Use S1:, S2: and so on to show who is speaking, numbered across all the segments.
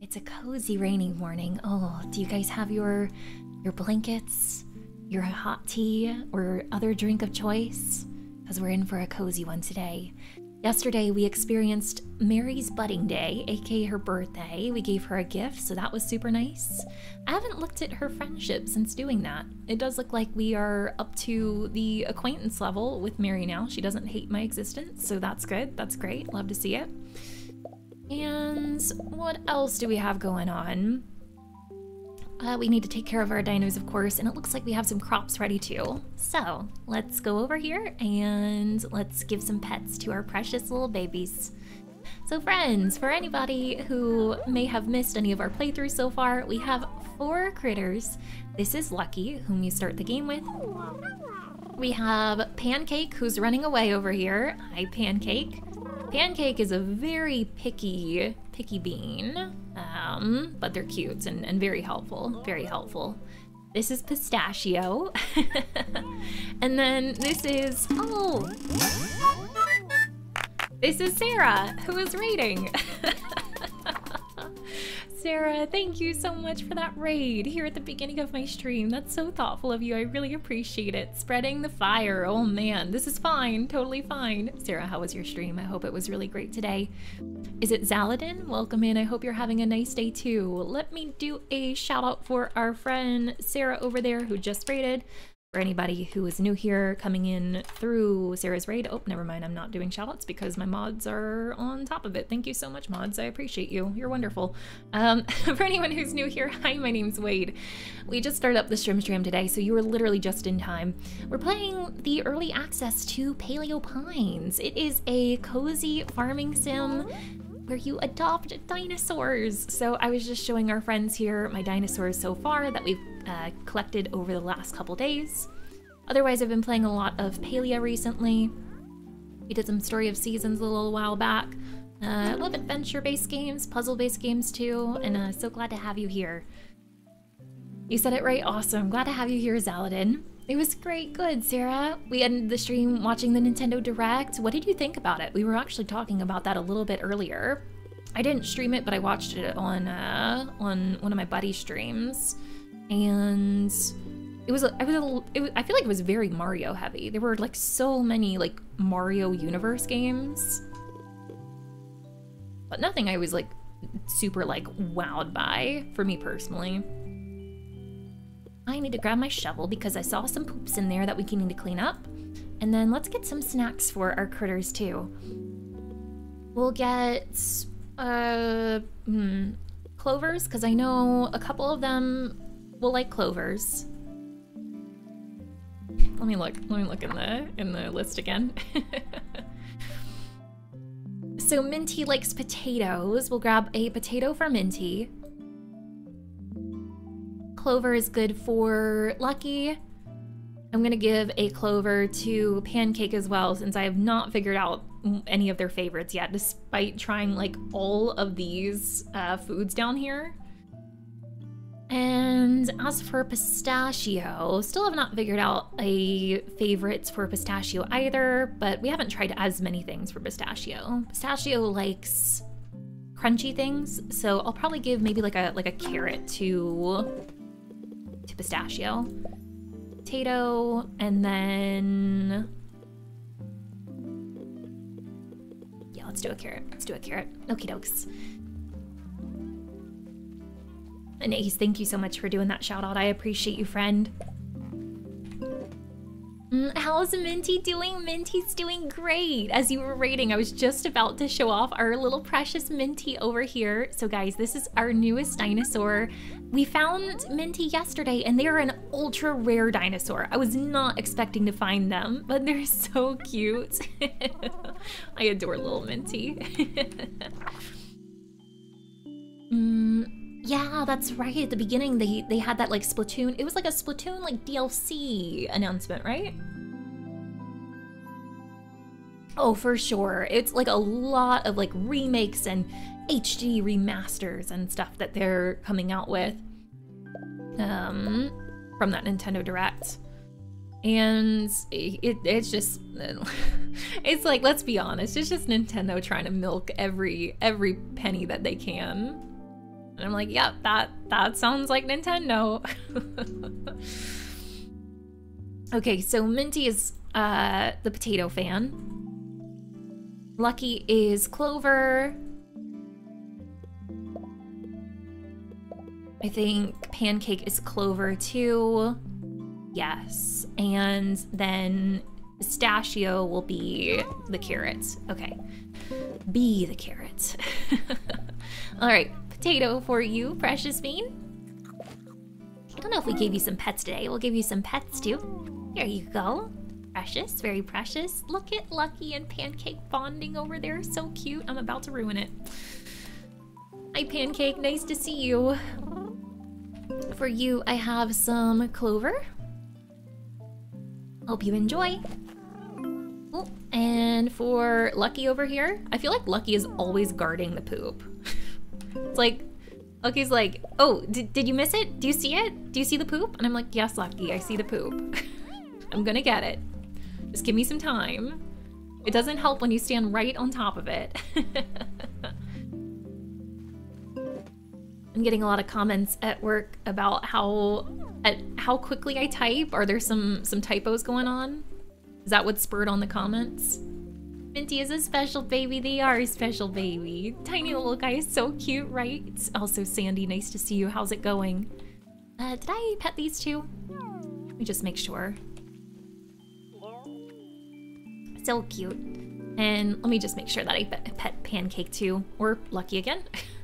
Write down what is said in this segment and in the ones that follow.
S1: It's a cozy rainy morning. Oh, do you guys have your your blankets, your hot tea, or other drink of choice? Because we're in for a cozy one today. Yesterday, we experienced Mary's budding day, aka her birthday. We gave her a gift, so that was super nice. I haven't looked at her friendship since doing that. It does look like we are up to the acquaintance level with Mary now. She doesn't hate my existence, so that's good. That's great. Love to see it. And what else do we have going on? Uh, we need to take care of our dinos, of course, and it looks like we have some crops ready too. So let's go over here and let's give some pets to our precious little babies. So friends, for anybody who may have missed any of our playthroughs so far, we have four critters. This is Lucky, whom you start the game with. We have Pancake, who's running away over here. Hi, Pancake. Pancake is a very picky, picky bean, um, but they're cute and, and very helpful, very helpful. This is Pistachio. and then this is, oh, this is Sarah, who is raiding. Sarah, thank you so much for that raid here at the beginning of my stream. That's so thoughtful of you. I really appreciate it. Spreading the fire. Oh man, this is fine. Totally fine. Sarah, how was your stream? I hope it was really great today. Is it Zaladin? Welcome in. I hope you're having a nice day too. Let me do a shout out for our friend Sarah over there who just raided. For anybody who is new here coming in through Sarah's raid, oh, never mind, I'm not doing shoutouts because my mods are on top of it. Thank you so much, mods. I appreciate you. You're wonderful. Um, for anyone who's new here, hi, my name's Wade. We just started up the stream stream today, so you were literally just in time. We're playing the early access to Paleo Pines. It is a cozy farming sim where you adopt dinosaurs. So I was just showing our friends here my dinosaurs so far that we've uh, collected over the last couple days. Otherwise, I've been playing a lot of Palia recently. We did some Story of Seasons a little while back. Uh, I love adventure-based games, puzzle-based games too, and uh, so glad to have you here. You said it right, awesome. Glad to have you here, Zaladin. It was great, good, Sarah. We ended the stream watching the Nintendo Direct. What did you think about it? We were actually talking about that a little bit earlier. I didn't stream it, but I watched it on uh, on one of my buddy streams, and it was I was, a, it was I feel like it was very Mario heavy. There were like so many like Mario Universe games, but nothing I was like super like wowed by for me personally. I need to grab my shovel because I saw some poops in there that we can need to clean up. And then let's get some snacks for our critters too. We'll get uh, hmm, clovers because I know a couple of them will like clovers. Let me look. Let me look in the in the list again. so Minty likes potatoes. We'll grab a potato for Minty. Clover is good for Lucky. I'm gonna give a clover to Pancake as well since I have not figured out any of their favorites yet despite trying like all of these uh, foods down here. And as for pistachio, still have not figured out a favorites for pistachio either, but we haven't tried as many things for pistachio. Pistachio likes crunchy things, so I'll probably give maybe like a like a carrot to to pistachio. Potato, and then... Yeah, let's do a carrot. Let's do a carrot. Okie dokes. And Ace, thank you so much for doing that shout out. I appreciate you, friend. Mm, how's Minty doing? Minty's doing great. As you were rating, I was just about to show off our little precious Minty over here. So guys, this is our newest dinosaur. We found Minty yesterday and they are an ultra rare dinosaur. I was not expecting to find them, but they're so cute. I adore little Minty. mm, yeah, that's right. At the beginning, they, they had that like Splatoon. It was like a Splatoon like DLC announcement, right? Oh, for sure. It's like a lot of like remakes and HD remasters and stuff that they're coming out with um, from that Nintendo Direct. And it, it's just, it's like, let's be honest, it's just Nintendo trying to milk every every penny that they can. And I'm like, yep, that, that sounds like Nintendo. okay, so Minty is uh, the potato fan. Lucky is Clover. I think Pancake is Clover too. Yes. And then Pistachio will be the carrots. Okay. Be the carrots. All right. Potato for you, Precious Bean. I don't know if we gave you some pets today. We'll give you some pets too. Here you go. Precious, very precious. Look at Lucky and Pancake bonding over there. So cute. I'm about to ruin it. Hi, Pancake. Nice to see you. For you, I have some clover. Hope you enjoy. Oh, and for Lucky over here, I feel like Lucky is always guarding the poop. it's like, Lucky's like, oh, did, did you miss it? Do you see it? Do you see the poop? And I'm like, yes, Lucky, I see the poop. I'm gonna get it. Just give me some time. It doesn't help when you stand right on top of it. I'm getting a lot of comments at work about how at how quickly I type. Are there some some typos going on? Is that what spurred on the comments? Minty is a special baby. They are a special baby. Tiny little guy is so cute, right? Also Sandy. Nice to see you. How's it going? Uh, did I pet these two? Let me just make sure. So cute. And let me just make sure that I pet Pancake too. Or Lucky again.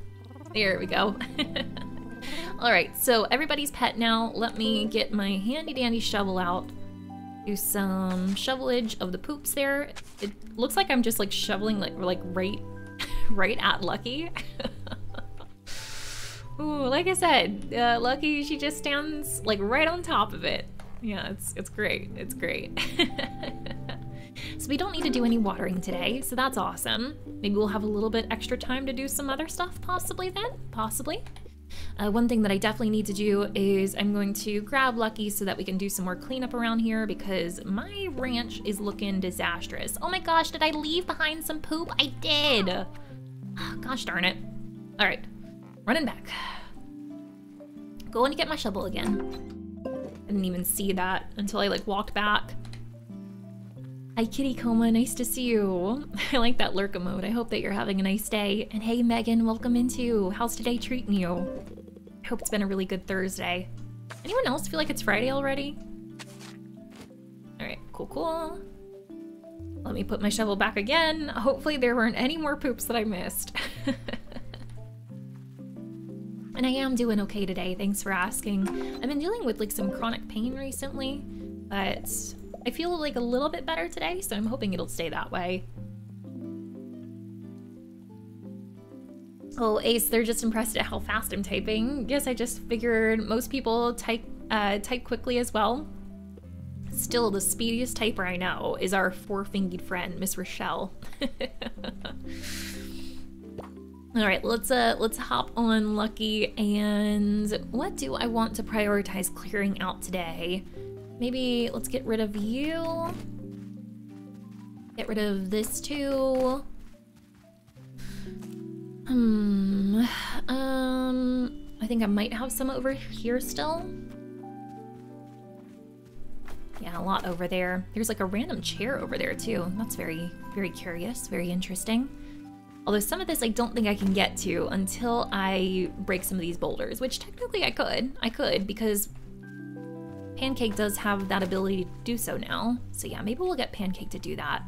S1: There we go. All right, so everybody's pet now. Let me get my handy dandy shovel out. Do some shovelage of the poops there. It looks like I'm just like shoveling like like right right at Lucky. Ooh, like I said, uh, Lucky, she just stands like right on top of it. Yeah, it's it's great. It's great. So we don't need to do any watering today, so that's awesome. Maybe we'll have a little bit extra time to do some other stuff possibly then, possibly. Uh, one thing that I definitely need to do is I'm going to grab Lucky so that we can do some more cleanup around here because my ranch is looking disastrous. Oh my gosh, did I leave behind some poop? I did. Oh, gosh darn it. All right, running back. Going to get my shovel again. I didn't even see that until I like walked back. Hi Kitty Coma, nice to see you. I like that lurk mode. I hope that you're having a nice day. And hey Megan, welcome into. How's today treating you? I hope it's been a really good Thursday. Anyone else feel like it's Friday already? Alright, cool, cool. Let me put my shovel back again. Hopefully there weren't any more poops that I missed. and I am doing okay today, thanks for asking. I've been dealing with like some chronic pain recently, but I feel like a little bit better today, so I'm hoping it'll stay that way. Oh, Ace, they're just impressed at how fast I'm typing. Yes, I just figured most people type uh, type quickly as well. Still, the speediest typer I know is our four-fingered friend, Miss Rochelle. All right, let's uh let's hop on Lucky and what do I want to prioritize clearing out today? Maybe let's get rid of you. Get rid of this too. Hmm. Um, I think I might have some over here still. Yeah, a lot over there. There's like a random chair over there too. That's very, very curious, very interesting. Although some of this I don't think I can get to until I break some of these boulders, which technically I could. I could because Pancake does have that ability to do so now. So yeah, maybe we'll get Pancake to do that.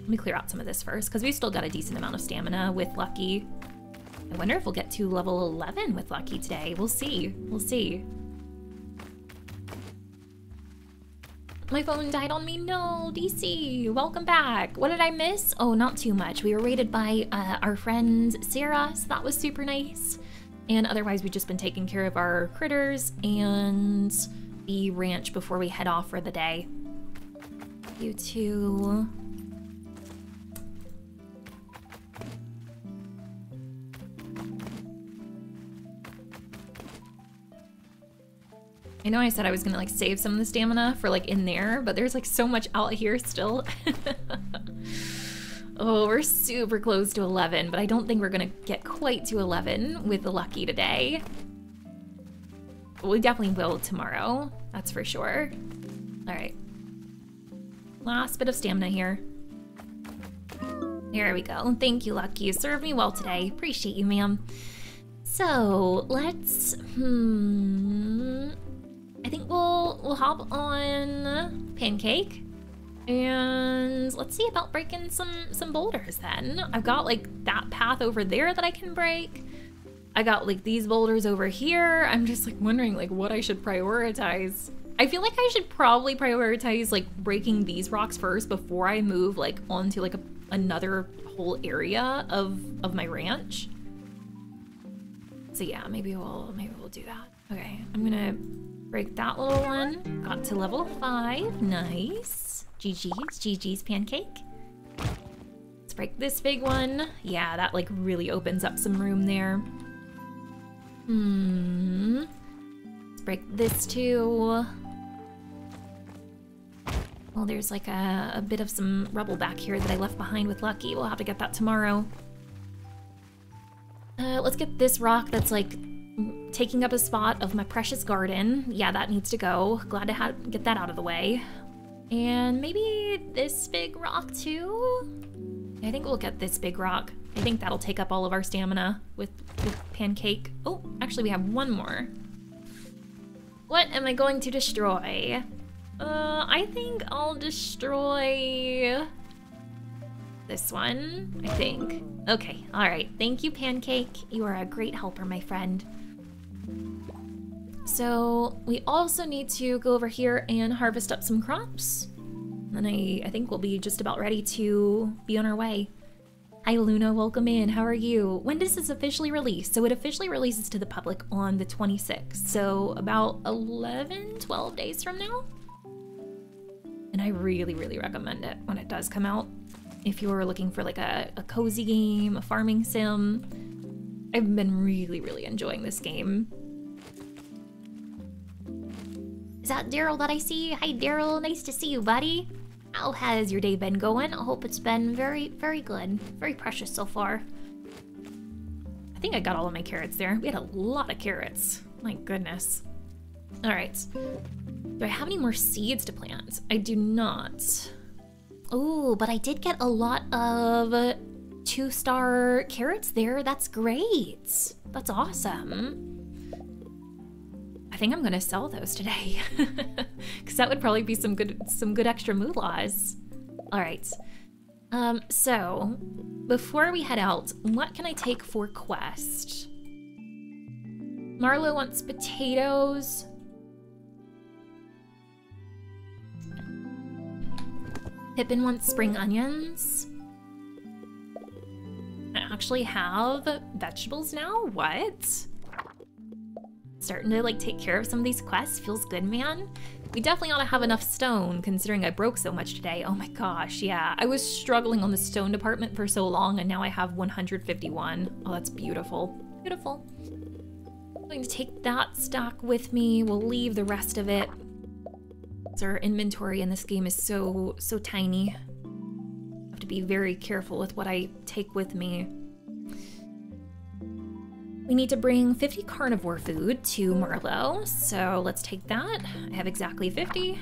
S1: Let me clear out some of this first, because we've still got a decent amount of stamina with Lucky. I wonder if we'll get to level 11 with Lucky today. We'll see. We'll see. My phone died on me. No, DC, welcome back. What did I miss? Oh, not too much. We were raided by uh, our friend Sarah, so that was super nice. And otherwise, we've just been taking care of our critters and the ranch before we head off for the day. You two. I know I said I was gonna like save some of the stamina for like in there, but there's like so much out here still. Oh, we're super close to 11, but I don't think we're gonna get quite to 11 with lucky today. We definitely will tomorrow, that's for sure. All right. Last bit of stamina here. There we go. Thank you, Lucky. You served me well today. Appreciate you, ma'am. So let's hmm. I think we'll we'll hop on pancake. And let's see about breaking some some boulders then. I've got like that path over there that I can break. I got like these boulders over here. I'm just like wondering like what I should prioritize. I feel like I should probably prioritize like breaking these rocks first before I move like onto like a, another whole area of of my ranch. So yeah, maybe we'll maybe we'll do that. Okay, I'm gonna break that little one. Got to level five. Nice. GG's, GG's pancake. Let's break this big one. Yeah, that like really opens up some room there. Hmm. Let's break this too. Well, there's like a, a bit of some rubble back here that I left behind with Lucky. We'll have to get that tomorrow. Uh, let's get this rock that's like taking up a spot of my precious garden. Yeah, that needs to go. Glad to have, get that out of the way. And maybe this big rock too? I think we'll get this big rock. I think that'll take up all of our stamina with, with Pancake. Oh, actually we have one more. What am I going to destroy? Uh, I think I'll destroy this one, I think. Okay, all right. Thank you, Pancake. You are a great helper, my friend. So we also need to go over here and harvest up some crops. And I, I think we'll be just about ready to be on our way. Hi Luna, welcome in. How are you? When does this officially release? So it officially releases to the public on the 26th. So about 11, 12 days from now? And I really, really recommend it when it does come out. If you're looking for like a, a cozy game, a farming sim, I've been really, really enjoying this game. That Daryl that I see? Hi Daryl, nice to see you, buddy. How has your day been going? I hope it's been very, very good. Very precious so far. I think I got all of my carrots there. We had a lot of carrots. My goodness. All right. Do I have any more seeds to plant? I do not. Oh, but I did get a lot of two-star carrots there. That's great. That's awesome. Think I'm gonna sell those today, because that would probably be some good some good extra moolahs. All right. Um, so before we head out, what can I take for quest? Marlowe wants potatoes. Pippin wants spring onions. I actually have vegetables now? What? Starting to like take care of some of these quests feels good, man. We definitely ought to have enough stone considering I broke so much today. Oh my gosh, yeah. I was struggling on the stone department for so long and now I have 151. Oh, that's beautiful. Beautiful. I'm going to take that stock with me. We'll leave the rest of it our inventory in this game is so, so tiny. I have to be very careful with what I take with me. We need to bring 50 carnivore food to Marlowe, so let's take that. I have exactly 50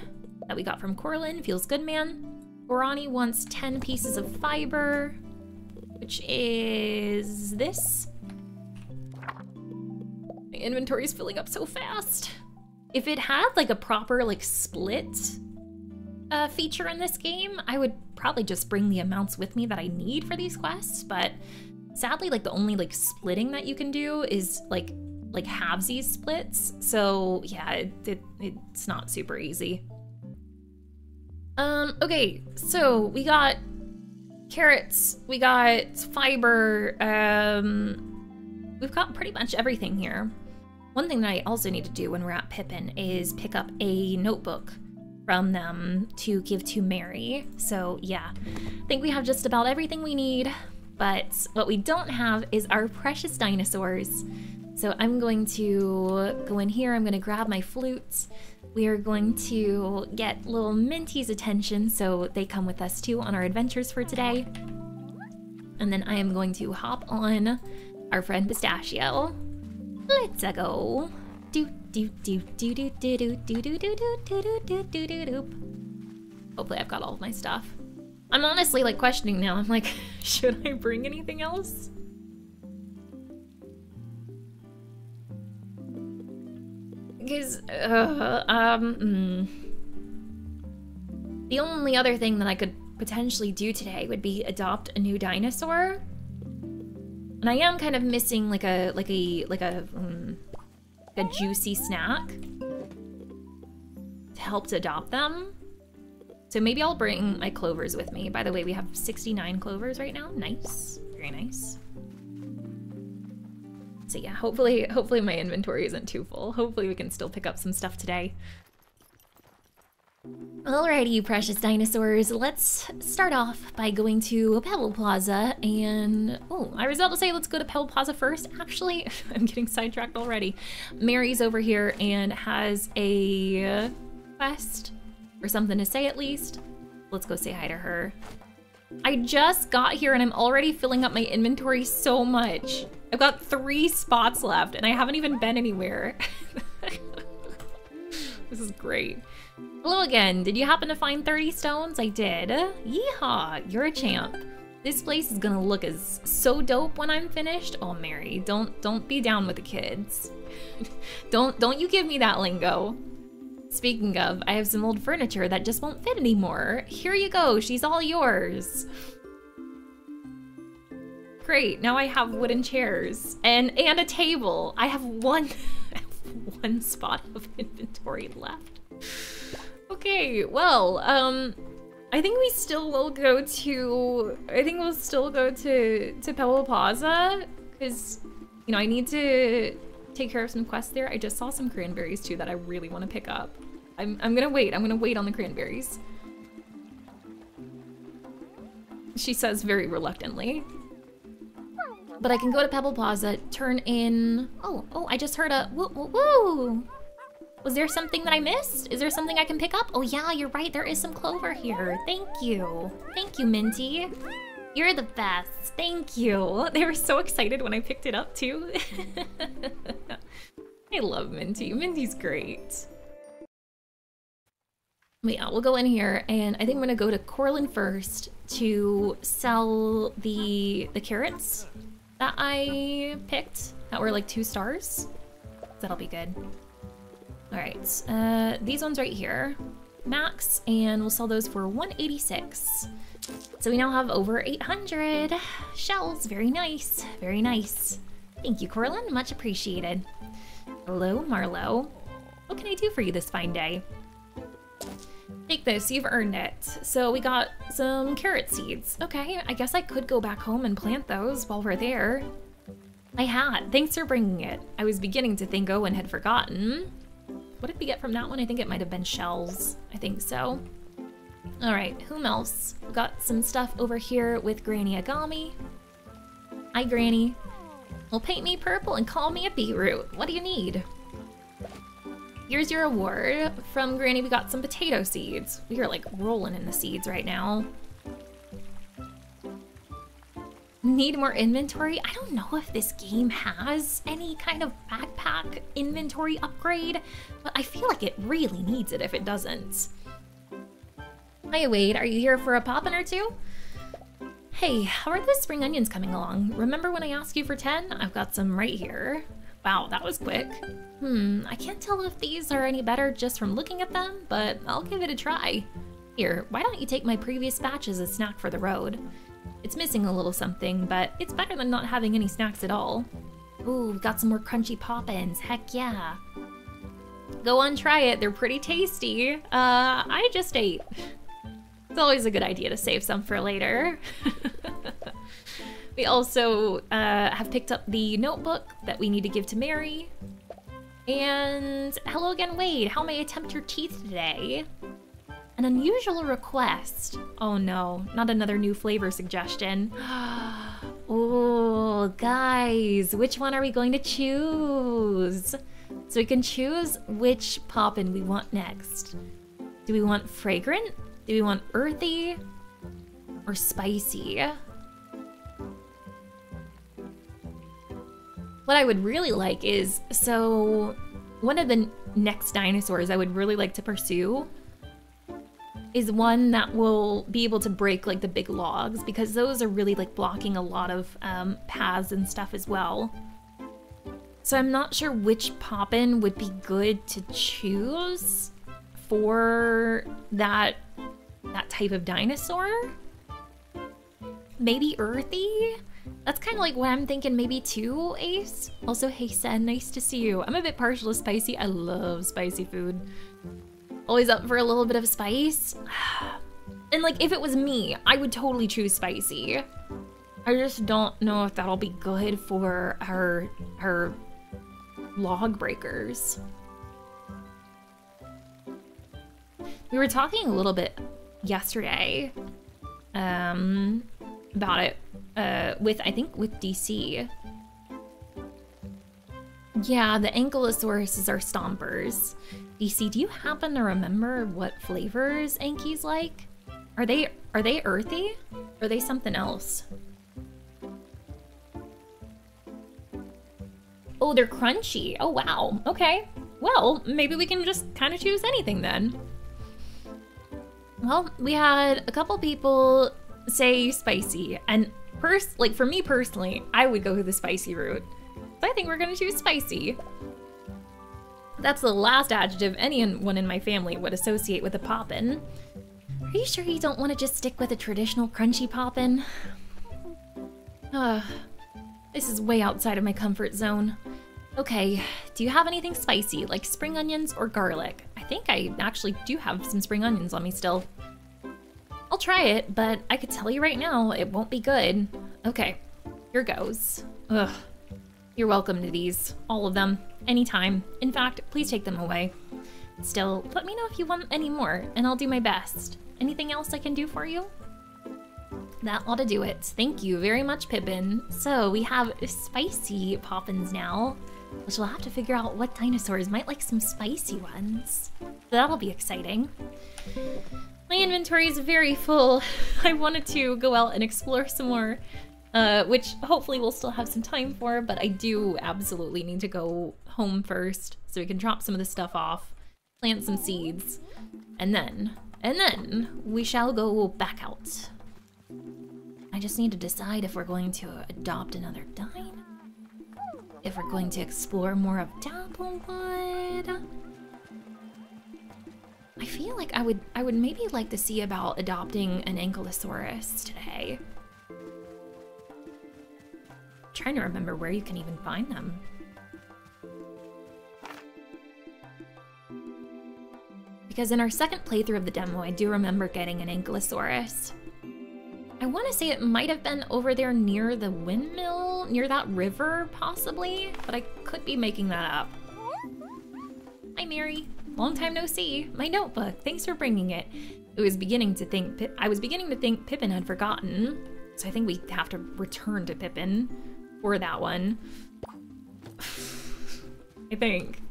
S1: that we got from Corlin. Feels good, man. Borani wants 10 pieces of fiber, which is this. My inventory is filling up so fast. If it had like a proper like split uh, feature in this game, I would probably just bring the amounts with me that I need for these quests, but sadly like the only like splitting that you can do is like like halvesies splits. So yeah, it, it, it's not super easy. Um, okay, so we got carrots, we got fiber, um, we've got pretty much everything here. One thing that I also need to do when we're at Pippin is pick up a notebook from them to give to Mary. So yeah, I think we have just about everything we need, but what we don't have is our precious dinosaurs. So I'm going to go in here, I'm gonna grab my flutes. We are going to get little Minty's attention so they come with us too on our adventures for today. And then I am going to hop on our friend Pistachio. Let's go. Do do do do do do do do do do do do do do do do. Hopefully I've got all of my stuff. I'm honestly like questioning now. I'm like, should I bring anything else? Because, uh, um, mm. the only other thing that I could potentially do today would be adopt a new dinosaur. And I am kind of missing like a, like a, like a, um, a juicy snack to help to adopt them. So maybe I'll bring my clovers with me. By the way, we have 69 clovers right now. Nice, very nice. So yeah, hopefully, hopefully my inventory isn't too full. Hopefully we can still pick up some stuff today. Alrighty, you precious dinosaurs. Let's start off by going to Pebble Plaza and... Oh, I was about to say let's go to Pebble Plaza first. Actually, I'm getting sidetracked already. Mary's over here and has a quest or something to say at least. Let's go say hi to her. I just got here and I'm already filling up my inventory so much. I've got three spots left and I haven't even been anywhere. this is great. Hello again. Did you happen to find 30 stones? I did. Yeehaw, you're a champ. This place is gonna look as so dope when I'm finished. Oh, Mary, don't don't be down with the kids. don't don't you give me that lingo. Speaking of, I have some old furniture that just won't fit anymore. Here you go, she's all yours. Great, now I have wooden chairs and and a table. I have one one spot of inventory left. Okay, well, um I think we still will go to I think we'll still go to to Pebble Plaza cuz you know, I need to take care of some quests there. I just saw some cranberries too that I really want to pick up. I'm, I'm gonna wait. I'm gonna wait on the cranberries. She says very reluctantly. But I can go to Pebble Plaza, turn in... Oh, oh, I just heard a woo, woo, woo. Was there something that I missed? Is there something I can pick up? Oh yeah, you're right. There is some clover here. Thank you. Thank you, Minty. You're the best. Thank you. They were so excited when I picked it up too. I love Minty. Minty's great. But yeah, we'll go in here and I think I'm gonna go to Corlin first to sell the the carrots that I picked that were like two stars. That'll be good. All right, uh, these ones right here, max, and we'll sell those for 186. So we now have over 800 shells. Very nice, very nice. Thank you, Corlin, much appreciated. Hello, Marlowe. What can I do for you this fine day? Take this, you've earned it. So we got some carrot seeds. Okay, I guess I could go back home and plant those while we're there. I had, thanks for bringing it. I was beginning to think Owen had forgotten. What did we get from that one? I think it might have been shells. I think so. All right, whom else? We've got some stuff over here with Granny Agami. Hi, Granny. Well, paint me purple and call me a beetroot. What do you need? Here's your award. From Granny, we got some potato seeds. We are like rolling in the seeds right now. Need more inventory? I don't know if this game has any kind of backpack inventory upgrade, but I feel like it really needs it if it doesn't. Hi Wade, are you here for a poppin' or two? Hey, how are those spring onions coming along? Remember when I asked you for 10? I've got some right here. Wow, that was quick. Hmm, I can't tell if these are any better just from looking at them, but I'll give it a try. Here, why don't you take my previous batch as a snack for the road? It's missing a little something, but it's better than not having any snacks at all. Ooh, we got some more crunchy poppins. Heck yeah. Go on, try it. They're pretty tasty. Uh, I just ate. It's always a good idea to save some for later. we also uh, have picked up the notebook that we need to give to Mary. And hello again, Wade. How may I tempt your teeth today? An unusual request. Oh no, not another new flavor suggestion. oh, guys, which one are we going to choose? So we can choose which poppin we want next. Do we want fragrant? Do we want earthy or spicy? what I would really like is so one of the next dinosaurs I would really like to pursue is one that will be able to break like the big logs because those are really like blocking a lot of um, paths and stuff as well. So I'm not sure which Poppin would be good to choose for that that type of dinosaur. Maybe earthy? That's kind of like what I'm thinking maybe too, Ace. Also, hey Sen, nice to see you. I'm a bit partial to spicy. I love spicy food. Always up for a little bit of spice. And like, if it was me, I would totally choose spicy. I just don't know if that'll be good for our, our log breakers. We were talking a little bit yesterday um, about it uh, with, I think, with DC. Yeah, the Ankylosauruses are stompers. DC, do you happen to remember what flavors Anky's like? Are they are they earthy? Or are they something else? Oh, they're crunchy. Oh, wow. Okay. Well, maybe we can just kind of choose anything then. Well, we had a couple people say spicy, and first, like for me personally, I would go the spicy route. So I think we're gonna choose spicy. That's the last adjective anyone in my family would associate with a poppin'. Are you sure you don't want to just stick with a traditional crunchy poppin'? Uh, this is way outside of my comfort zone. Okay, do you have anything spicy, like spring onions or garlic? Think I actually do have some spring onions on me still. I'll try it, but I could tell you right now, it won't be good. Okay, here goes. Ugh. You're welcome to these, all of them, anytime. In fact, please take them away. Still, let me know if you want any more, and I'll do my best. Anything else I can do for you? That ought to do it. Thank you very much, Pippin. So we have spicy poppins now, which we'll have to figure out what dinosaurs might like some spicy ones. That'll be exciting. My inventory is very full. I wanted to go out and explore some more, uh, which hopefully we'll still have some time for, but I do absolutely need to go home first so we can drop some of the stuff off, plant some seeds, and then, and then we shall go back out. I just need to decide if we're going to adopt another dino. If we're going to explore more of Dapplewood. I feel like I would I would maybe like to see about adopting an Ankylosaurus today. I'm trying to remember where you can even find them. Because in our second playthrough of the demo, I do remember getting an Ankylosaurus. I want to say it might have been over there near the windmill, near that river, possibly, but I could be making that up. Hi, Mary. Long time no see. My notebook. Thanks for bringing it. It was beginning to think I was beginning to think Pippin had forgotten, so I think we have to return to Pippin for that one. I think.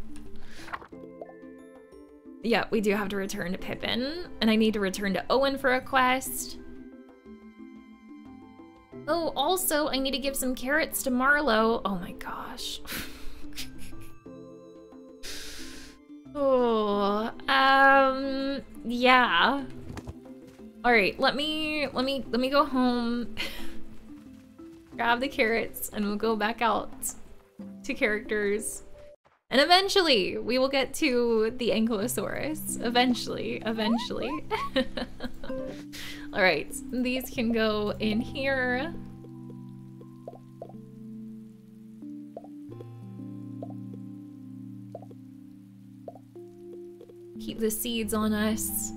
S1: Yeah, we do have to return to Pippin, and I need to return to Owen for a quest. Oh, also, I need to give some carrots to Marlowe. Oh my gosh. oh, um, yeah. All right, let me, let me, let me go home, grab the carrots, and we'll go back out to characters. And eventually, we will get to the Ankylosaurus. Eventually, eventually. All right, these can go in here. Keep the seeds on us.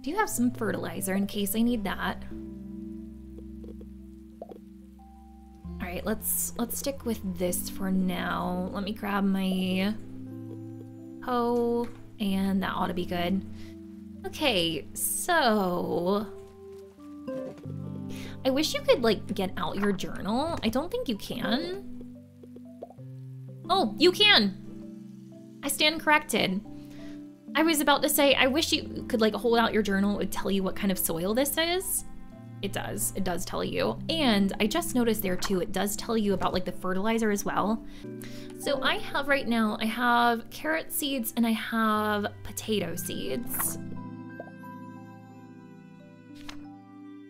S1: Do you have some fertilizer in case I need that? All right, let's let's stick with this for now. Let me grab my hoe, and that ought to be good. Okay, so I wish you could like get out your journal. I don't think you can. Oh, you can. I stand corrected. I was about to say, I wish you could like hold out your journal. It would tell you what kind of soil this is. It does. It does tell you. And I just noticed there too, it does tell you about like the fertilizer as well. So I have right now, I have carrot seeds and I have potato seeds.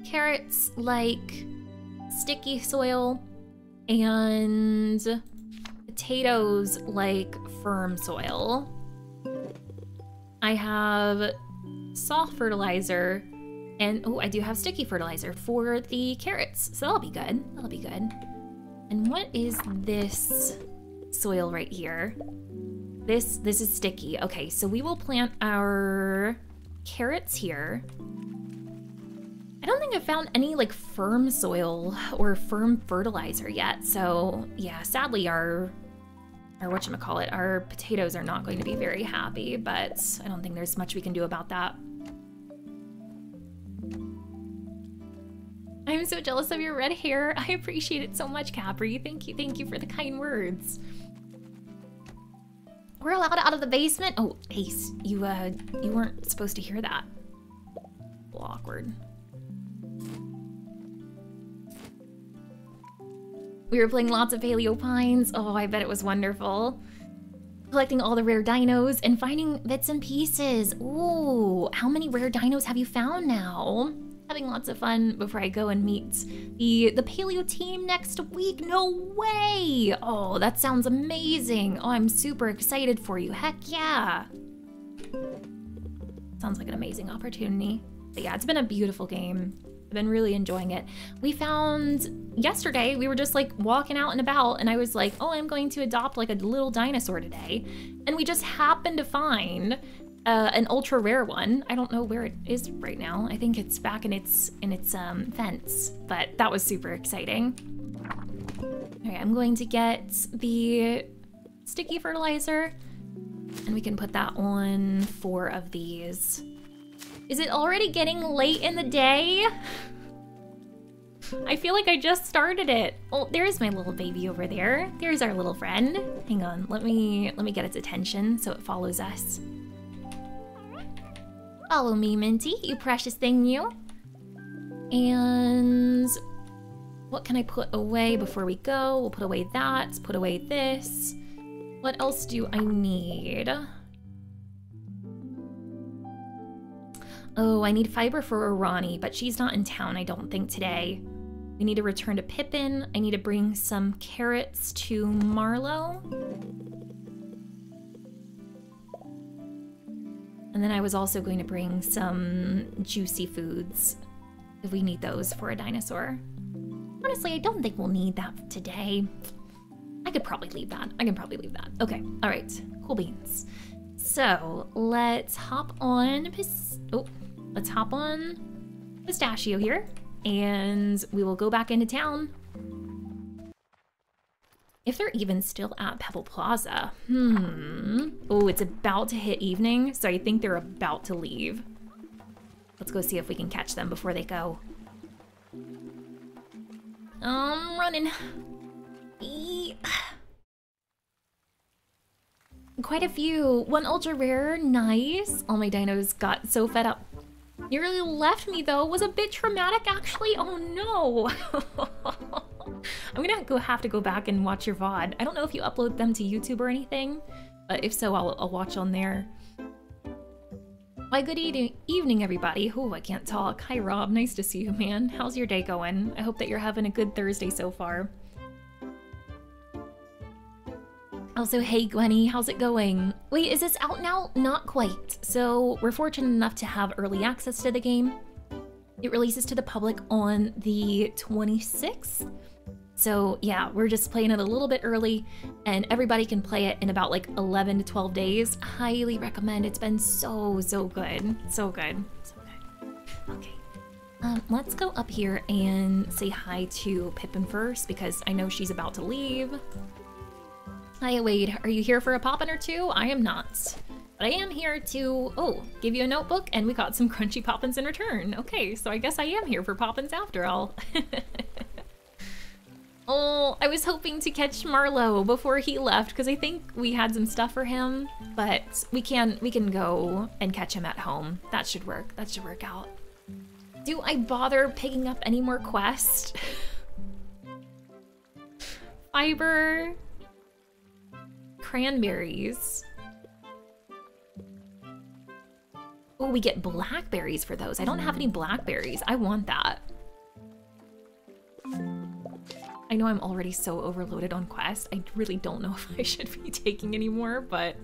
S1: Carrots like sticky soil and potatoes like firm soil. I have soft fertilizer and oh, I do have sticky fertilizer for the carrots. So that'll be good. That'll be good. And what is this soil right here? This this is sticky. Okay, so we will plant our carrots here. I don't think I've found any like firm soil or firm fertilizer yet. So yeah, sadly our or whatchamacallit, our potatoes are not going to be very happy, but I don't think there's much we can do about that. I'm so jealous of your red hair. I appreciate it so much, Capri. Thank you, thank you for the kind words. We're allowed out of the basement? Oh, Ace, you uh, you weren't supposed to hear that. awkward. We were playing lots of Paleo Pines. Oh, I bet it was wonderful. Collecting all the rare dinos and finding bits and pieces. Ooh, how many rare dinos have you found now? Having lots of fun before I go and meet the the paleo team next week. No way! Oh, that sounds amazing. Oh, I'm super excited for you. Heck yeah. Sounds like an amazing opportunity. But yeah, it's been a beautiful game. I've been really enjoying it. We found yesterday, we were just like walking out and about, and I was like, oh, I'm going to adopt like a little dinosaur today. And we just happened to find uh, an ultra rare one. I don't know where it is right now. I think it's back in its in its um, fence, but that was super exciting. All right, I'm going to get the sticky fertilizer, and we can put that on four of these. Is it already getting late in the day? I feel like I just started it. Oh, there's my little baby over there. There's our little friend. Hang on, let me let me get its attention so it follows us. Follow me, Minty, you precious thing you. And what can I put away before we go? We'll put away that, put away this. What else do I need? Oh, I need fiber for Irani, but she's not in town, I don't think, today. We need to return to Pippin. I need to bring some carrots to Marlowe. And then I was also going to bring some juicy foods if we need those for a dinosaur. Honestly, I don't think we'll need that today. I could probably leave that. I can probably leave that. Okay, all right, cool beans. So let's hop on, oh, let's hop on Pistachio here and we will go back into town if they're even still at Pebble Plaza. Hmm. Oh, it's about to hit evening, so I think they're about to leave. Let's go see if we can catch them before they go. I'm running. Quite a few. One ultra rare, nice. All my dinos got so fed up. You really left me though. Was a bit traumatic actually. Oh no. I'm gonna go have to go back and watch your VOD. I don't know if you upload them to YouTube or anything, but if so, I'll, I'll watch on there. Why, good e evening, everybody. Oh, I can't talk. Hi, Rob. Nice to see you, man. How's your day going? I hope that you're having a good Thursday so far. Also, hey, Gwenny, how's it going? Wait, is this out now? Not quite. So, we're fortunate enough to have early access to the game. It releases to the public on the 26th. So yeah, we're just playing it a little bit early and everybody can play it in about like 11 to 12 days. Highly recommend. It's been so, so good. So good. So good. Okay. Um, let's go up here and say hi to Pippin first because I know she's about to leave. Hi, Wade. Are you here for a poppin' or two? I am not. But I am here to, oh, give you a notebook and we got some crunchy poppins in return. Okay, so I guess I am here for poppins after all. oh, I was hoping to catch Marlowe before he left because I think we had some stuff for him, but we can we can go and catch him at home. That should work. That should work out. Do I bother picking up any more quests? Fiber. Cranberries. Oh, we get blackberries for those. I don't have any blackberries. I want that. I know I'm already so overloaded on quest. I really don't know if I should be taking any more, but...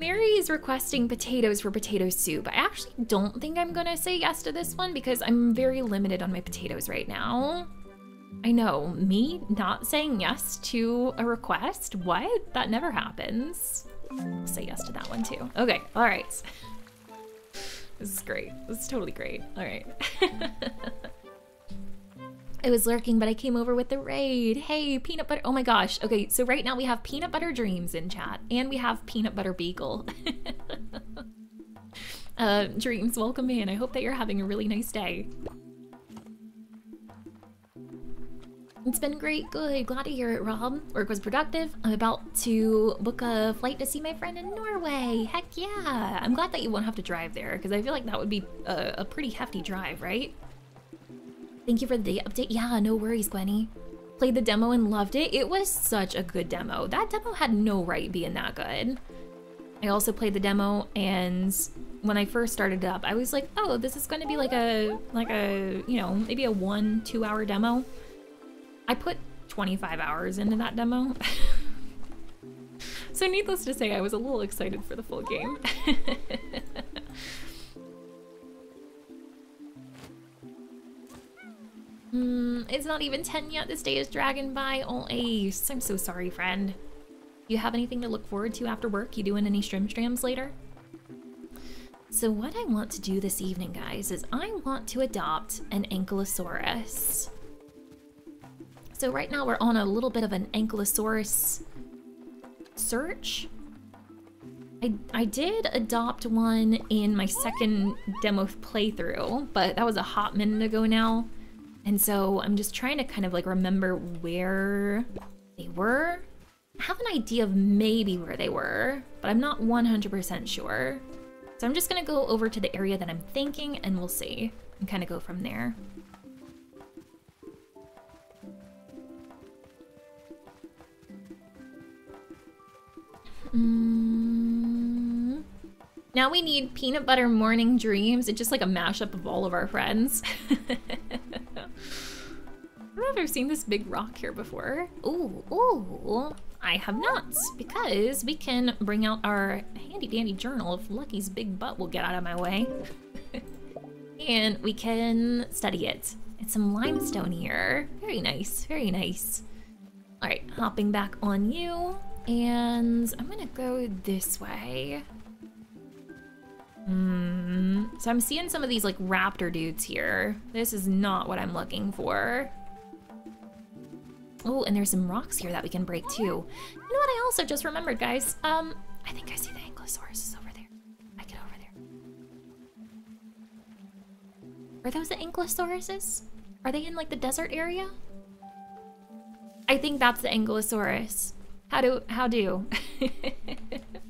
S1: Mary is requesting potatoes for potato soup. I actually don't think I'm gonna say yes to this one because I'm very limited on my potatoes right now. I know, me not saying yes to a request? What? That never happens. I'll say yes to that one too. Okay, all right. This is great. This is totally great. All right. I was lurking, but I came over with the raid. Hey, peanut butter. Oh my gosh. Okay, so right now we have peanut butter dreams in chat, and we have peanut butter beagle. uh, dreams, welcome in. I hope that you're having a really nice day. It's been great, good. Glad to hear it, Rob. Work was productive. I'm about to book a flight to see my friend in Norway. Heck yeah. I'm glad that you won't have to drive there, because I feel like that would be a, a pretty hefty drive, right? Thank you for the update. Yeah, no worries, Gwenny. Played the demo and loved it. It was such a good demo. That demo had no right being that good. I also played the demo and when I first started up, I was like, oh, this is going to be like a, like a, you know, maybe a one, two hour demo. I put 25 hours into that demo. so needless to say, I was a little excited for the full game. Hmm, it's not even 10 yet. This day is dragging by. Oh, Ace. I'm so sorry, friend. You have anything to look forward to after work? You doing any stream streams later? So what I want to do this evening, guys, is I want to adopt an Ankylosaurus. So right now we're on a little bit of an Ankylosaurus search. I, I did adopt one in my second demo playthrough, but that was a hot minute ago now. And so I'm just trying to kind of like remember where they were. I have an idea of maybe where they were, but I'm not 100% sure. So I'm just gonna go over to the area that I'm thinking and we'll see and kind of go from there. Mm. Now we need peanut butter morning dreams. It's just like a mashup of all of our friends. I don't know if I've seen this big rock here before. Ooh, ooh, I have not, because we can bring out our handy dandy journal if Lucky's big butt will get out of my way. and we can study it. It's some limestone here. Very nice, very nice. All right, hopping back on you, and I'm gonna go this way. Hmm. So I'm seeing some of these like raptor dudes here. This is not what I'm looking for. Oh, and there's some rocks here that we can break too. You know what I also just remembered, guys? Um, I think I see the Ankylosaurus over there. I get over there. Are those the Ankylosauruses? Are they in like the desert area? I think that's the Ankylosaurus. How do, how do?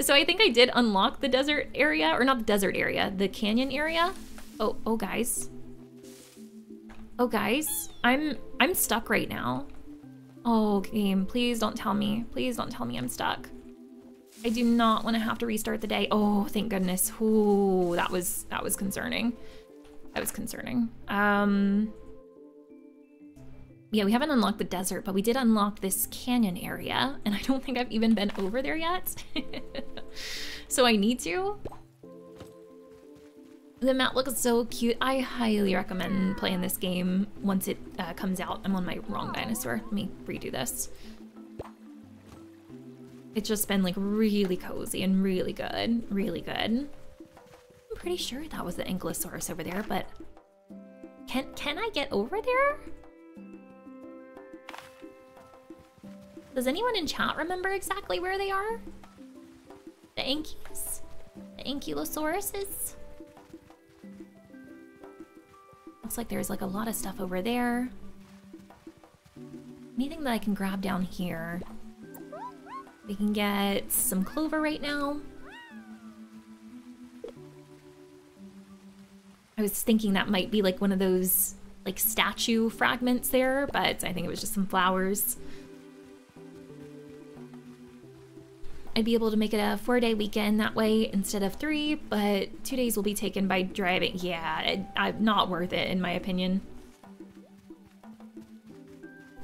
S1: so I think I did unlock the desert area, or not the desert area, the canyon area. Oh, oh guys. Oh guys, I'm I'm stuck right now. Oh game, please don't tell me. Please don't tell me I'm stuck. I do not want to have to restart the day. Oh, thank goodness. Ooh, that was that was concerning. That was concerning. Um yeah, we haven't unlocked the desert, but we did unlock this canyon area, and I don't think I've even been over there yet. so I need to. The map looks so cute. I highly recommend playing this game once it uh, comes out. I'm on my wrong dinosaur. Let me redo this. It's just been like really cozy and really good. Really good. I'm pretty sure that was the Ankylosaurus over there, but can can I get over there? Does anyone in chat remember exactly where they are? The Ankies? The Ankylosauruses? Looks like there's like a lot of stuff over there. Anything that I can grab down here? We can get some clover right now. I was thinking that might be like one of those like statue fragments there, but I think it was just some flowers. I'd be able to make it a four day weekend that way instead of three, but two days will be taken by driving. Yeah, it, I, not worth it in my opinion.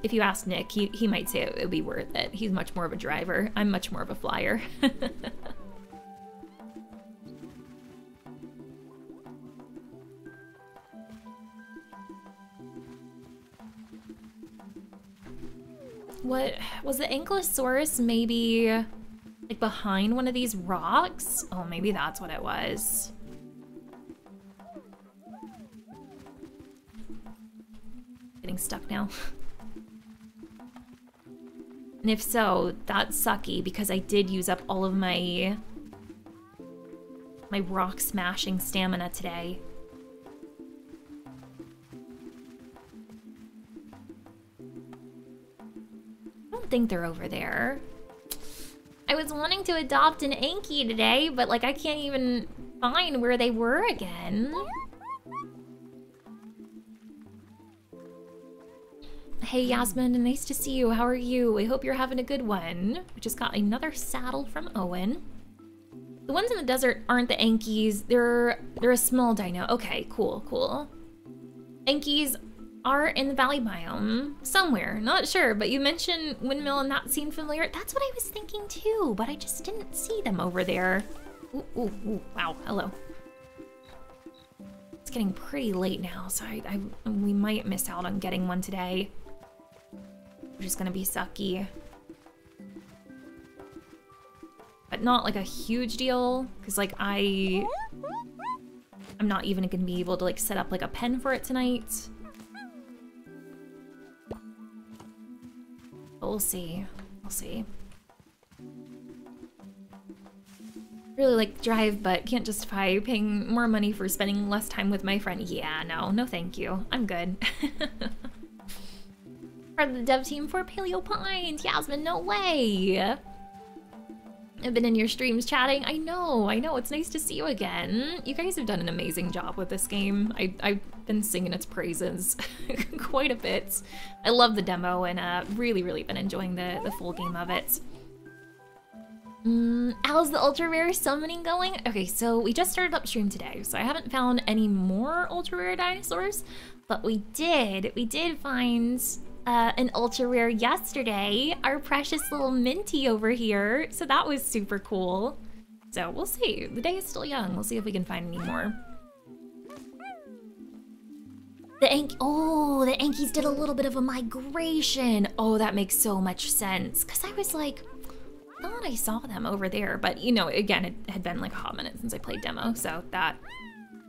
S1: If you ask Nick, he, he might say it would be worth it. He's much more of a driver. I'm much more of a flyer. what was the Ankylosaurus maybe like behind one of these rocks? Oh, maybe that's what it was. Getting stuck now. and if so, that's sucky because I did use up all of my my rock smashing stamina today. I don't think they're over there. I was wanting to adopt an Anky today, but like I can't even find where they were again. Hey Yasmin, nice to see you. How are you? I hope you're having a good one. We just got another saddle from Owen. The ones in the desert aren't the Ankys. They're they're a small dino. Okay, cool, cool. Ankys are in the valley biome somewhere. Not sure, but you mentioned windmill and that seemed familiar. That's what I was thinking too, but I just didn't see them over there. Ooh, ooh, ooh, wow, hello. It's getting pretty late now, so I, I we might miss out on getting one today. Which is gonna be sucky. But not like a huge deal, because like I... I'm not even gonna be able to like set up like a pen for it tonight. We'll see. We'll see. Really like drive, but can't justify paying more money for spending less time with my friend. Yeah, no, no thank you. I'm good. Part of the dev team for Paleo Pines. Yasmin, no way. I've been in your streams chatting. I know, I know. It's nice to see you again. You guys have done an amazing job with this game. I, I've been singing its praises quite a bit. I love the demo and uh, really, really been enjoying the, the full game of it. Mm, how's the ultra rare summoning going? Okay, so we just started upstream today, so I haven't found any more ultra rare dinosaurs, but we did, we did find uh, an ultra rare yesterday, our precious little Minty over here. So that was super cool. So we'll see. The day is still young. We'll see if we can find any more. The Ank- oh, the Ankies did a little bit of a migration. Oh, that makes so much sense. Cause I was like, I thought I saw them over there, but you know, again, it had been like a hot minute since I played demo, so that,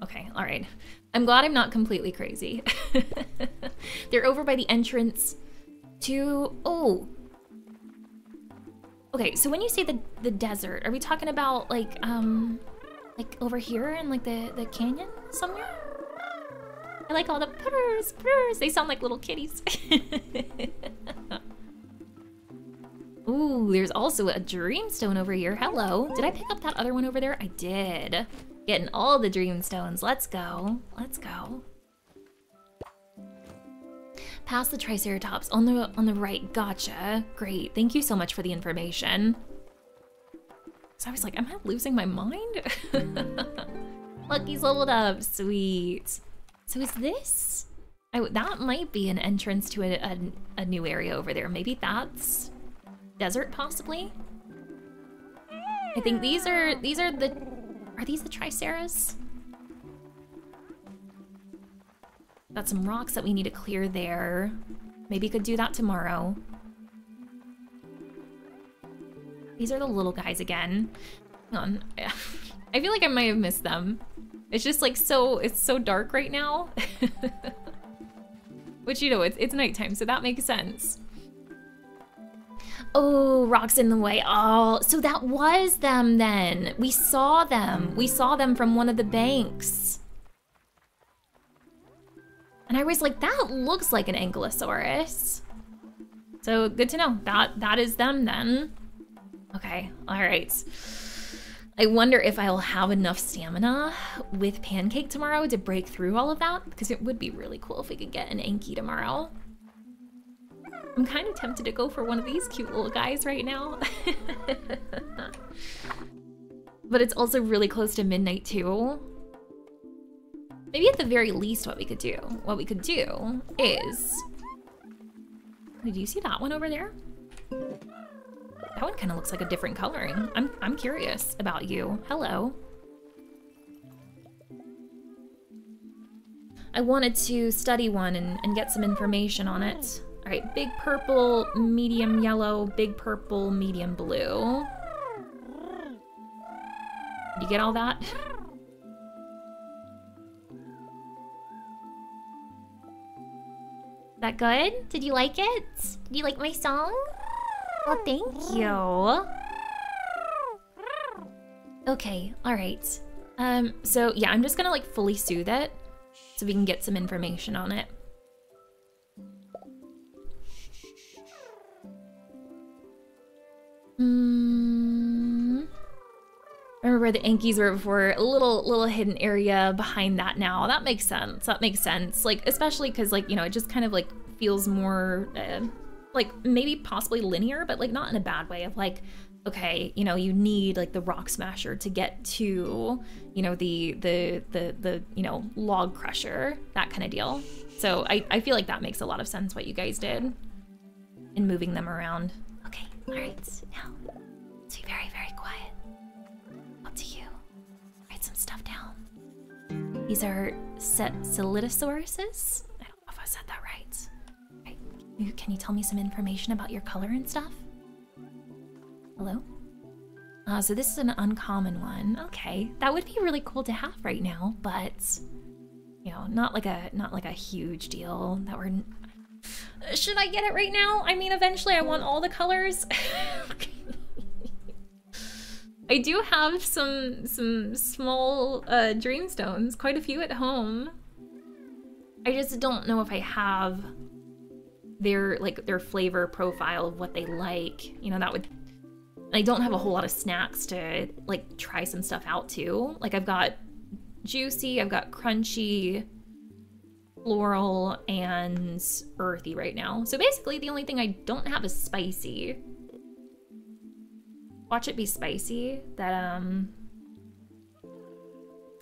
S1: okay, all right. I'm glad I'm not completely crazy. They're over by the entrance to... Oh. Okay, so when you say the, the desert, are we talking about like, um, like over here in like the, the canyon somewhere? I like all the purrs, purrs. They sound like little kitties. Ooh, there's also a dreamstone over here. Hello. Did I pick up that other one over there? I did. Getting all the dream stones. Let's go. Let's go. Past the Triceratops on the on the right. Gotcha. Great. Thank you so much for the information. So I was like, am I losing my mind? Lucky's leveled up. Sweet. So is this? I, that might be an entrance to a, a, a new area over there. Maybe that's desert, possibly. I think these are these are the are these the Triceras? Got some rocks that we need to clear there. Maybe could do that tomorrow. These are the little guys again. Hang on. I feel like I might have missed them. It's just like so, it's so dark right now. Which, you know, it's, it's nighttime, so that makes sense. Oh, rocks in the way. Oh, so that was them then. We saw them. We saw them from one of the banks. And I was like, that looks like an ankylosaurus. So good to know. That that is them then. Okay, all right. I wonder if I'll have enough stamina with Pancake tomorrow to break through all of that, because it would be really cool if we could get an Anki tomorrow. I'm kind of tempted to go for one of these cute little guys right now. but it's also really close to midnight too. Maybe at the very least what we could do, what we could do is... Did you see that one over there? That one kind of looks like a different coloring. I'm, I'm curious about you. Hello. I wanted to study one and, and get some information on it. All right, big purple, medium yellow, big purple, medium blue. You get all that? that good? Did you like it? Did you like my song? Oh, thank you. Okay, alright. Um, so yeah, I'm just gonna like fully soothe it so we can get some information on it. Hmm. remember where the Ankies were before, a little little hidden area behind that now. That makes sense. That makes sense. Like, especially because like, you know, it just kind of like feels more uh, like maybe possibly linear, but like not in a bad way of like, okay, you know, you need like the rock smasher to get to, you know, the the the the you know log crusher, that kind of deal. So I I feel like that makes a lot of sense what you guys did in moving them around. Okay, all right, now let's be very very quiet. Up to you. Write some stuff down. These are set solidosauruses. I don't know if I said that right. Can you tell me some information about your color and stuff? Hello? Uh, so this is an uncommon one. Okay, that would be really cool to have right now, but you know, not like a not like a huge deal that we're. Should I get it right now? I mean, eventually I want all the colors. I do have some some small uh, dreamstones, quite a few at home. I just don't know if I have their like their flavor profile of what they like. You know, that would I don't have a whole lot of snacks to like try some stuff out too. Like I've got juicy, I've got crunchy, floral, and earthy right now. So basically the only thing I don't have is spicy. Watch it be spicy. That um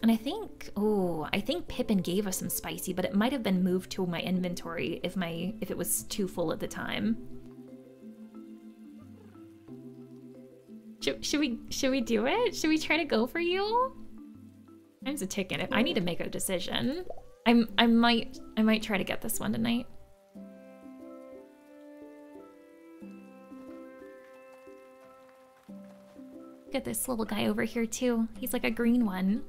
S1: and I think, oh, I think Pippin gave us some spicy, but it might have been moved to my inventory if my if it was too full at the time. Should, should we should we do it? Should we try to go for you? Time's a ticking. If I need to make a decision. I'm I might I might try to get this one tonight. Look at this little guy over here too. He's like a green one.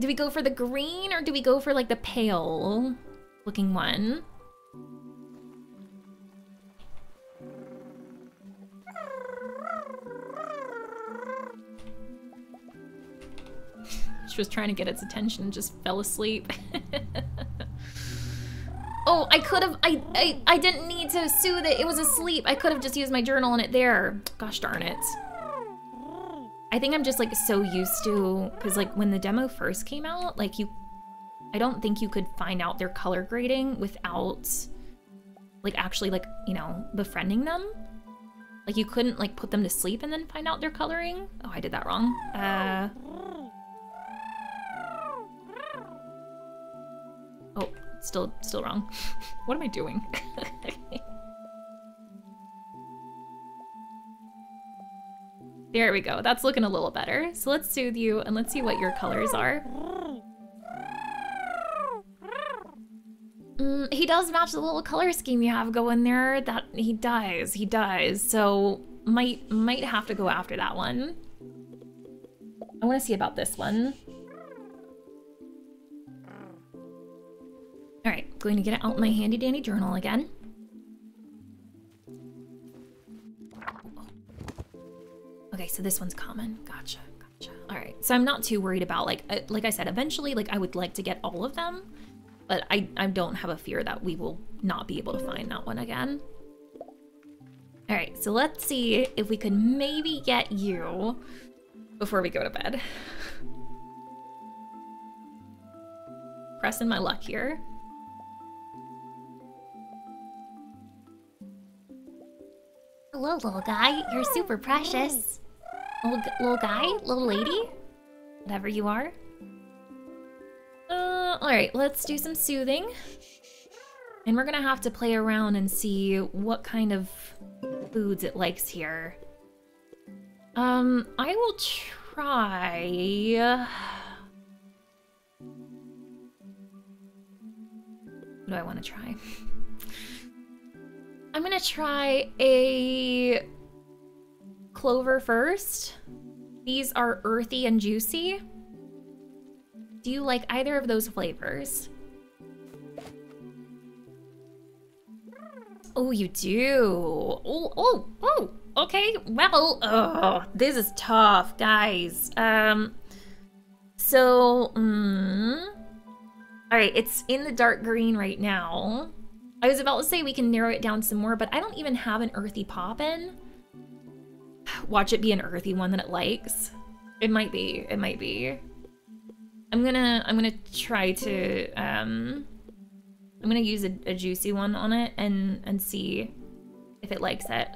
S1: Do we go for the green or do we go for like the pale looking one? Was trying to get its attention and just fell asleep. oh, I could have, I, I, I didn't need to soothe it. It was asleep. I could have just used my journal and it there. Gosh darn it. I think I'm just like so used to, because like when the demo first came out, like you, I don't think you could find out their color grading without like actually like, you know, befriending them. Like you couldn't like put them to sleep and then find out their coloring. Oh, I did that wrong. Uh. Still, still wrong. what am I doing? There we go. That's looking a little better. So let's soothe you and let's see what your colors are. Mm, he does match the little color scheme you have going there. That he does, he does. So might might have to go after that one. I want to see about this one. All right, going to get it out my handy dandy journal again. Okay, so this one's common. Gotcha, gotcha. All right, so I'm not too worried about like, uh, like I said, eventually, like I would like to get all of them, but I, I don't have a fear that we will not be able to find that one again. All right, so let's see if we could maybe get you before we go to bed. Pressing my luck here.
S2: Hello, little guy. You're super precious.
S1: Little, little guy? Little lady? Whatever you are. Uh, alright, let's do some soothing. And we're gonna have to play around and see what kind of foods it likes here. Um, I will try... What do I want to try? I'm gonna try a clover first. These are earthy and juicy. Do you like either of those flavors? Oh, you do. Oh, oh, oh. Okay. Well, oh, this is tough, guys. Um. So, mm, all right, it's in the dark green right now. I was about to say we can narrow it down some more, but I don't even have an earthy poppin'. Watch it be an earthy one that it likes. It might be. It might be. I'm gonna I'm gonna try to um I'm gonna use a, a juicy one on it and and see if it likes it.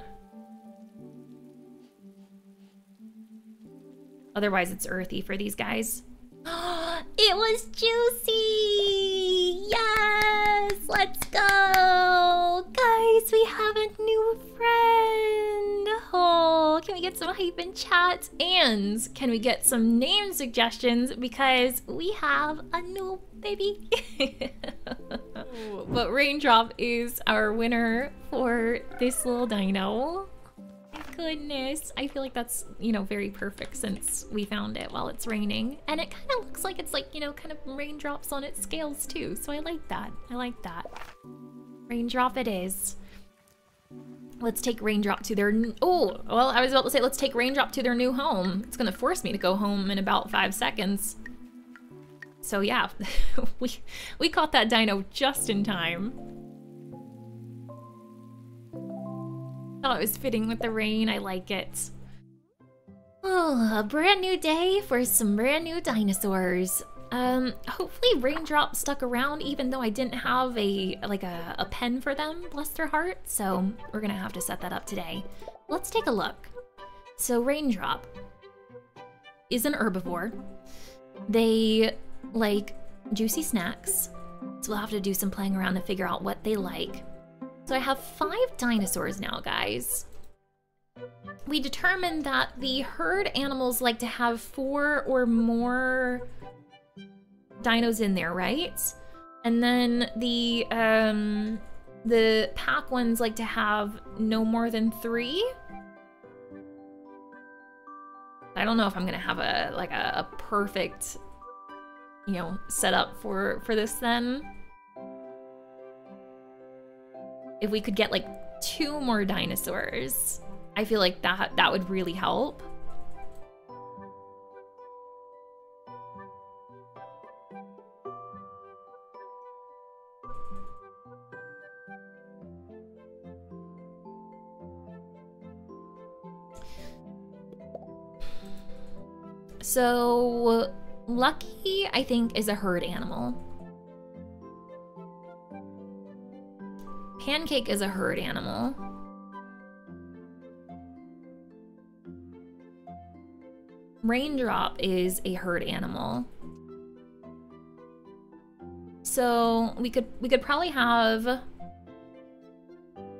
S1: Otherwise it's earthy for these guys.
S2: it was juicy! Yes! Let's go! Guys, we have a new friend!
S1: Oh, can we get some hype in chat? And can we get some name suggestions? Because we have a new baby. but Raindrop is our winner for this little dino goodness. I feel like that's, you know, very perfect since we found it while it's raining. And it kind of looks like it's like, you know, kind of raindrops on its scales too. So I like that. I like that. Raindrop it is. Let's take Raindrop to their... Oh, well, I was about to say let's take Raindrop to their new home. It's to force me to go home in about five seconds. So yeah, we, we caught that dino just in time. Thought it was fitting with the rain. I like it.
S2: Oh, a brand new day for some brand new dinosaurs.
S1: Um, hopefully Raindrop stuck around even though I didn't have a like a, a pen for them, bless their heart. So we're gonna have to set that up today. Let's take a look. So Raindrop is an herbivore. They like juicy snacks. So we'll have to do some playing around to figure out what they like. So I have five dinosaurs now, guys. We determined that the herd animals like to have four or more dinos in there, right? And then the um, the pack ones like to have no more than three. I don't know if I'm gonna have a like a, a perfect, you know, setup for for this then if we could get like two more dinosaurs, I feel like that that would really help. So, Lucky, I think, is a herd animal. Pancake is a herd animal. Raindrop is a herd animal. So we could we could probably have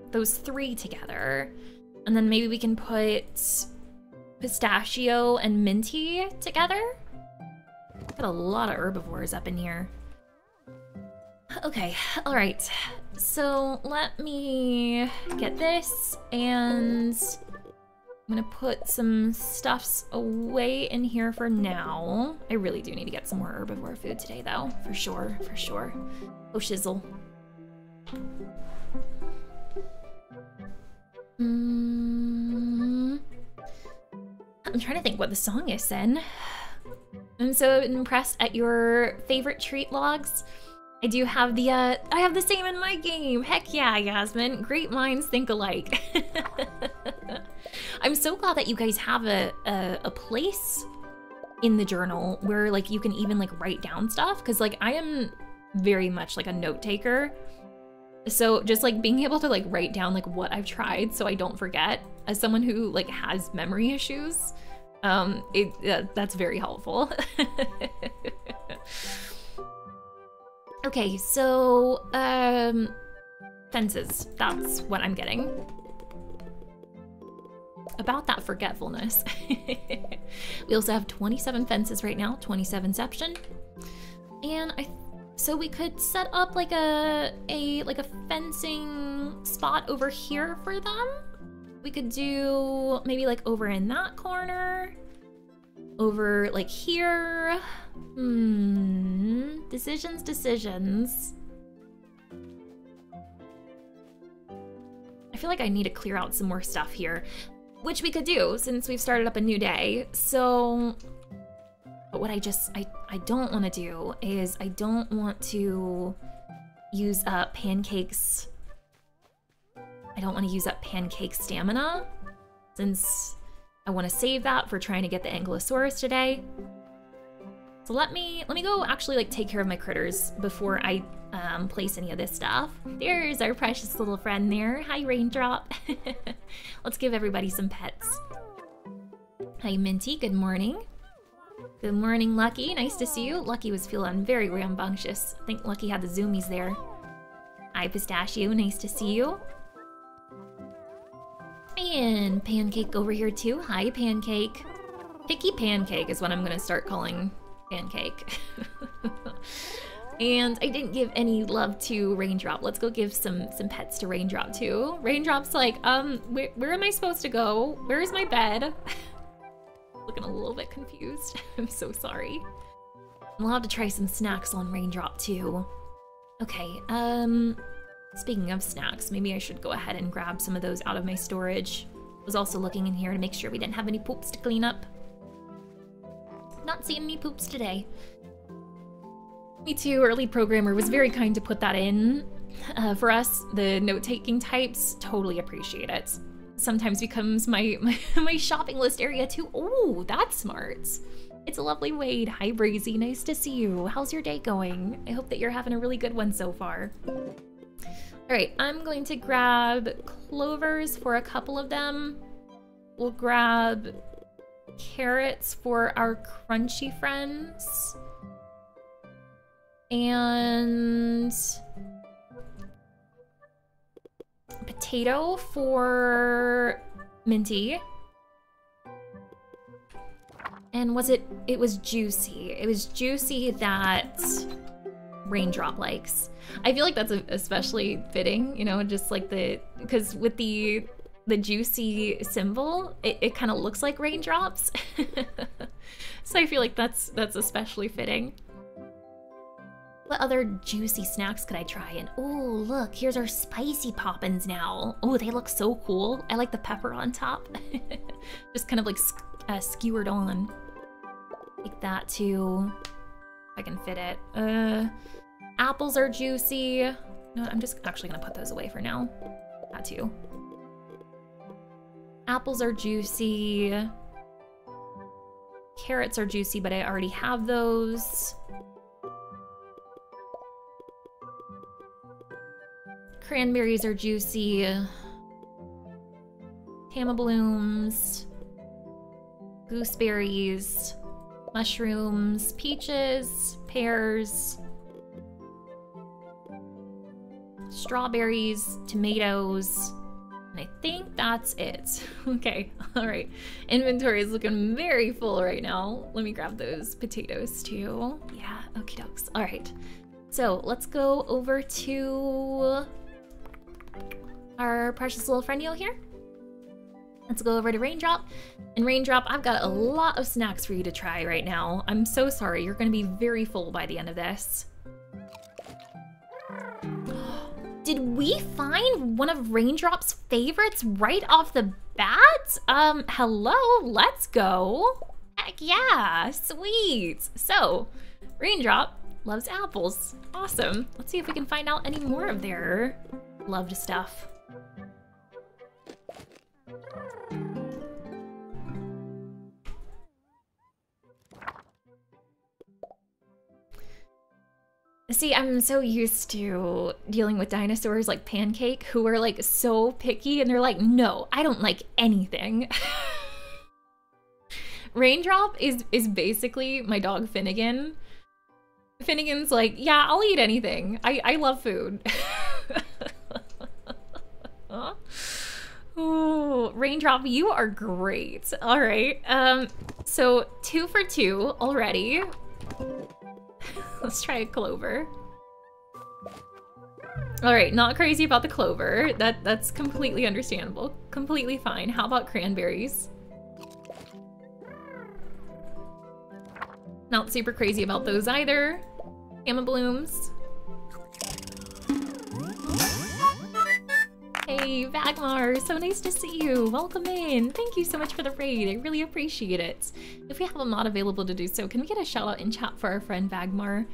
S1: those three together. And then maybe we can put pistachio and minty together. Got a lot of herbivores up in here. Okay, all right. So let me get this and I'm gonna put some stuffs away in here for now. I really do need to get some more herbivore food today though, for sure, for sure. Oh shizzle. Mm. I'm trying to think what the song is then. I'm so impressed at your favorite treat logs. I do have the, uh, I have the same in my game. Heck yeah, Yasmin. Great minds think alike. I'm so glad that you guys have a, a, a place in the journal where like you can even like write down stuff because like I am very much like a note taker. So just like being able to like write down like what I've tried so I don't forget as someone who like has memory issues, um, it uh, that's very helpful. okay, so um, fences. That's what I'm getting. About that forgetfulness. we also have 27 fences right now, 27ception. And I so we could set up like a a like a fencing spot over here for them. We could do maybe like over in that corner. Over like here. Hmm. Decisions, decisions. I feel like I need to clear out some more stuff here, which we could do since we've started up a new day. So but what I just, I, I don't want to do is I don't want to use up pancakes. I don't want to use up pancake stamina since I want to save that for trying to get the Ankylosaurus today. So let me, let me go actually like take care of my critters before I um, place any of this stuff. There's our precious little friend there. Hi, Raindrop. Let's give everybody some pets. Hi, Minty. Good morning. Good morning, Lucky. Nice to see you. Lucky was feeling very rambunctious. I think Lucky had the zoomies there. Hi, Pistachio. Nice to see you. And Pancake over here too. Hi, Pancake. Picky Pancake is what I'm gonna start calling Pancake. and I didn't give any love to Raindrop. Let's go give some some pets to Raindrop too. Raindrop's like, um, where, where am I supposed to go? Where's my bed? looking a little bit confused. I'm so sorry. We'll have to try some snacks on Raindrop too. Okay, um, speaking of snacks, maybe I should go ahead and grab some of those out of my storage. Was also looking in here to make sure we didn't have any poops to clean up. Not seeing any poops today. Me too, early programmer was very kind to put that in. Uh, for us, the note-taking types, totally appreciate it sometimes becomes my, my, my shopping list area too. Oh, that's smart. It's a lovely Wade. Hi, Breezy. Nice to see you. How's your day going? I hope that you're having a really good one so far. All right, I'm going to grab clovers for a couple of them. We'll grab carrots for our crunchy friends. And potato for Minty. And was it, it was juicy. It was juicy that Raindrop likes. I feel like that's especially fitting, you know, just like the, because with the, the juicy symbol, it, it kind of looks like raindrops. so I feel like that's, that's especially fitting. What other juicy snacks could I try? And oh, look, here's our spicy poppins now. Oh, they look so cool. I like the pepper on top. Just kind of like uh, skewered on. Like that too. If I can fit it. Uh, apples are juicy. No, I'm just actually gonna put those away for now. That too. Apples are juicy. Carrots are juicy, but I already have those. Cranberries are juicy. Tama blooms. Gooseberries. Mushrooms. Peaches. Pears. Strawberries. Tomatoes. And I think that's it. okay, all right. Inventory is looking very full right now. Let me grab those potatoes too. Yeah, okie dokes. All right. So let's go over to our precious little friendio here. Let's go over to Raindrop. And Raindrop, I've got a lot of snacks for you to try right now. I'm so sorry, you're gonna be very full by the end of this. Did we find one of Raindrop's favorites right off the bat? Um, hello, let's go. Heck yeah, sweet. So, Raindrop loves apples. Awesome. Let's see if we can find out any more of their loved stuff. See, I'm so used to dealing with dinosaurs like Pancake who are like so picky and they're like, no, I don't like anything. Raindrop is is basically my dog Finnegan. Finnegan's like, yeah, I'll eat anything. I, I love food. Ooh, Raindrop, you are great. All right. Um, so two for two already. Let's try a clover. All right, not crazy about the clover. That That's completely understandable. Completely fine. How about cranberries? Not super crazy about those either. Tama blooms. Hey, Vagmar, so nice to see you. Welcome in. Thank you so much for the raid. I really appreciate it. If we have a mod available to do so, can we get a shout out in chat for our friend Vagmar?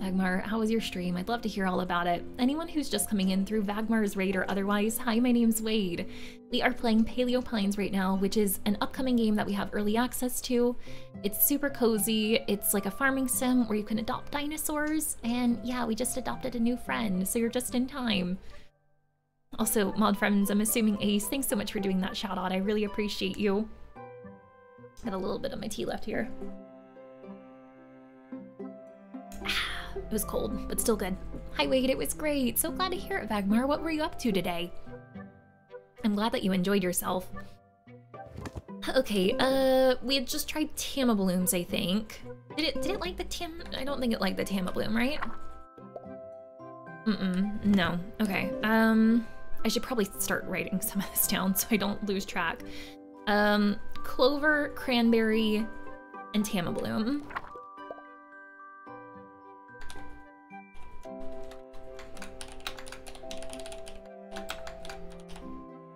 S1: Vagmar, how was your stream? I'd love to hear all about it. Anyone who's just coming in through Vagmar's raid or otherwise, hi, my name's Wade. We are playing Paleo Pines right now, which is an upcoming game that we have early access to. It's super cozy. It's like a farming sim where you can adopt dinosaurs. And yeah, we just adopted a new friend, so you're just in time. Also, mod friends, I'm assuming Ace, thanks so much for doing that shout out. I really appreciate you. Got a little bit of my tea left here. It was cold, but still good. Hi Wade, it was great. So glad to hear it, Vagmar. What were you up to today? I'm glad that you enjoyed yourself. Okay, uh, we had just tried Tama Blooms, I think. Did it, did it like the Tam, I don't think it liked the Tama Bloom, right? Mm-mm, no, okay. Um, I should probably start writing some of this down so I don't lose track. Um, clover, cranberry, and Tama Bloom.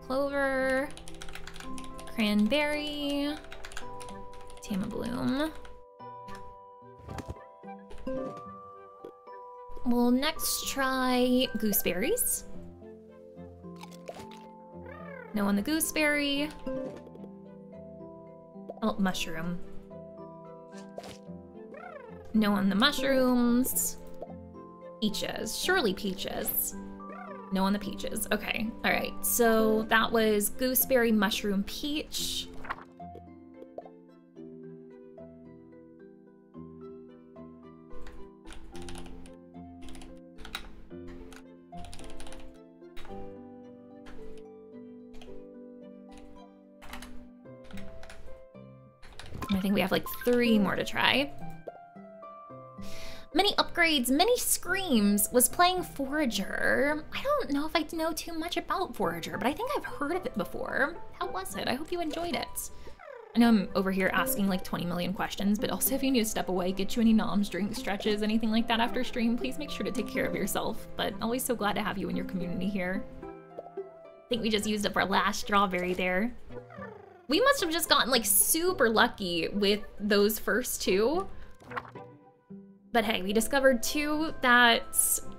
S1: Clover, cranberry, Tama Bloom. We'll next try gooseberries. No on the gooseberry. Oh, mushroom. No on the mushrooms. Peaches. Surely peaches. No on the peaches. Okay. All right. So that was gooseberry, mushroom, peach. We have like three more to try. Many upgrades, many screams, was playing Forager. I don't know if I know too much about Forager, but I think I've heard of it before. How was it? I hope you enjoyed it. I know I'm over here asking like 20 million questions, but also if you need to step away, get you any noms, drink stretches, anything like that after stream, please make sure to take care of yourself. But always so glad to have you in your community here. I think we just used up our last strawberry there. We must have just gotten like super lucky with those first two. But hey, we discovered two that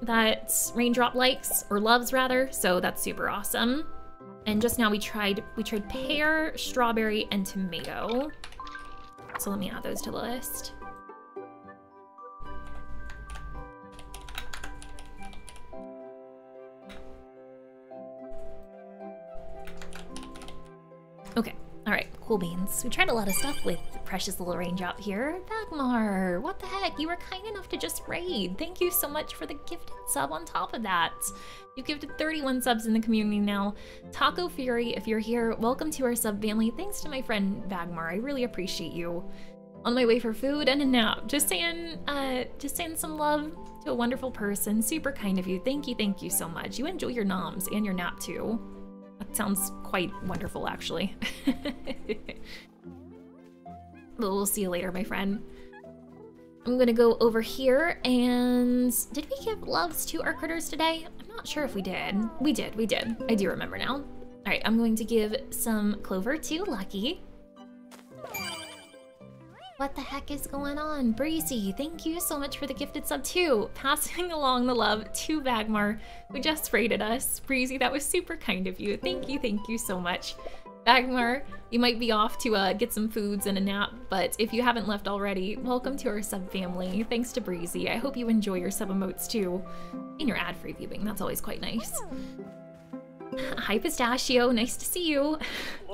S1: that Raindrop likes or loves rather, so that's super awesome. And just now we tried we tried pear, strawberry, and tomato. So let me add those to the list. Cool beans. We tried a lot of stuff with precious little raindrop here. Vagmar, what the heck? You were kind enough to just raid. Thank you so much for the gifted sub on top of that. You've gifted 31 subs in the community now. Taco Fury, if you're here, welcome to our sub family. Thanks to my friend Vagmar. I really appreciate you. On my way for food and a nap. Just saying, uh, just saying some love to a wonderful person. Super kind of you. Thank you, thank you so much. You enjoy your noms and your nap too. Sounds quite wonderful, actually. But we'll see you later, my friend. I'm gonna go over here and... Did we give loves to our critters today? I'm not sure if we did. We did, we did. I do remember now. All right, I'm going to give some clover to Lucky. What the heck is going on? Breezy, thank you so much for the gifted sub too. Passing along the love to Vagmar, who just rated us. Breezy, that was super kind of you. Thank you, thank you so much. Vagmar, you might be off to uh, get some foods and a nap, but if you haven't left already, welcome to our sub family. Thanks to Breezy. I hope you enjoy your sub emotes too. And your ad-free viewing, that's always quite nice. Hi, Pistachio. Nice to see you.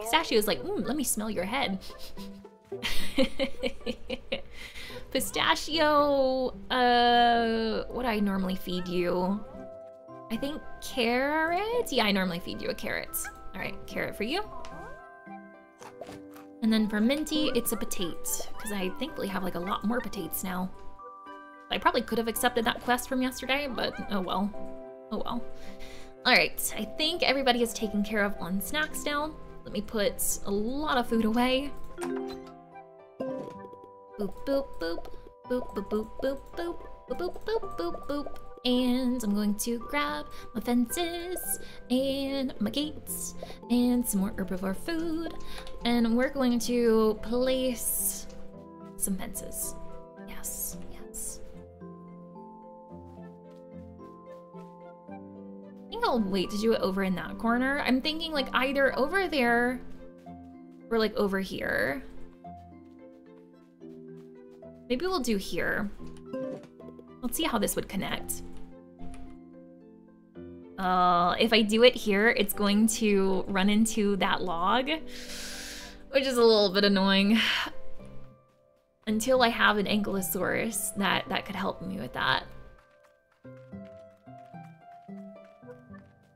S1: Pistachio's like, mm, let me smell your head. Pistachio, uh, what I normally feed you? I think carrots? Yeah, I normally feed you a carrot. All right, carrot for you. And then for Minty, it's a potato, because I thankfully have like a lot more potatoes now. I probably could have accepted that quest from yesterday, but oh well. Oh well. Alright, I think everybody is taken care of on snacks now. Let me put a lot of food away. Boop, boop, boop. Boop, boop, boop, boop, boop. Boop, boop, boop, boop, boop. And I'm going to grab my fences and my gates and some more herbivore food. And we're going to place some fences. Yes, yes. I think I'll wait to do it over in that corner. I'm thinking like either over there or like over here. Maybe we'll do here. Let's see how this would connect. Uh, if I do it here, it's going to run into that log, which is a little bit annoying. Until I have an Ankylosaurus that, that could help me with that.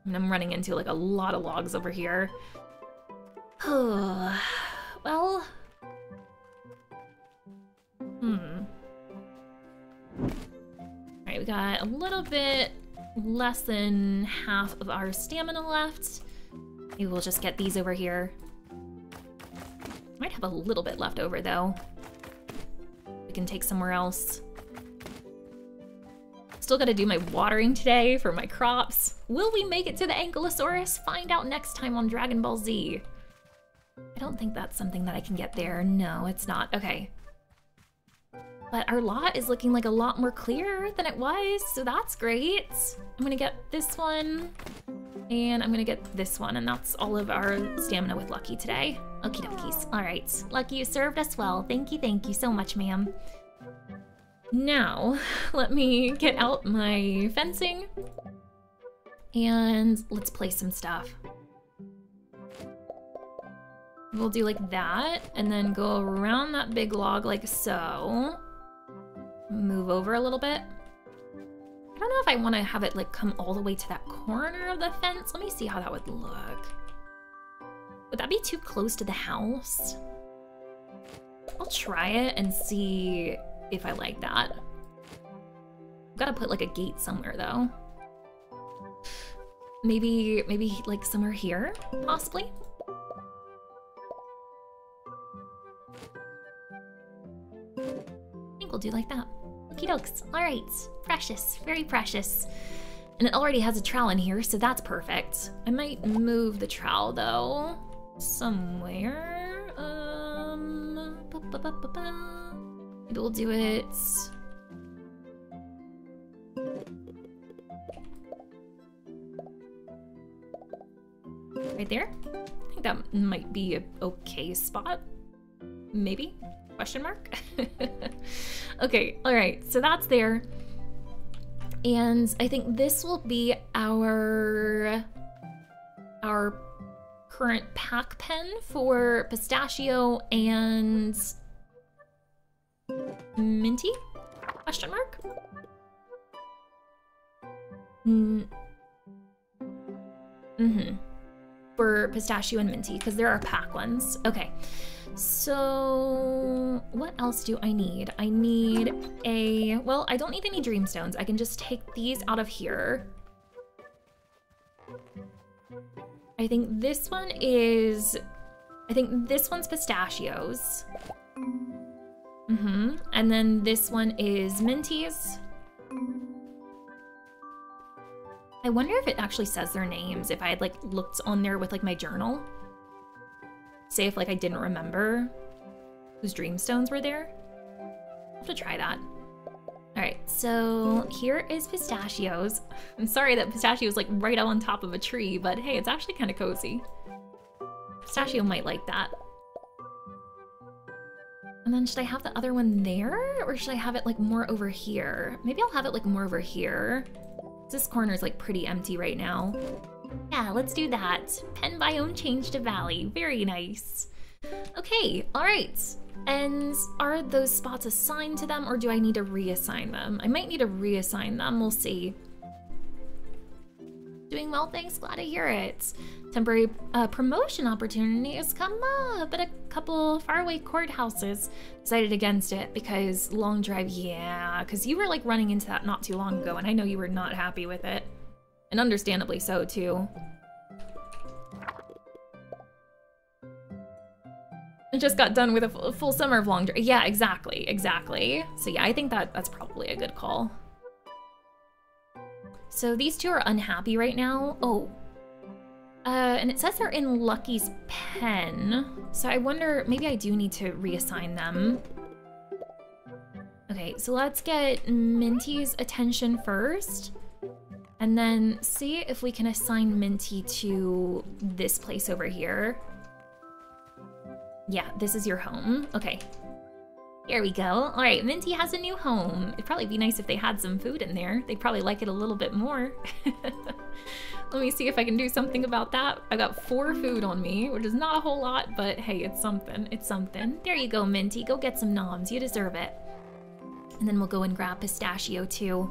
S1: And I'm running into like a lot of logs over here. well, Hmm. Alright, we got a little bit less than half of our stamina left. Maybe we'll just get these over here. Might have a little bit left over though. We can take somewhere else. Still gotta do my watering today for my crops. Will we make it to the Ankylosaurus? Find out next time on Dragon Ball Z. I don't think that's something that I can get there. No, it's not. Okay, but our lot is looking like a lot more clear than it was, so that's great. I'm gonna get this one, and I'm gonna get this one, and that's all of our stamina with Lucky today. Okie dokies. All right, Lucky, you served us well. Thank you, thank you so much, ma'am. Now, let me get out my fencing, and let's place some stuff. We'll do like that, and then go around that big log like so move over a little bit. I don't know if I want to have it like come all the way to that corner of the fence. Let me see how that would look. Would that be too close to the house? I'll try it and see if I like that. I've got to put like a gate somewhere though. Maybe, maybe like somewhere here, possibly? I think we'll do like that. Okie dokes. Alright. Precious. Very precious. And it already has a trowel in here, so that's perfect. I might move the trowel, though. Somewhere. Um... Ba -ba -ba Maybe we'll do it... Right there? I think that might be a okay spot. Maybe? Question mark? okay, all right, so that's there. And I think this will be our our current pack pen for pistachio and minty question mark mm. mm-hmm for pistachio and minty because there are pack ones okay so what else do I need? I need a, well, I don't need any dreamstones. I can just take these out of here. I think this one is, I think this one's pistachios. Mm-hmm. And then this one is minties. I wonder if it actually says their names, if I had like looked on there with like my journal say if like I didn't remember whose dreamstones were there. I'll have to try that. All right, so here is pistachios. I'm sorry that pistachio is like right on top of a tree, but hey, it's actually kind of cozy. Pistachio might like that. And then should I have the other one there? Or should I have it like more over here? Maybe I'll have it like more over here. This corner is like pretty empty right now. Yeah, let's do that. Pen biome changed to valley. Very nice. Okay, all right. And are those spots assigned to them or do I need to reassign them? I might need to reassign them, we'll see. Doing well, thanks, glad to hear it. Temporary uh, promotion opportunities come up but a couple faraway courthouses. Decided against it because long drive, yeah, because you were like running into that not too long ago and I know you were not happy with it. And understandably so, too. I just got done with a full summer of long drive. Yeah, exactly, exactly. So yeah, I think that that's probably a good call. So these two are unhappy right now. Oh. Uh, and it says they're in Lucky's pen. So I wonder, maybe I do need to reassign them. Okay, so let's get Minty's attention first. And then see if we can assign Minty to this place over here. Yeah, this is your home. Okay. Here we go. All right, Minty has a new home. It'd probably be nice if they had some food in there. They'd probably like it a little bit more. Let me see if I can do something about that. I got four food on me, which is not a whole lot, but hey, it's something. It's something. There you go, Minty. Go get some noms. You deserve it. And then we'll go and grab Pistachio too.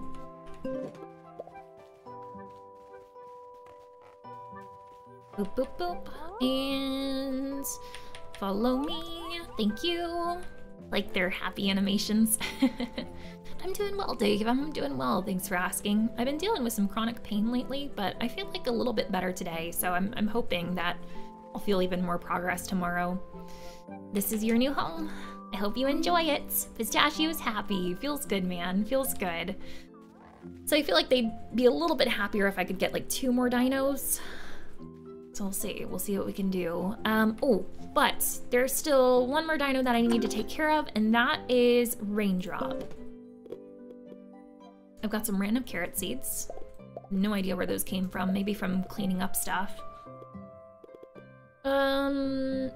S1: Boop, boop, boop. And follow me. Thank you. Like their happy animations. I'm doing well, Dave. I'm doing well. Thanks for asking. I've been dealing with some chronic pain lately, but I feel like a little bit better today, so I'm, I'm hoping that I'll feel even more progress tomorrow. This is your new home. I hope you enjoy it. Pistachio's happy. Feels good, man. Feels good. So I feel like they'd be a little bit happier if I could get like two more dinos. So we'll see. We'll see what we can do. Um, oh, but there's still one more dino that I need to take care of, and that is Raindrop. I've got some random carrot seeds. No idea where those came from. Maybe from cleaning up stuff. Um,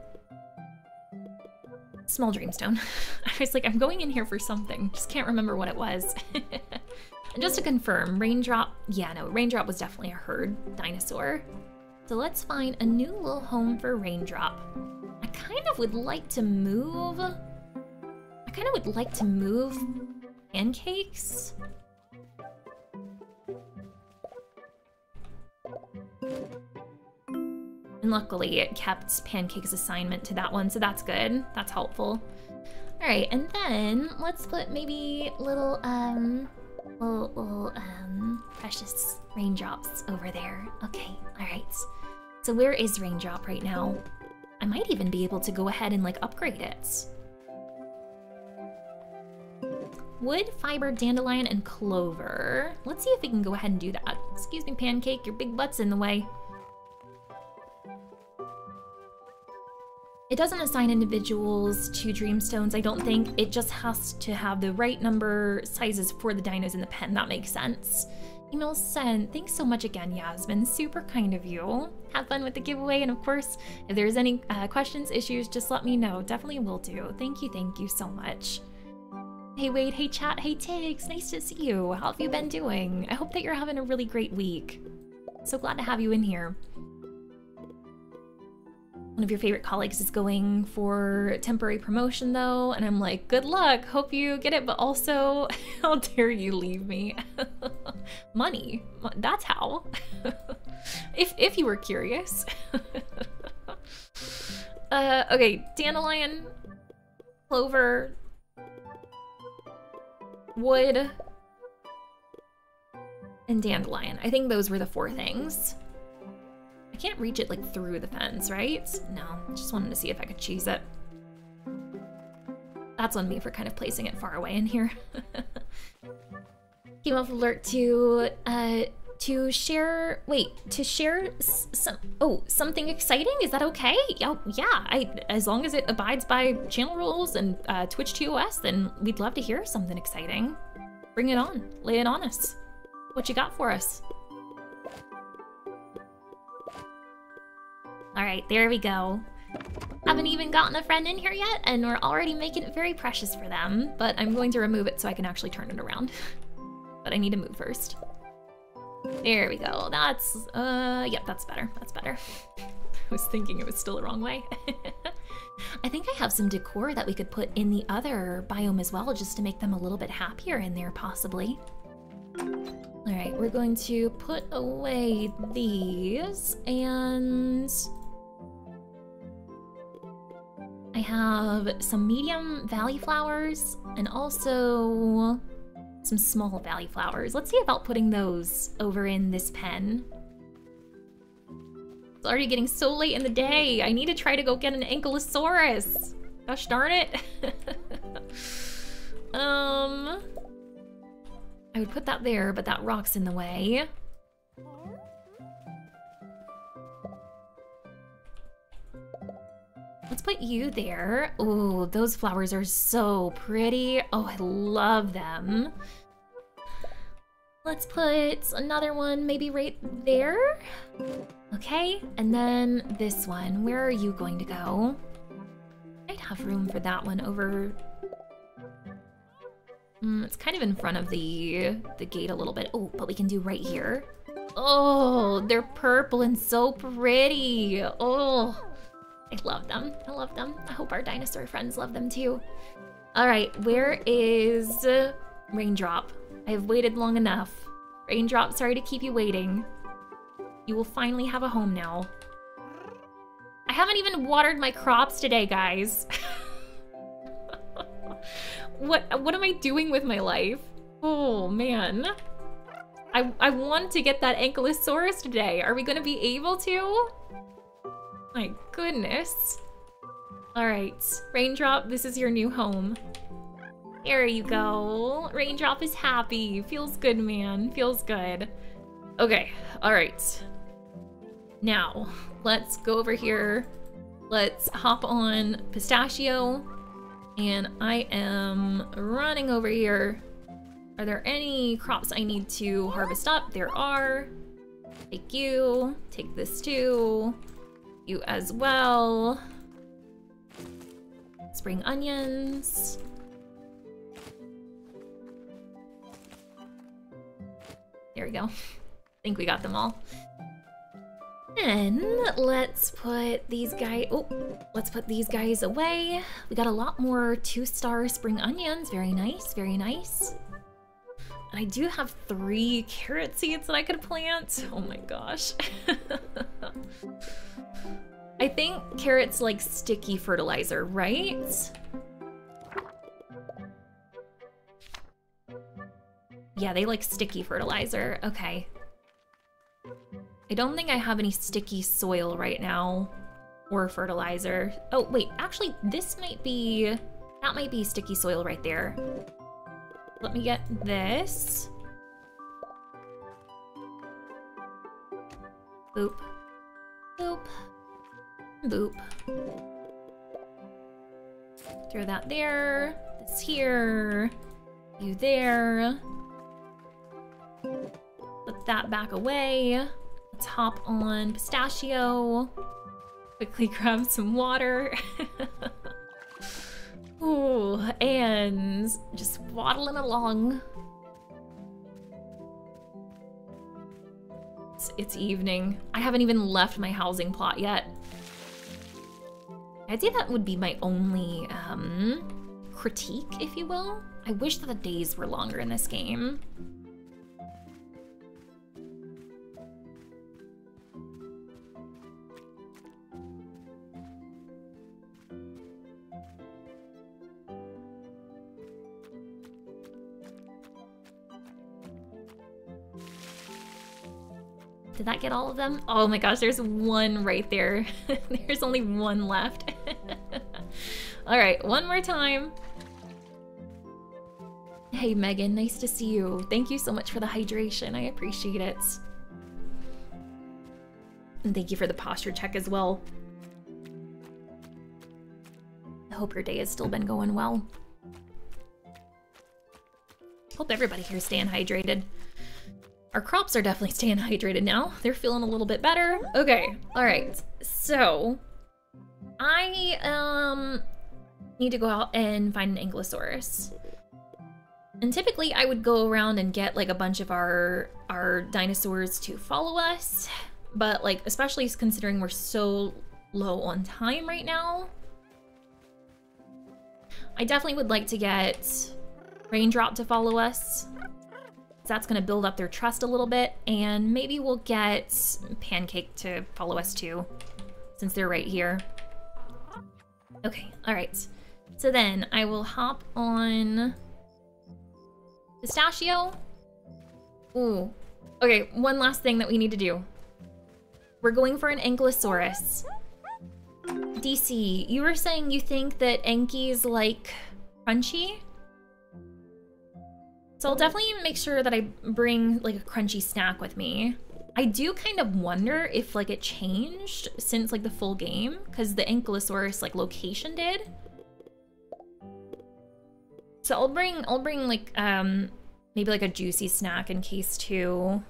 S1: small dreamstone. I was like, I'm going in here for something. Just can't remember what it was. and just to confirm, Raindrop, yeah, no, Raindrop was definitely a herd dinosaur. So let's find a new little home for Raindrop. I kind of would like to move... I kind of would like to move pancakes. And luckily it kept Pancake's assignment to that one, so that's good. That's helpful. All right, and then let's put maybe little, um, little, little um, precious raindrops over there. Okay, all right. So where is Raindrop right now? I might even be able to go ahead and like upgrade it. Wood, fiber, dandelion, and clover. Let's see if we can go ahead and do that. Excuse me, Pancake, your big butt's in the way. It doesn't assign individuals to Dreamstones, I don't think. It just has to have the right number sizes for the dinos in the pen. That makes sense. Email sent. Thanks so much again, Yasmin. Super kind of you. Have fun with the giveaway. And of course, if there's any uh, questions, issues, just let me know. Definitely will do. Thank you, thank you so much. Hey Wade, hey chat, hey Tiggs, nice to see you. How have you been doing? I hope that you're having a really great week. So glad to have you in here one of your favorite colleagues is going for temporary promotion though and i'm like good luck. Hope you get it but also how dare you leave me? Money. That's how. If if you were curious. Uh okay dandelion clover wood and dandelion. I think those were the four things I can't reach it like through the fence, right? No, just wanted to see if I could cheese it. That's on me for kind of placing it far away in here. Came off alert to, uh, to share, wait, to share some, oh, something exciting? Is that okay? Oh, yeah, I, as long as it abides by channel rules and uh, Twitch TOS, then we'd love to hear something exciting. Bring it on, lay it on us. What you got for us? Alright, there we go. Haven't even gotten a friend in here yet, and we're already making it very precious for them. But I'm going to remove it so I can actually turn it around. but I need to move first. There we go. That's, uh, yep, that's better. That's better. I was thinking it was still the wrong way. I think I have some decor that we could put in the other biome as well, just to make them a little bit happier in there, possibly. All right, we're going to put away these, and I have some medium valley flowers and also some small valley flowers. Let's see about putting those over in this pen. It's already getting so late in the day. I need to try to go get an Ankylosaurus. Gosh darn it. um, I would put that there, but that rock's in the way. Let's put you there. Oh, those flowers are so pretty. Oh, I love them. Let's put another one maybe right there. Okay, and then this one. Where are you going to go? I'd have room for that one over... Mm, it's kind of in front of the, the gate a little bit. Oh, but we can do right here. Oh, they're purple and so pretty. Oh, I love them. I love them. I hope our dinosaur friends love them too. All right, where is Raindrop? I have waited long enough. Raindrop, sorry to keep you waiting. You will finally have a home now. I haven't even watered my crops today, guys. what what am I doing with my life? Oh, man. I, I want to get that Ankylosaurus today. Are we going to be able to? My goodness. All right, Raindrop, this is your new home. There you go. Raindrop is happy. Feels good, man. Feels good. Okay, all right. Now, let's go over here. Let's hop on Pistachio. And I am running over here. Are there any crops I need to harvest up? There are. Take you. Take this too. You as well. Spring onions. There we go. I think we got them all. And let's put these guys, oh, let's put these guys away. We got a lot more two-star spring onions. Very nice, very nice. I do have three carrot seeds that I could plant. Oh my gosh. I think carrots like sticky fertilizer, right? Yeah, they like sticky fertilizer. Okay. I don't think I have any sticky soil right now or fertilizer. Oh, wait, actually, this might be, that might be sticky soil right there. Let me get this. Boop. Boop. Boop. Throw that there. This here. You there. Put that back away. Let's hop on pistachio. Quickly grab some water. Ooh, and just waddling along. It's, it's evening. I haven't even left my housing plot yet. I'd say that would be my only um, critique, if you will. I wish that the days were longer in this game. Did that get all of them? Oh my gosh, there's one right there. there's only one left. all right, one more time. Hey Megan, nice to see you. Thank you so much for the hydration. I appreciate it. And thank you for the posture check as well. I hope your day has still been going well. Hope everybody here is staying hydrated. Our crops are definitely staying hydrated now. They're feeling a little bit better. Okay, all right. So, I um need to go out and find an Ankylosaurus. And typically I would go around and get like a bunch of our our dinosaurs to follow us, but like especially considering we're so low on time right now, I definitely would like to get Raindrop to follow us. That's gonna build up their trust a little bit, and maybe we'll get Pancake to follow us too, since they're right here. Okay, all right. So then I will hop on Pistachio. Ooh. Okay, one last thing that we need to do. We're going for an Ankylosaurus. DC, you were saying you think that Anky's like crunchy? So I'll definitely make sure that I bring like a crunchy snack with me. I do kind of wonder if like it changed since like the full game because the Ankylosaurus like location did. So I'll bring I'll bring like um maybe like a juicy snack in case too.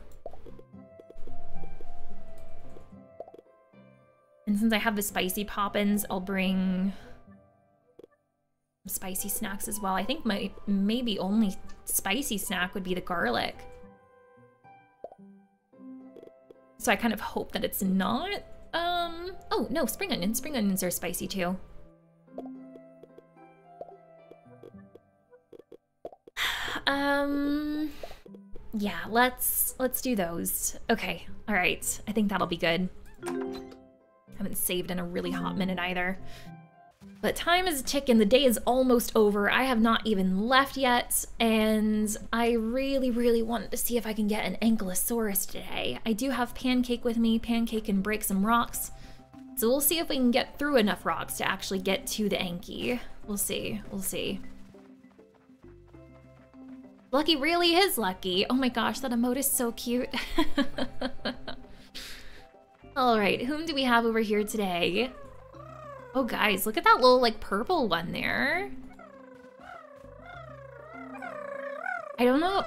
S1: And since I have the spicy poppins, I'll bring spicy snacks as well. I think my maybe only spicy snack would be the garlic. So I kind of hope that it's not. Um, oh no, spring onions. Spring onions are spicy too. Um, yeah, let's let's do those. Okay, all right. I think that'll be good. I haven't saved in a really hot minute either. But time is ticking, the day is almost over. I have not even left yet, and I really, really want to see if I can get an Ankylosaurus today. I do have Pancake with me. Pancake can break some rocks. So we'll see if we can get through enough rocks to actually get to the Anky. We'll see, we'll see. Lucky really is lucky. Oh my gosh, that emote is so cute. All right, whom do we have over here today? Oh guys, look at that little like purple one there. I don't know.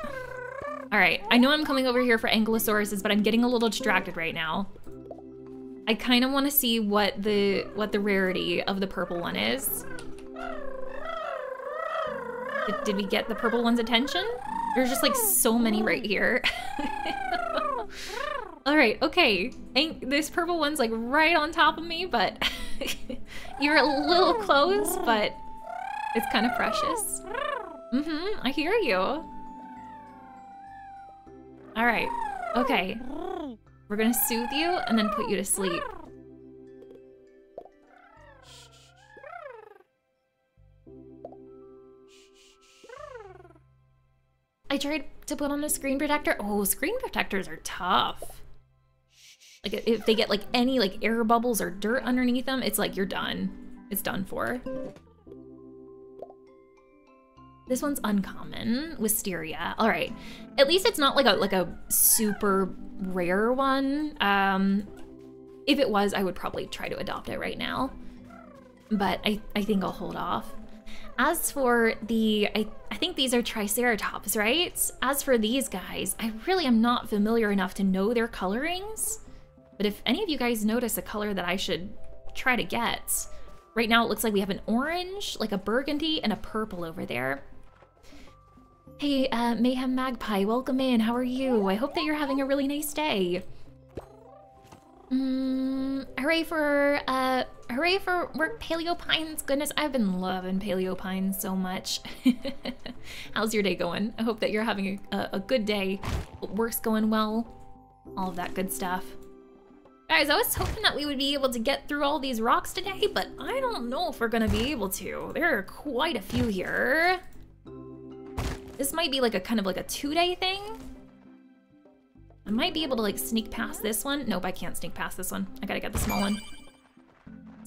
S1: All right, I know I'm coming over here for Ankylosauruses, but I'm getting a little distracted right now. I kind of want to see what the what the rarity of the purple one is. Did, did we get the purple one's attention? There's just like so many right here. All right, okay. Ain't this purple one's like right on top of me, but you're a little close, but it's kind of precious. Mm-hmm, I hear you. All right, okay. We're gonna soothe you and then put you to sleep. I tried to put on a screen protector. Oh, screen protectors are tough. Like if they get like any like air bubbles or dirt underneath them, it's like you're done. It's done for. This one's uncommon, Wisteria. All right, at least it's not like a like a super rare one. Um, if it was, I would probably try to adopt it right now. But I, I think I'll hold off. As for the, I, I think these are Triceratops, right? As for these guys, I really am not familiar enough to know their colorings. But if any of you guys notice a color that I should try to get, right now it looks like we have an orange, like a burgundy, and a purple over there. Hey, uh, Mayhem Magpie, welcome in. How are you? I hope that you're having a really nice day. Mm, hooray for, uh, hooray for work Paleo Pines. Goodness, I've been loving Paleo Pines so much. How's your day going? I hope that you're having a, a good day. Work's going well. All of that good stuff. Guys, I was hoping that we would be able to get through all these rocks today, but I don't know if we're gonna be able to. There are quite a few here. This might be like a kind of like a two-day thing. I might be able to like sneak past this one. Nope, I can't sneak past this one. I gotta get the small one.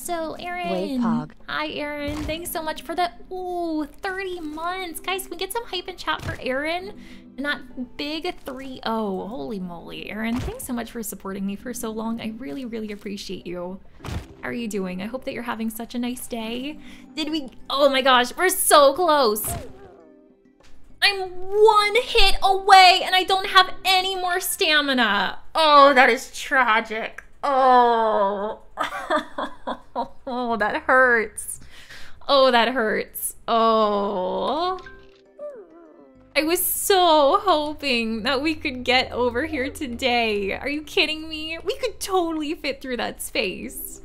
S1: So, Aaron.
S3: Wait, Pog.
S1: Hi, Aaron. Thanks so much for the, ooh, 30 months. Guys, can we get some hype and chat for Aaron? Not big 3-0. Holy moly, Aaron. Thanks so much for supporting me for so long. I really, really appreciate you. How are you doing? I hope that you're having such a nice day. Did we, oh my gosh, we're so close. I'm one hit away and I don't have any more stamina. Oh, that is tragic. Oh. oh, that hurts. Oh, that hurts. Oh. I was so hoping that we could get over here today. Are you kidding me? We could totally fit through that space.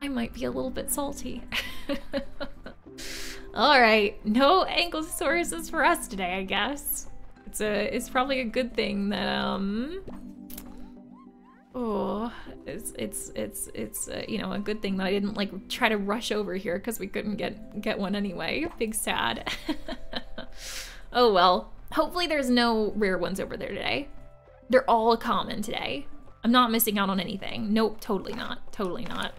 S1: I might be a little bit salty. All right, no Ankylosauruses for us today, I guess. It's a, it's probably a good thing that um, oh, it's it's it's it's uh, you know a good thing that I didn't like try to rush over here because we couldn't get get one anyway. Big sad. oh well. Hopefully there's no rare ones over there today. They're all common today. I'm not missing out on anything. Nope, totally not. Totally not.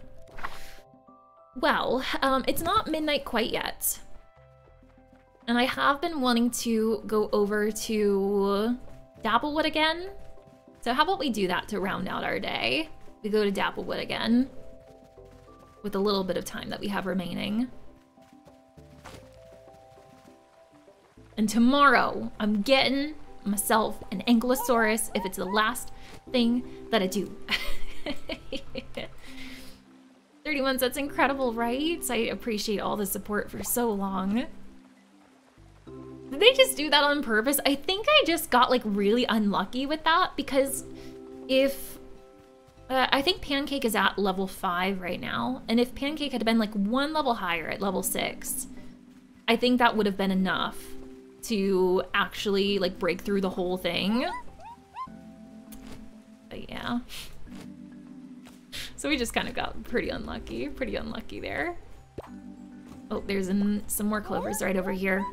S1: Well, um, it's not midnight quite yet. And I have been wanting to go over to Dapplewood again. So how about we do that to round out our day? We go to Dapplewood again with a little bit of time that we have remaining. And tomorrow, I'm getting myself an Ankylosaurus if it's the last thing that I do. 30 months, that's incredible, right? I appreciate all the support for so long. Did they just do that on purpose? I think I just got like really unlucky with that because if uh, I think Pancake is at level five right now, and if Pancake had been like one level higher at level six, I think that would have been enough to actually like break through the whole thing. But yeah. So we just kind of got pretty unlucky, pretty unlucky there. Oh, there's some more clovers right over here.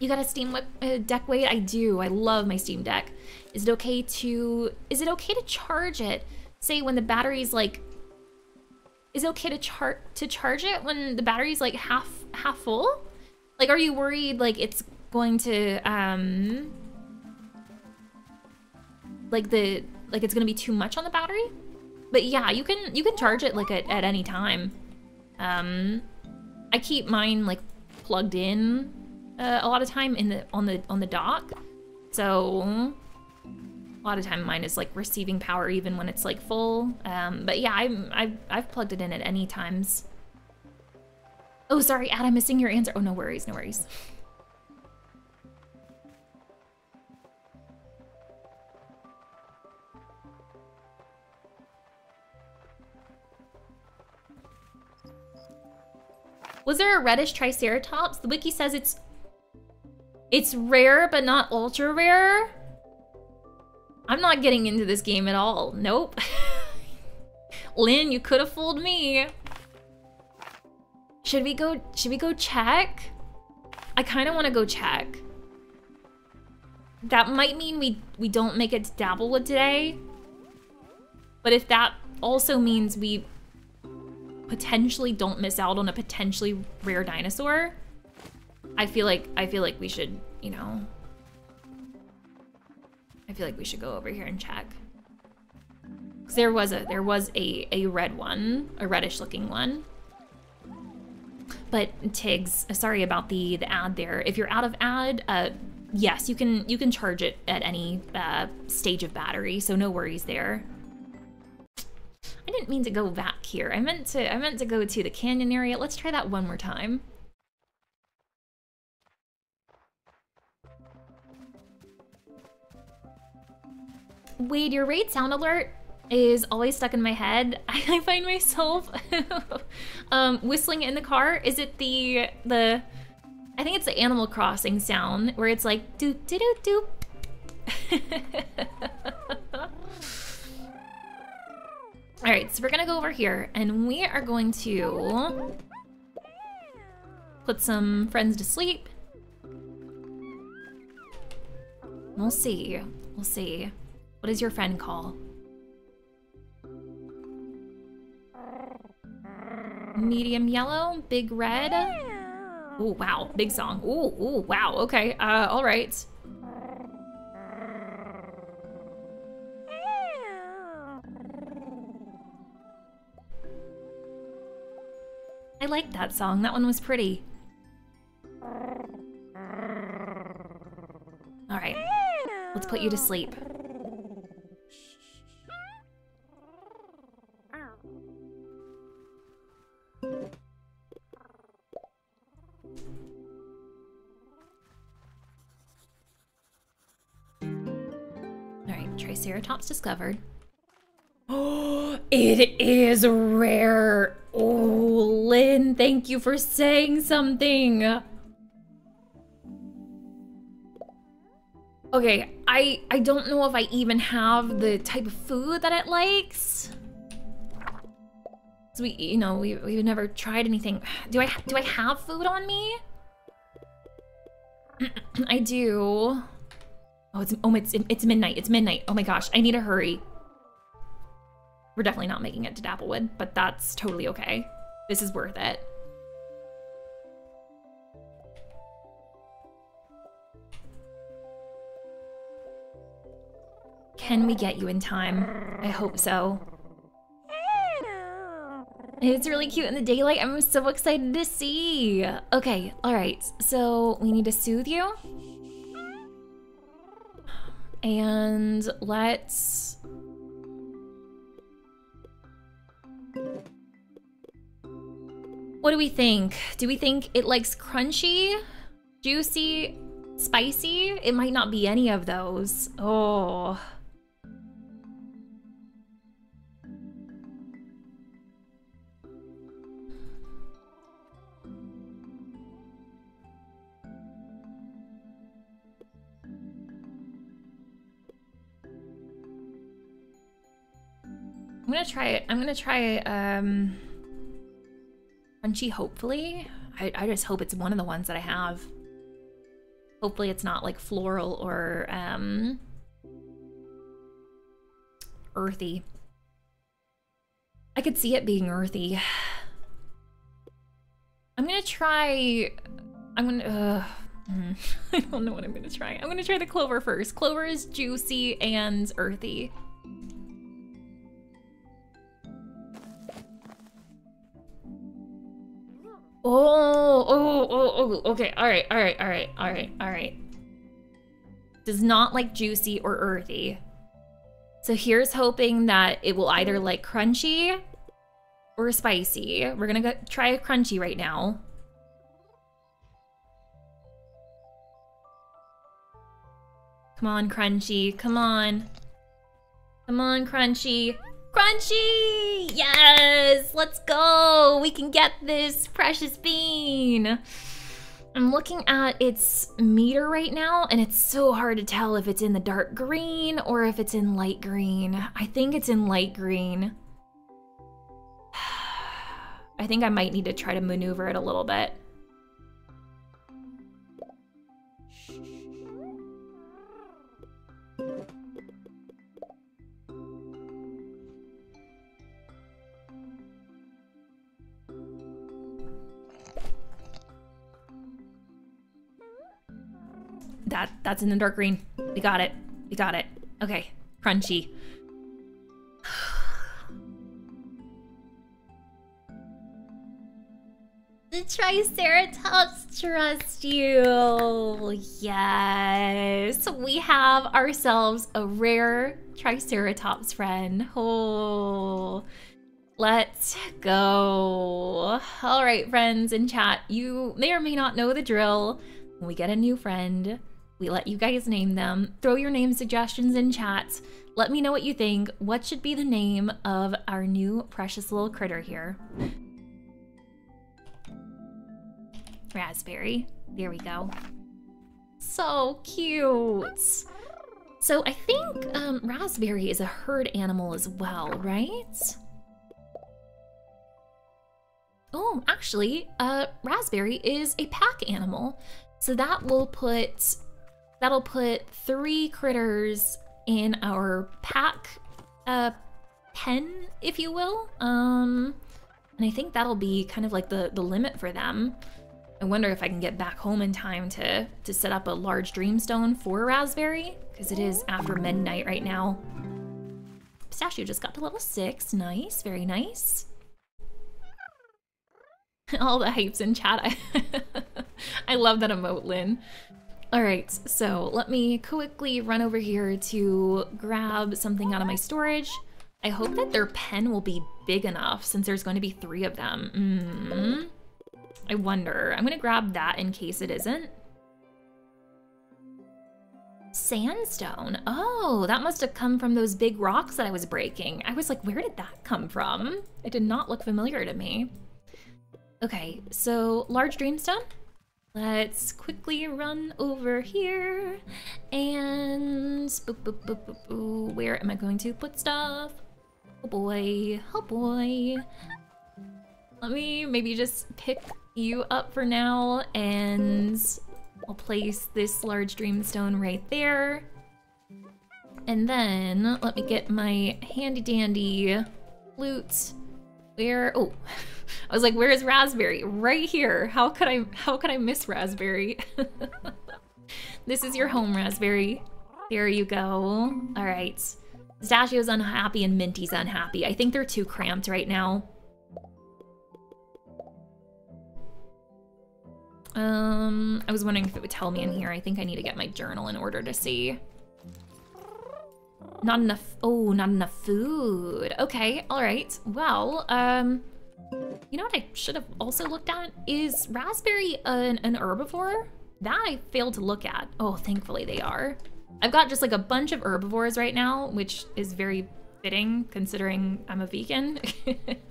S1: You got a Steam uh, Deck Wade? I do. I love my Steam Deck. Is it okay to... Is it okay to charge it? Say when the battery's like... Is it okay to char to charge it when the battery's like half half full? Like, are you worried like it's going to um like the like it's gonna be too much on the battery? But yeah, you can you can charge it like at, at any time. Um, I keep mine like plugged in uh, a lot of time in the on the on the dock, so a lot of time mine is like receiving power even when it's like full. Um, but yeah, I'm I've I've plugged it in at any times. Oh, sorry, Adam, missing your answer. Oh, no worries, no worries. Was there a reddish Triceratops? The wiki says it's... It's rare, but not ultra rare. I'm not getting into this game at all. Nope. Lynn, you could have fooled me. Should we go, should we go check? I kind of want to go check. That might mean we, we don't make it to Dapplewood today. But if that also means we potentially don't miss out on a potentially rare dinosaur, I feel like I feel like we should, you know, I feel like we should go over here and check. Cause there was a there was a a red one, a reddish looking one. But Tigs, sorry about the the ad there. If you're out of ad, uh, yes, you can you can charge it at any uh, stage of battery, so no worries there. I didn't mean to go back here. I meant to I meant to go to the canyon area. Let's try that one more time. Wade, your raid sound alert is always stuck in my head. I find myself um, whistling in the car. Is it the the I think it's the Animal Crossing sound where it's like doop doop doop doop. All right, so we're gonna go over here and we are going to put some friends to sleep. We'll see, we'll see. What does your friend call? Medium yellow, big red. Oh, wow, big song. Oh, oh, wow, okay, uh, all right. I like that song. That one was pretty. All right, let's put you to sleep. Triceratops discovered. Oh, it is rare. Oh, Lynn, thank you for saying something. Okay, I I don't know if I even have the type of food that it likes. So we, you know, we we've never tried anything. Do I do I have food on me? I do. Oh, it's oh, it's it's midnight. It's midnight. Oh my gosh, I need to hurry. We're definitely not making it to Dapplewood, but that's totally okay. This is worth it. Can we get you in time? I hope so. It's really cute in the daylight. I'm so excited to see. Okay, all right. So we need to soothe you. And let's... What do we think? Do we think it likes crunchy, juicy, spicy? It might not be any of those. Oh. I'm gonna try it. I'm gonna try um crunchy. Hopefully, I I just hope it's one of the ones that I have. Hopefully, it's not like floral or um earthy. I could see it being earthy. I'm gonna try. I'm gonna. Uh, I don't know what I'm gonna try. I'm gonna try the clover first. Clover is juicy and earthy. Oh, oh, oh, oh, okay. All right, all right, all right, all right, all right. Does not like juicy or earthy. So here's hoping that it will either like crunchy or spicy. We're gonna go try a crunchy right now. Come on, crunchy. Come on. Come on, crunchy. Crunchy! Yes! Let's go! We can get this precious bean! I'm looking at its meter right now, and it's so hard to tell if it's in the dark green or if it's in light green. I think it's in light green. I think I might need to try to maneuver it a little bit. That that's in the dark green. We got it. We got it. Okay. Crunchy. The Triceratops trust you. Yes. We have ourselves a rare Triceratops friend. Oh. Let's go. All right, friends in chat, you may or may not know the drill. When we get a new friend, we let you guys name them. Throw your name suggestions in chat. Let me know what you think. What should be the name of our new precious little critter here? Raspberry. There we go. So cute. So I think um, Raspberry is a herd animal as well, right? Oh, actually, uh, Raspberry is a pack animal. So that will put, that'll put three critters in our pack uh, pen, if you will. Um, and I think that'll be kind of like the, the limit for them. I wonder if I can get back home in time to, to set up a large dreamstone for Raspberry, because it is after midnight right now. Pistachio just got to level six. Nice, very nice. All the hypes in chat. I, I love that emote, Lynn. All right, so let me quickly run over here to grab something out of my storage. I hope that their pen will be big enough since there's going to be three of them. Mm -hmm. I wonder. I'm gonna grab that in case it isn't. Sandstone. Oh, that must have come from those big rocks that I was breaking. I was like, where did that come from? It did not look familiar to me. Okay, so large dreamstone. Let's quickly run over here and boop, boop, boop, where am I going to put stuff? Oh boy, oh boy. Let me maybe just pick you up for now and I'll place this large dreamstone right there. And then let me get my handy dandy loot. Where, oh, I was like, where is Raspberry? Right here. How could I, how could I miss Raspberry? this is your home, Raspberry. There you go. All right. Pistachio's unhappy and Minty's unhappy. I think they're too cramped right now. Um, I was wondering if it would tell me in here. I think I need to get my journal in order to see. Not enough, oh, not enough food. Okay, all right. Well, um, you know what I should have also looked at? Is raspberry an, an herbivore? That I failed to look at. Oh, thankfully they are. I've got just like a bunch of herbivores right now, which is very fitting considering I'm a vegan.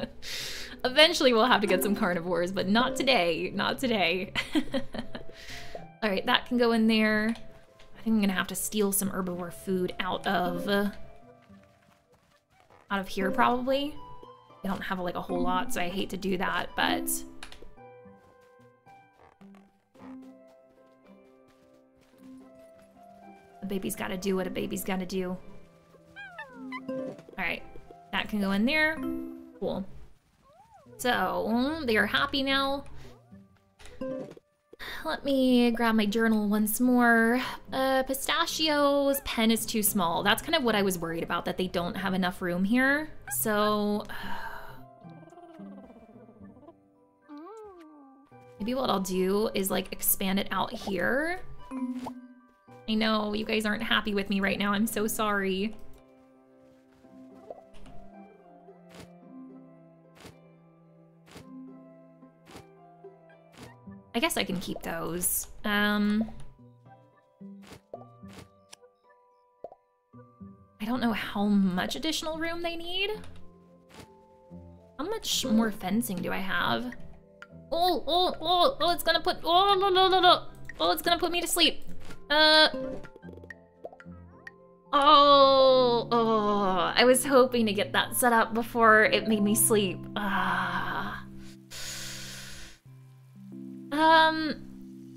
S1: Eventually we'll have to get some carnivores, but not today, not today. All right, that can go in there. I think I'm gonna have to steal some herbivore food out of, uh, out of here probably. I don't have like a whole lot, so I hate to do that, but a baby's gotta do what a baby's gotta do. All right, that can go in there. Cool. So, they are happy now. Let me grab my journal once more. Uh, Pistachio's pen is too small. That's kind of what I was worried about, that they don't have enough room here. So... Maybe what I'll do is like expand it out here. I know you guys aren't happy with me right now. I'm so sorry. I guess I can keep those. Um, I don't know how much additional room they need. How much more fencing do I have? Oh, oh, oh, oh, it's gonna put, oh, no, no, no, no. Oh, it's gonna put me to sleep. Uh, oh, oh, I was hoping to get that set up before it made me sleep. Ah. Um,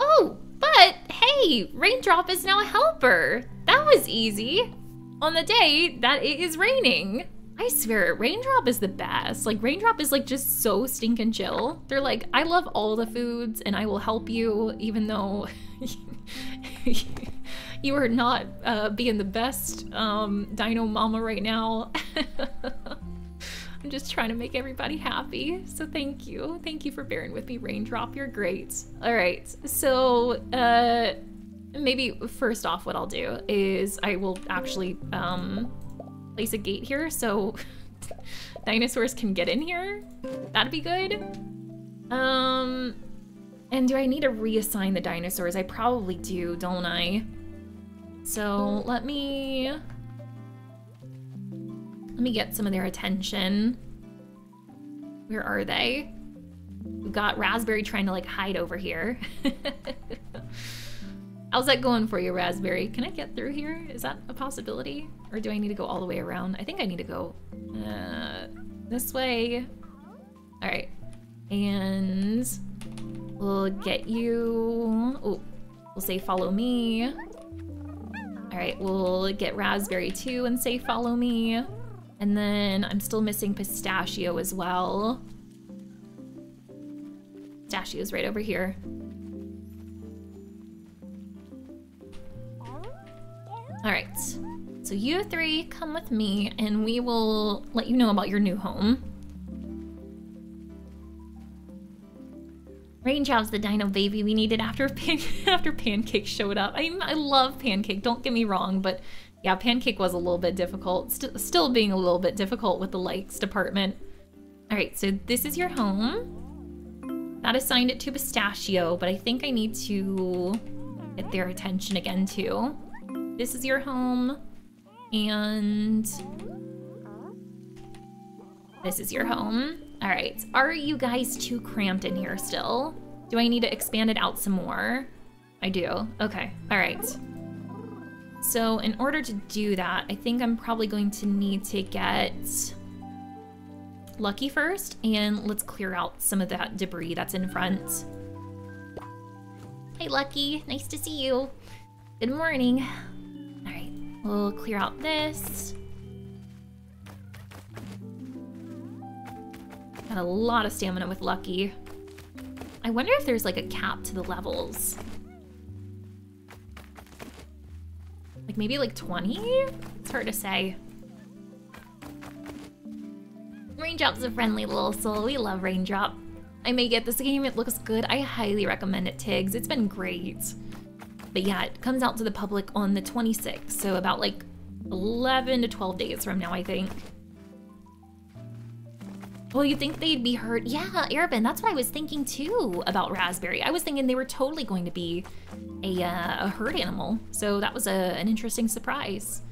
S1: oh, but hey, Raindrop is now a helper. That was easy. On the day that it is raining. I swear, Raindrop is the best. Like, Raindrop is like just so stinking chill. They're like, I love all the foods and I will help you even though you are not uh, being the best um, dino mama right now. I'm just trying to make everybody happy. So thank you. Thank you for bearing with me, Raindrop. You're great. All right. So, uh, maybe first off, what I'll do is I will actually um, place a gate here so dinosaurs can get in here. That'd be good. Um, and do I need to reassign the dinosaurs? I probably do, don't I? So let me let me get some of their attention. Where are they? We've got Raspberry trying to like hide over here. How's that going for you, Raspberry? Can I get through here? Is that a possibility? Or do I need to go all the way around? I think I need to go uh, this way. All right. And we'll get you... Oh, we'll say follow me. All right, we'll get Raspberry too and say follow me. And then I'm still missing pistachio as well. Pistachio's right over here. All right, so you three come with me and we will let you know about your new home. Raindrops, the dino baby we needed after pan after Pancake showed up. I I love Pancake, don't get me wrong, but yeah, Pancake was a little bit difficult. St still being a little bit difficult with the likes department. All right, so this is your home. That assigned it to Pistachio, but I think I need to get their attention again too. This is your home, and this is your home. All right, are you guys too cramped in here still? Do I need to expand it out some more? I do, okay, all right. So in order to do that, I think I'm probably going to need to get Lucky first, and let's clear out some of that debris that's in front. Hey Lucky, nice to see you. Good morning. All right, we'll clear out this. Got a lot of stamina with Lucky. I wonder if there's like a cap to the levels. Like maybe like 20? It's hard to say. Raindrop's a friendly little soul. We love Raindrop. I may get this game. It looks good. I highly recommend it, Tiggs. It's been great. But yeah, it comes out to the public on the 26th. So about like 11 to 12 days from now, I think. Well, you think they'd be hurt? Yeah, Arabin, that's what I was thinking too about Raspberry. I was thinking they were totally going to be a, uh, a herd animal. So that was a, an interesting surprise.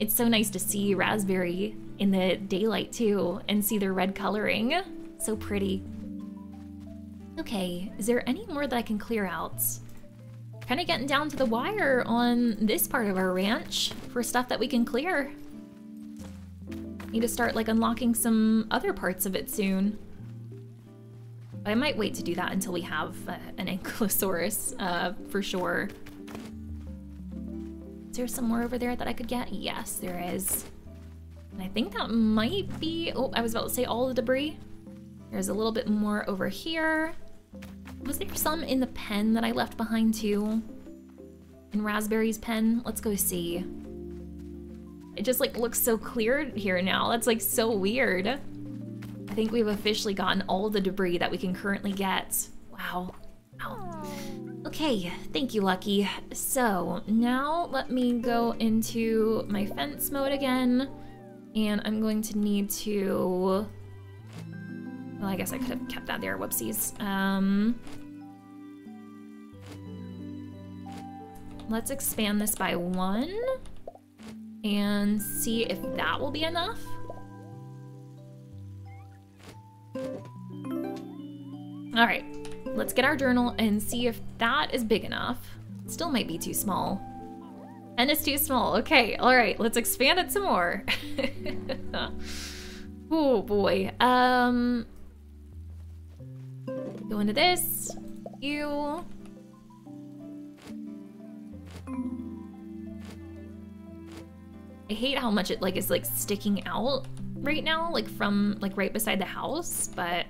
S1: It's so nice to see Raspberry in the daylight too and see their red coloring. So pretty. Okay, is there any more that I can clear out? Kind of getting down to the wire on this part of our ranch for stuff that we can clear. Need to start like unlocking some other parts of it soon. But I might wait to do that until we have uh, an Ankylosaurus, uh, for sure. Is there some more over there that I could get? Yes, there is. And I think that might be, oh, I was about to say all the debris. There's a little bit more over here. Was there some in the pen that I left behind too? In Raspberry's pen? Let's go see. It just like looks so clear here now. That's like so weird. I think we've officially gotten all the debris that we can currently get. Wow. Wow. Okay, thank you, Lucky. So now let me go into my fence mode again. And I'm going to need to... Well, I guess I could have kept that there, whoopsies. Um, let's expand this by one and see if that will be enough. All right, let's get our journal and see if that is big enough. Still might be too small. And it's too small. Okay, all right, let's expand it some more. oh boy. Um, go into this. You. I hate how much it like is like sticking out right now, like from like right beside the house, but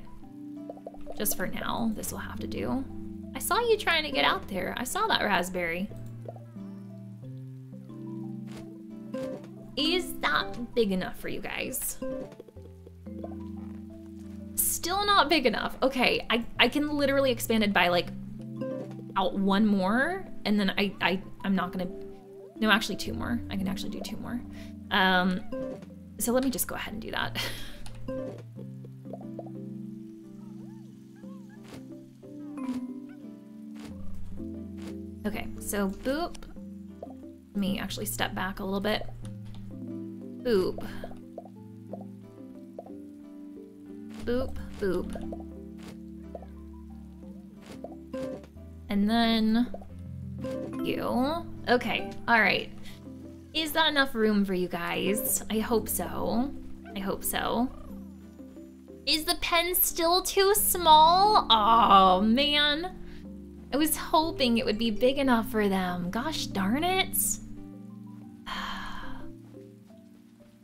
S1: just for now, this will have to do. I saw you trying to get out there. I saw that raspberry. Is that big enough for you guys? Still not big enough. Okay, I, I can literally expand it by like out one more and then I, I, I'm not gonna no, actually two more. I can actually do two more. Um, so let me just go ahead and do that. okay, so boop. Let me actually step back a little bit. Boop. Boop, boop. And then you. Okay, all right. Is that enough room for you guys? I hope so. I hope so. Is the pen still too small? Oh, man. I was hoping it would be big enough for them. Gosh darn it. I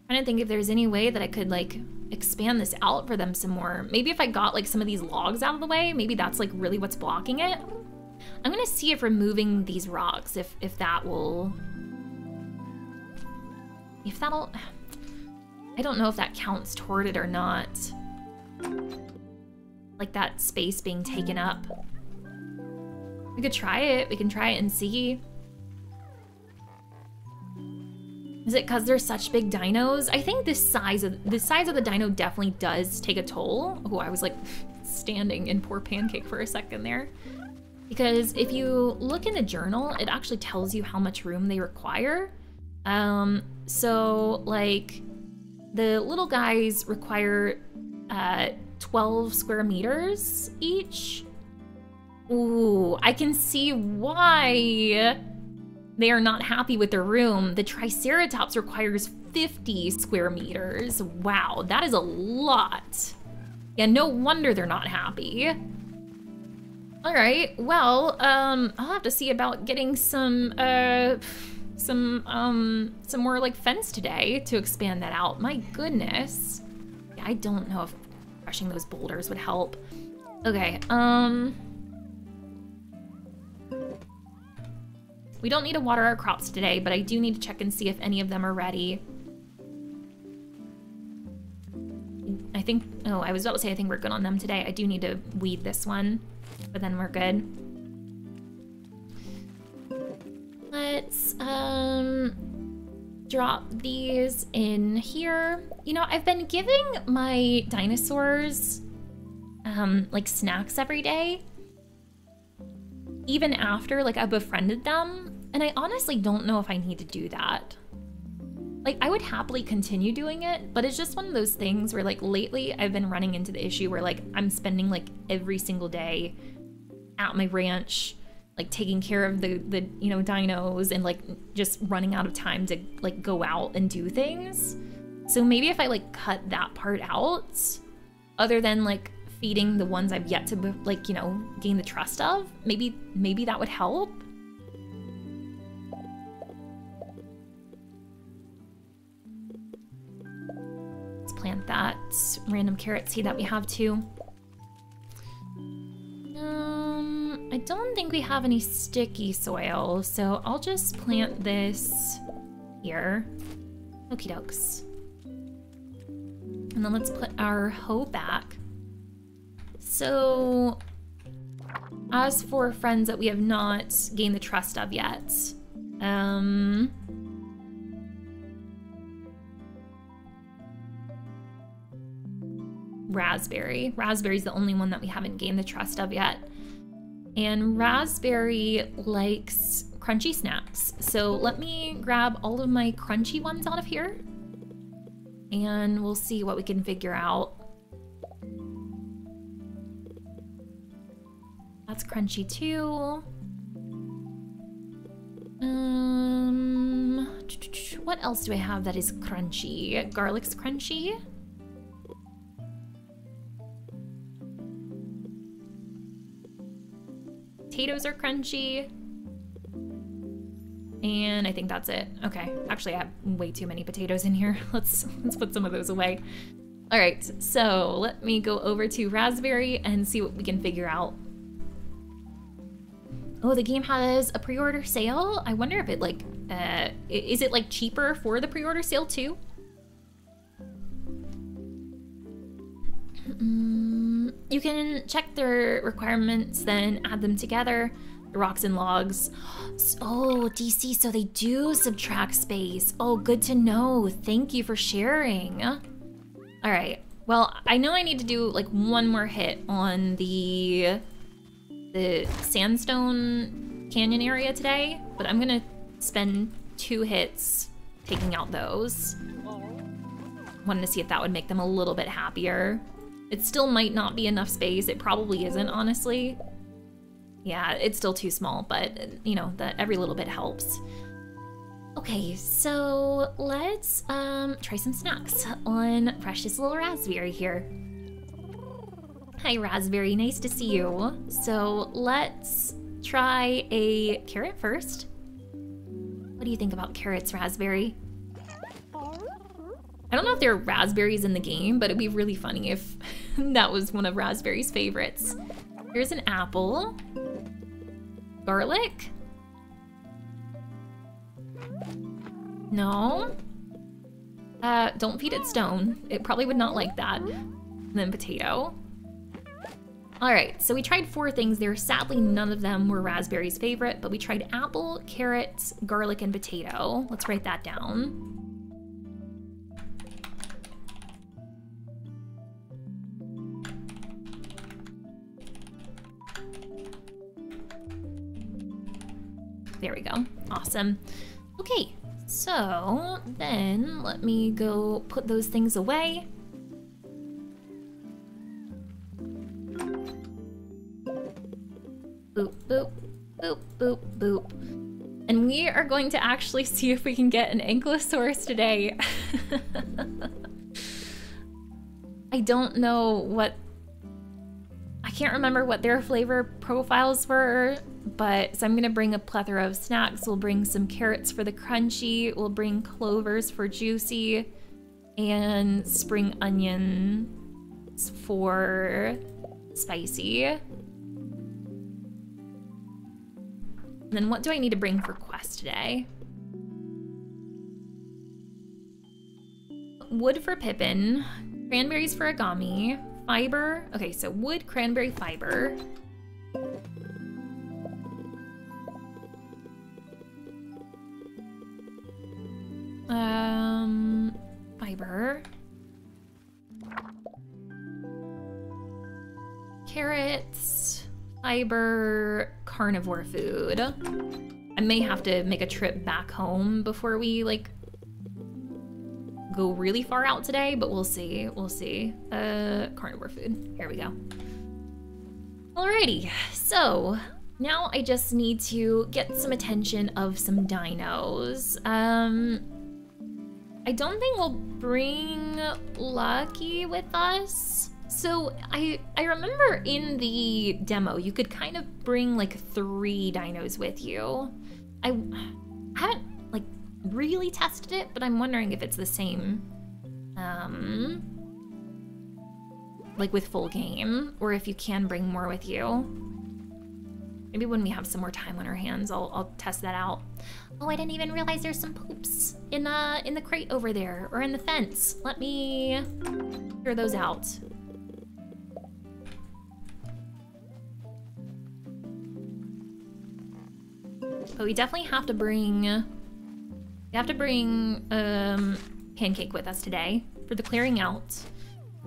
S1: didn't think if there's any way that I could like expand this out for them some more. Maybe if I got like some of these logs out of the way, maybe that's like really what's blocking it. I'm gonna see if removing these rocks, if, if that will... If that'll... I don't know if that counts toward it or not. Like that space being taken up. We could try it. We can try it and see. Is it because they're such big dinos? I think the size of the size of the dino definitely does take a toll. Oh, I was like standing in poor pancake for a second there. Because if you look in the journal, it actually tells you how much room they require. Um, so like the little guys require uh, 12 square meters each. Ooh, I can see why they are not happy with their room. The Triceratops requires 50 square meters. Wow, that is a lot. Yeah, no wonder they're not happy. All right, well, um, I'll have to see about getting some, uh, some, um, some more like fence today to expand that out. My goodness. I don't know if crushing those boulders would help. Okay, um... We don't need to water our crops today, but I do need to check and see if any of them are ready. I think, oh, I was about to say I think we're good on them today. I do need to weed this one, but then we're good. Let's, um, drop these in here. You know, I've been giving my dinosaurs, um, like snacks every day even after like I befriended them, and I honestly don't know if I need to do that. Like I would happily continue doing it, but it's just one of those things where like lately I've been running into the issue where like I'm spending like every single day at my ranch like taking care of the the you know dinos and like just running out of time to like go out and do things. So maybe if I like cut that part out other than like feeding the ones I've yet to like, you know, gain the trust of. Maybe maybe that would help. Let's plant that random carrot seed that we have too. Um, I don't think we have any sticky soil, so I'll just plant this here. Okie dokes. And then let's put our hoe back. So, as for friends that we have not gained the trust of yet, um, Raspberry. Raspberry's the only one that we haven't gained the trust of yet. And Raspberry likes crunchy snacks. So let me grab all of my crunchy ones out of here and we'll see what we can figure out. That's crunchy too. Um, what else do I have that is crunchy? Garlic's crunchy. Potatoes are crunchy. And I think that's it. Okay, actually I have way too many potatoes in here. Let's let's put some of those away. All right, so let me go over to raspberry and see what we can figure out. Oh, the game has a pre-order sale. I wonder if it like, uh, is it like cheaper for the pre-order sale too? Mm, you can check their requirements, then add them together. The rocks and logs. Oh, DC, so they do subtract space. Oh, good to know. Thank you for sharing. All right. Well, I know I need to do like one more hit on the the sandstone canyon area today, but I'm gonna spend two hits taking out those. Wanted to see if that would make them a little bit happier. It still might not be enough space. It probably isn't, honestly. Yeah, it's still too small, but you know, that every little bit helps. Okay, so let's um, try some snacks on Precious Little Raspberry here. Hi, Raspberry. Nice to see you. So let's try a carrot first. What do you think about carrots, Raspberry? I don't know if there are raspberries in the game, but it'd be really funny if that was one of Raspberry's favorites. Here's an apple. Garlic? No? Uh, don't feed it stone. It probably would not like that. And then potato. All right, so we tried four things there. Sadly, none of them were Raspberry's favorite, but we tried apple, carrots, garlic, and potato. Let's write that down. There we go. Awesome. Okay, so then let me go put those things away. Boop, boop, boop, boop, boop. And we are going to actually see if we can get an Ankylosaurus today. I don't know what... I can't remember what their flavor profiles were, but so I'm gonna bring a plethora of snacks. We'll bring some carrots for the crunchy. We'll bring clovers for juicy and spring onions for spicy. And then what do I need to bring for quest today? Wood for Pippin, cranberries for Agami, fiber. Okay, so wood, cranberry, fiber. Um, fiber. Carrots, fiber, carnivore food. I may have to make a trip back home before we like go really far out today, but we'll see. We'll see. Uh, carnivore food. Here we go. Alrighty, so now I just need to get some attention of some dinos. Um, I don't think we'll bring Lucky with us. So I I remember in the demo you could kind of bring like three dinos with you. I haven't like really tested it, but I'm wondering if it's the same um like with full game or if you can bring more with you. Maybe when we have some more time on our hands, I'll, I'll test that out. Oh, I didn't even realize there's some poops in, uh, in the crate over there, or in the fence. Let me clear those out. But we definitely have to bring, we have to bring um, Pancake with us today for the clearing out.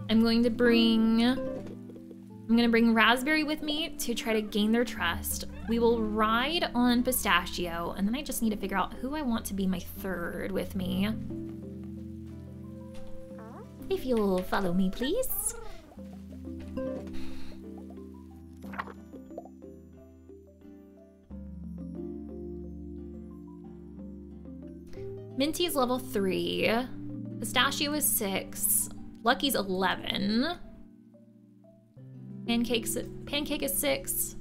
S1: I'm going to bring I'm gonna bring Raspberry with me to try to gain their trust. We will ride on Pistachio, and then I just need to figure out who I want to be my third with me. If you'll follow me, please. Minty's level 3. Pistachio is 6. Lucky's 11. Pancake's pancake is six.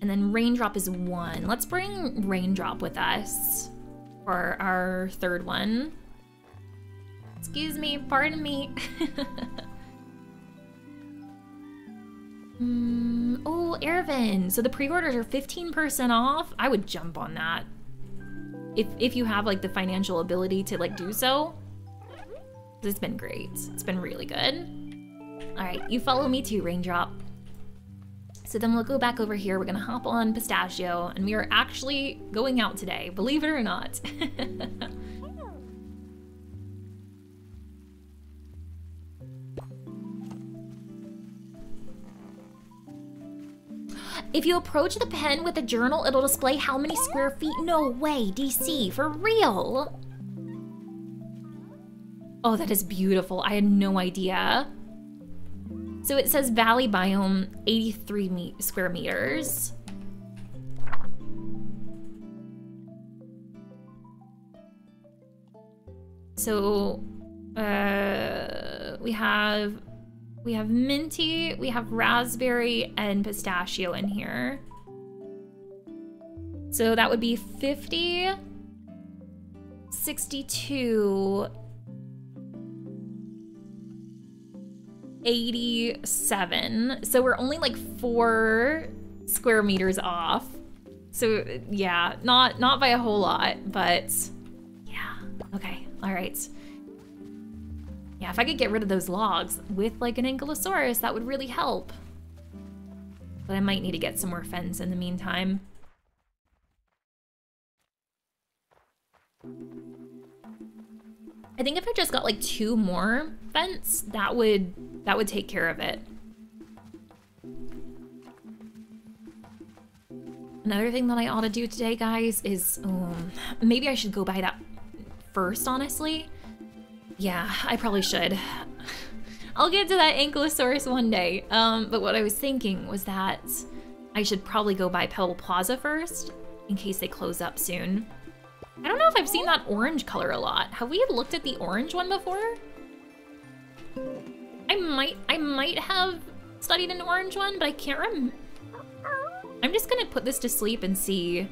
S1: And then Raindrop is one. Let's bring Raindrop with us for our third one. Excuse me, pardon me. mm, oh, Ervin. So the pre-orders are 15% off. I would jump on that. If, if you have like the financial ability to like do so. It's been great. It's been really good. All right, you follow me too, Raindrop. So then we'll go back over here. We're gonna hop on Pistachio, and we are actually going out today, believe it or not. If you approach the pen with a journal, it'll display how many square feet. No way, DC, for real. Oh, that is beautiful. I had no idea. So it says valley biome, 83 me square meters. So uh, we have we have minty, we have raspberry and pistachio in here. So that would be 50, 62, 87. So we're only like four square meters off. So yeah, not not by a whole lot, but yeah. Okay, all right. Yeah, if I could get rid of those logs with like an ankylosaurus, that would really help. But I might need to get some more fence in the meantime. I think if I just got like two more fence, that would that would take care of it. Another thing that I ought to do today, guys, is um, maybe I should go buy that first, honestly. Yeah, I probably should. I'll get to that Ankylosaurus one day. Um, but what I was thinking was that I should probably go by Pebble Plaza first, in case they close up soon. I don't know if I've seen that orange color a lot. Have we looked at the orange one before? I might, I might have studied an orange one, but I can't remember. I'm just gonna put this to sleep and see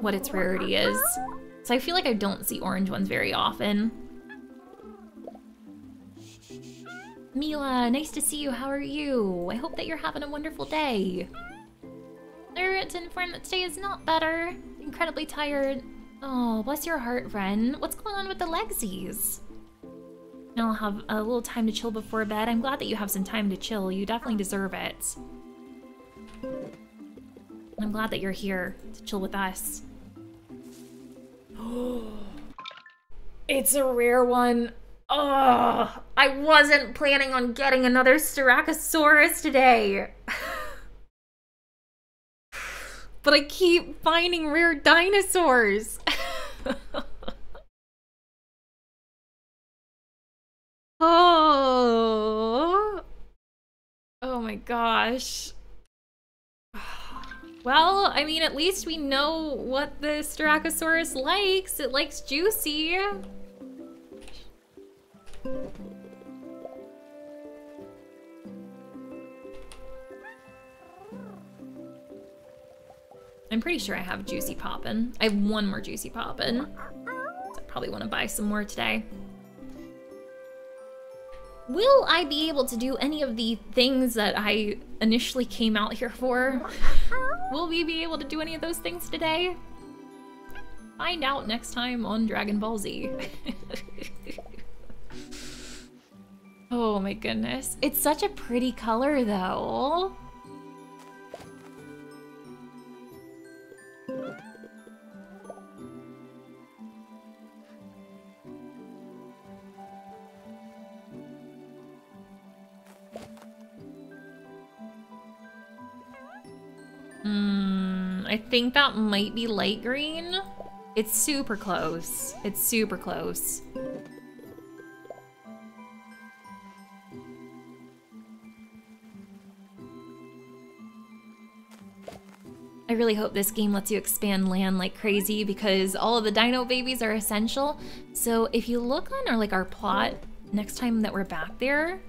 S1: what its rarity is. So I feel like I don't see orange ones very often. Mila, nice to see you. How are you? I hope that you're having a wonderful day. They're to inform that today is not better. Incredibly tired. Oh, bless your heart, Ren. What's going on with the legsies? I'll have a little time to chill before bed. I'm glad that you have some time to chill. You definitely deserve it. I'm glad that you're here to chill with us. it's a rare one. Oh, I wasn't planning on getting another Styracosaurus today. but I keep finding rare dinosaurs. oh. Oh my gosh. Well, I mean, at least we know what the Styracosaurus likes. It likes juicy. I'm pretty sure I have Juicy Poppin'. I have one more Juicy Poppin'. So I probably want to buy some more today. Will I be able to do any of the things that I initially came out here for? Will we be able to do any of those things today? Find out next time on Dragon Ball Z. oh my goodness. It's such a pretty color though. Hmm, I think that might be light green. It's super close. It's super close. I really hope this game lets you expand land like crazy because all of the dino babies are essential. So if you look on our like our plot next time that we're back there,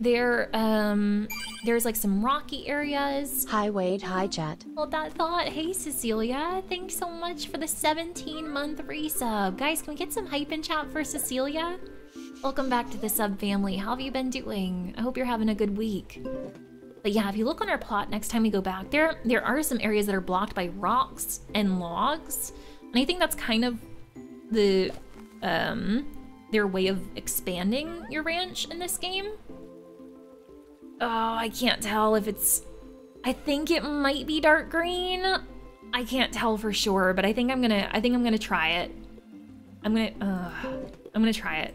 S1: there, um, there's like some rocky areas.
S3: Hi Wade, hi chat.
S1: Hold that thought. Hey Cecilia, thanks so much for the 17 month resub. Guys, can we get some hype in chat for Cecilia? Welcome back to the sub family. How have you been doing? I hope you're having a good week. But yeah, if you look on our plot next time we go back there, there are some areas that are blocked by rocks and logs. And I think that's kind of the, um, their way of expanding your ranch in this game. Oh, I can't tell if it's... I think it might be dark green. I can't tell for sure, but I think I'm gonna... I think I'm gonna try it. I'm gonna... Uh, I'm gonna try it.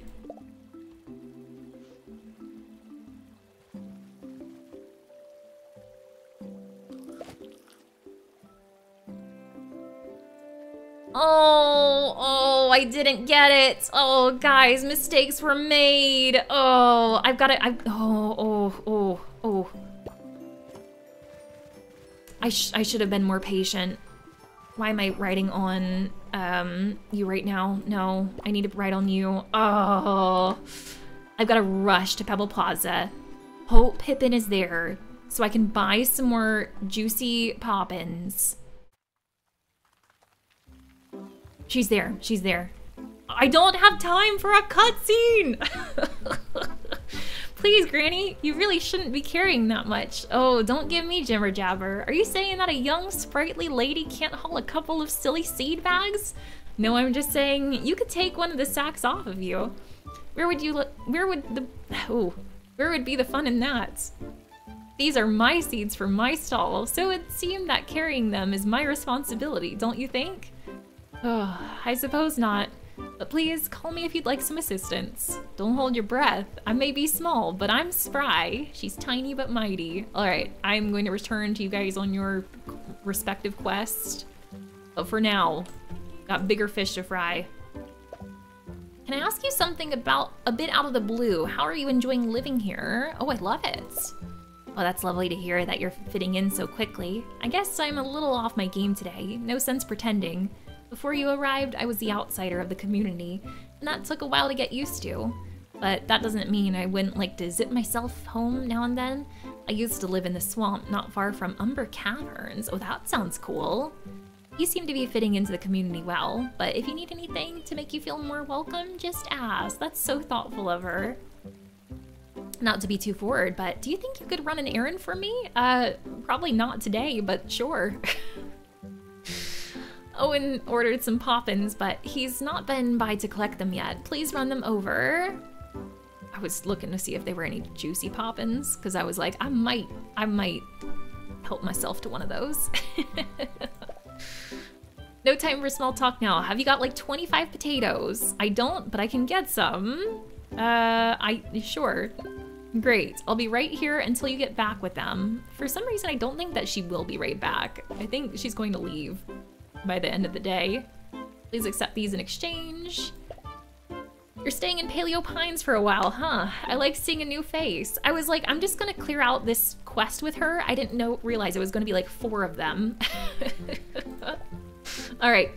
S1: Oh, oh, I didn't get it. Oh, guys, mistakes were made. Oh, I've got it. I, oh, oh, oh, oh. I, sh I should have been more patient. Why am I writing on um, you right now? No, I need to write on you. Oh, I've got to rush to Pebble Plaza. Hope Pippin is there so I can buy some more juicy poppins. She's there. She's there. I don't have time for a cutscene! Please, Granny, you really shouldn't be carrying that much. Oh, don't give me jibber jabber. Are you saying that a young, sprightly lady can't haul a couple of silly seed bags? No, I'm just saying you could take one of the sacks off of you. Where would you look? Where would the. Oh, where would be the fun in that? These are my seeds for my stall, so it seemed that carrying them is my responsibility, don't you think? Oh, I suppose not. But please, call me if you'd like some assistance. Don't hold your breath. I may be small, but I'm spry. She's tiny but mighty. Alright, I'm going to return to you guys on your respective quest. But for now, got bigger fish to fry. Can I ask you something about a bit out of the blue? How are you enjoying living here? Oh, I love it. Well, that's lovely to hear that you're fitting in so quickly. I guess I'm a little off my game today. No sense pretending. Before you arrived, I was the outsider of the community, and that took a while to get used to. But that doesn't mean I wouldn't like to zip myself home now and then. I used to live in the swamp not far from Umber Caverns. Oh, that sounds cool. You seem to be fitting into the community well, but if you need anything to make you feel more welcome, just ask. That's so thoughtful of her. Not to be too forward, but do you think you could run an errand for me? Uh, probably not today, but sure. Owen ordered some poppins, but he's not been by to collect them yet. Please run them over. I was looking to see if they were any juicy poppins, because I was like, I might, I might help myself to one of those. No time for small talk now. Have you got like 25 potatoes? I don't, but I can get some. Uh, I, sure. Great. I'll be right here until you get back with them. For some reason, I don't think that she will be right back. I think she's going to leave by the end of the day. Please accept these in exchange. You're staying in Paleo Pines for a while, huh? I like seeing a new face. I was like, I'm just gonna clear out this quest with her. I didn't know realize it was gonna be like four of them. All right,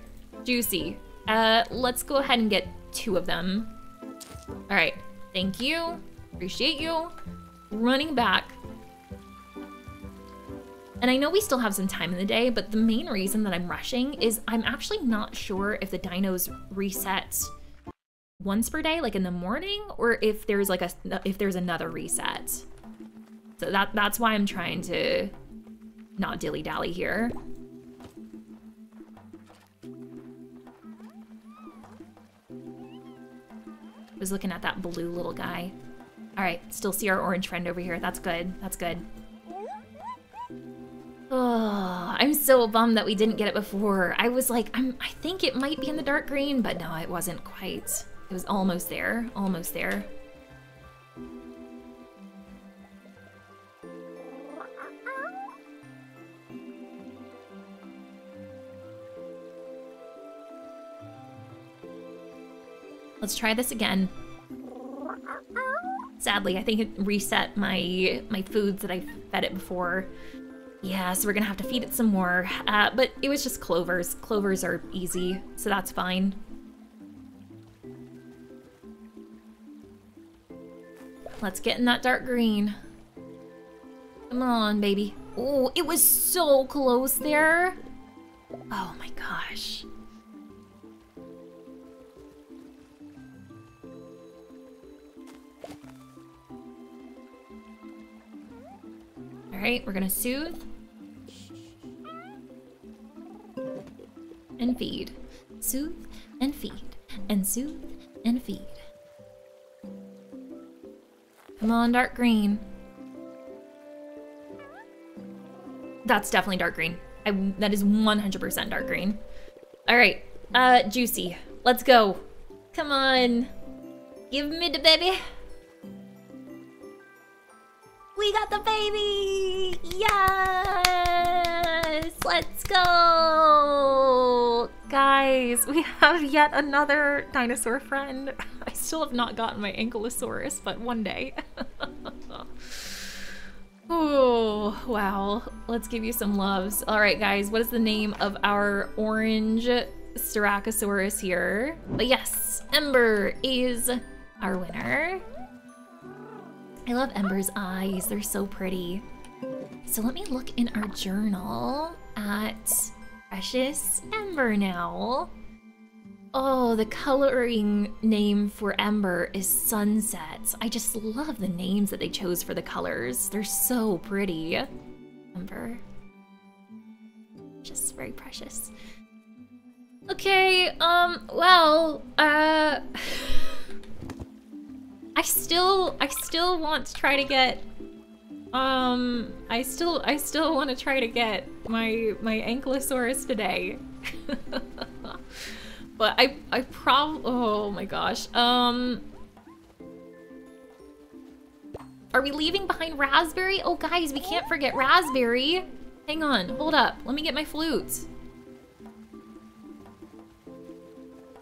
S1: juicy. Uh, let's go ahead and get two of them. All right, thank you. Appreciate you. Running back. And I know we still have some time in the day, but the main reason that I'm rushing is I'm actually not sure if the dinos reset once per day, like in the morning, or if there's like a if there's another reset. So that that's why I'm trying to not dilly dally here. was looking at that blue little guy. All right, still see our orange friend over here. That's good. That's good. Oh, I'm so bummed that we didn't get it before. I was like, I'm, I think it might be in the dark green, but no, it wasn't quite. It was almost there, almost there. Let's try this again. Sadly, I think it reset my my foods that I fed it before. Yeah, so we're gonna have to feed it some more. Uh, but it was just clovers. Clovers are easy, so that's fine. Let's get in that dark green. Come on, baby. Oh, it was so close there. Oh my gosh. Alright, we're gonna soothe. And feed. Soothe and feed. And soothe and feed. Come on, dark green. That's definitely dark green. I, that is 100% dark green. All right, uh, Juicy, let's go. Come on, give me the baby. We got the baby! Yes! Let's go! Guys, we have yet another dinosaur friend. I still have not gotten my Ankylosaurus, but one day. oh, wow. Let's give you some loves. All right, guys, what is the name of our orange Styracosaurus here? But yes, Ember is our winner. I love Ember's eyes. They're so pretty. So let me look in our journal at Precious Ember now. Oh, the coloring name for Ember is Sunset. I just love the names that they chose for the colors. They're so pretty. Ember. Just very precious. Okay, um, well, uh... I still, I still want to try to get, um, I still, I still want to try to get my, my Ankylosaurus today. but I, I prob, oh my gosh, um... Are we leaving behind Raspberry? Oh guys, we can't forget Raspberry. Hang on, hold up, let me get my flute.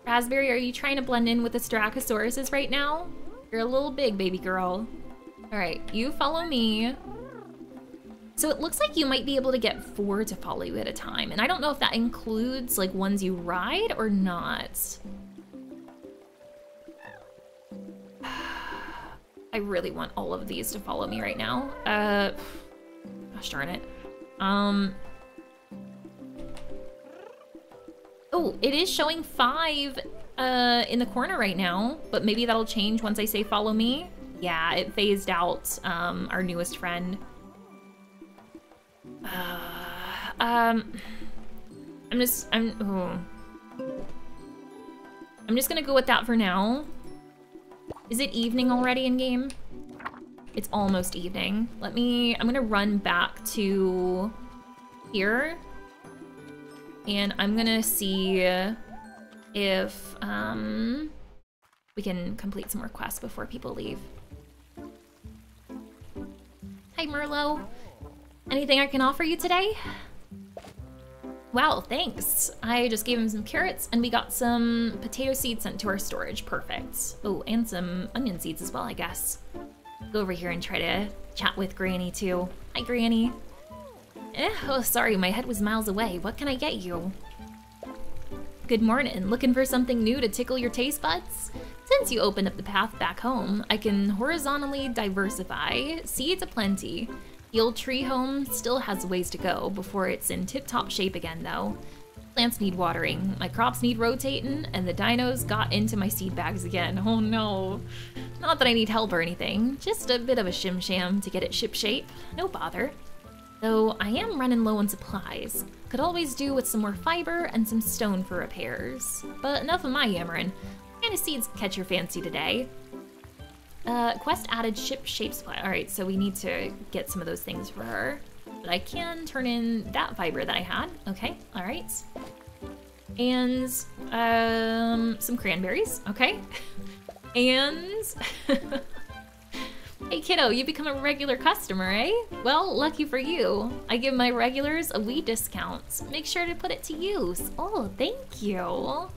S1: Raspberry, are you trying to blend in with the Styracosaurus right now? You're a little big, baby girl. All right, you follow me. So it looks like you might be able to get four to follow you at a time. And I don't know if that includes like ones you ride or not. I really want all of these to follow me right now. Uh, gosh darn it. Um, Oh, it is showing five uh, in the corner right now, but maybe that'll change once I say follow me. Yeah, it phased out um, our newest friend. Uh, um, I'm just, I'm, oh. I'm just gonna go with that for now. Is it evening already in game? It's almost evening. Let me, I'm gonna run back to here and I'm gonna see if um, we can complete some more quests before people leave. Hi, Marlowe. Anything I can offer you today? Wow, thanks. I just gave him some carrots and we got some potato seeds sent to our storage. Perfect. Oh, and some onion seeds as well, I guess. Go over here and try to chat with Granny too. Hi, Granny. Eh, oh, sorry, my head was miles away. What can I get you? Good morning. Looking for something new to tickle your taste buds? Since you opened up the path back home, I can horizontally diversify. Seeds aplenty. The old tree home still has ways to go before it's in tip-top shape again, though. Plants need watering, my crops need rotating, and the dinos got into my seed bags again. Oh no. Not that I need help or anything, just a bit of a shim-sham to get it ship-shape. No bother. Though I am running low on supplies. Could always do with some more fiber and some stone for repairs. But enough of my yammering. What kind of seeds catch your fancy today? Uh, quest added ship shape supply. Alright, so we need to get some of those things for her. But I can turn in that fiber that I had. Okay, alright. And um, some cranberries, okay. and Hey kiddo, you become a regular customer, eh? Well, lucky for you. I give my regulars a wee discount. Make sure to put it to use. Oh, thank you.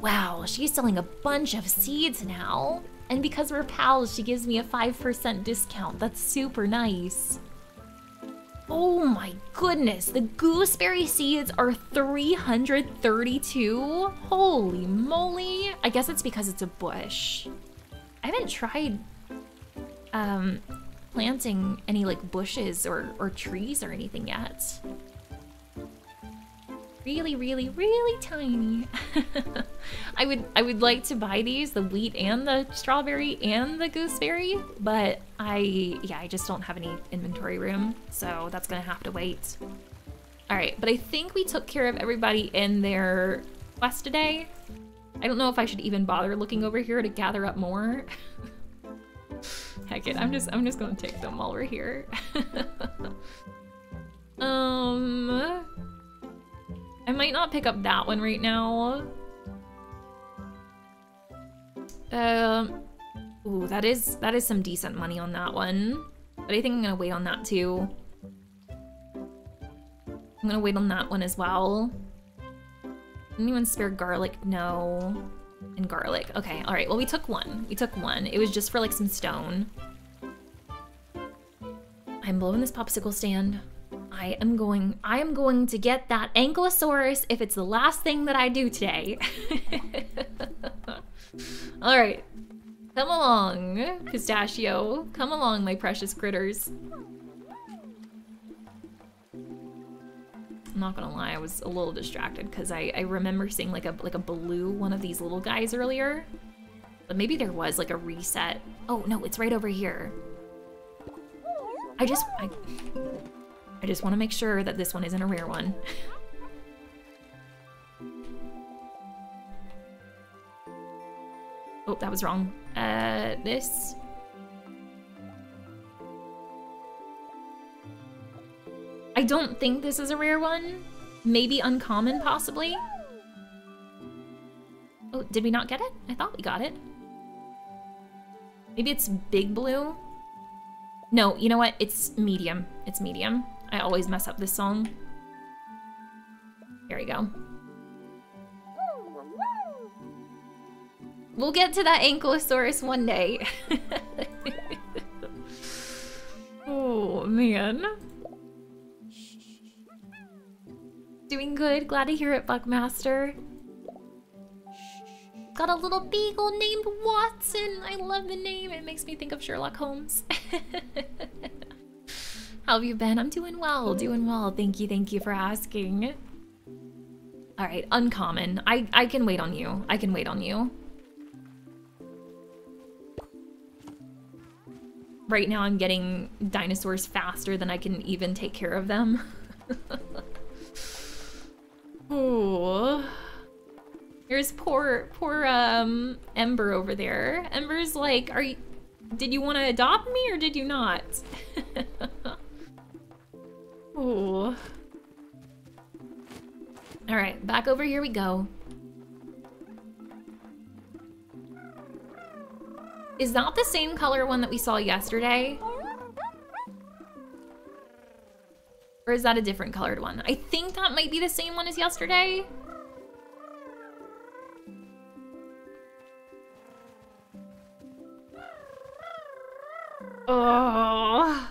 S1: Wow, she's selling a bunch of seeds now. And because we're pals, she gives me a 5% discount. That's super nice. Oh my goodness, the gooseberry seeds are 332? Holy moly. I guess it's because it's a bush. I haven't tried um, planting any like bushes or, or trees or anything yet. Really, really, really tiny. I would I would like to buy these, the wheat and the strawberry and the gooseberry, but I yeah, I just don't have any inventory room, so that's gonna have to wait. Alright, but I think we took care of everybody in their quest today. I don't know if I should even bother looking over here to gather up more. Heck it, I'm just I'm just gonna take them while we're here. um I might not pick up that one right now. Um Ooh, that is that is some decent money on that one. But I think I'm gonna wait on that too. I'm gonna wait on that one as well. Anyone spare garlic? No and garlic. Okay, all right. Well, we took one. We took one. It was just for like some stone. I'm blowing this popsicle stand. I am going, I am going to get that Ankylosaurus if it's the last thing that I do today. all right. Come along, pistachio. Come along, my precious critters. I'm not gonna lie, I was a little distracted because I, I remember seeing like a like a blue one of these little guys earlier. But maybe there was like a reset. Oh no, it's right over here. I just I, I just want to make sure that this one isn't a rare one. oh, that was wrong. Uh, this I don't think this is a rare one. Maybe uncommon, possibly. Oh, did we not get it? I thought we got it. Maybe it's big blue? No, you know what? It's medium. It's medium. I always mess up this song. Here we go. We'll get to that Ankylosaurus one day. oh, man. Doing good. Glad to hear it, Buckmaster. Got a little beagle named Watson. I love the name. It makes me think of Sherlock Holmes. How have you been? I'm doing well, doing well. Thank you, thank you for asking. All right, uncommon. I, I can wait on you. I can wait on you. Right now I'm getting dinosaurs faster than I can even take care of them. oh. Here's poor, poor, um, Ember over there. Ember's like, are you, did you want to adopt me or did you not? Ooh. All right, back over here we go. Is that the same color one that we saw yesterday? Or is that a different colored one? I think that might be the same one as yesterday. Oh.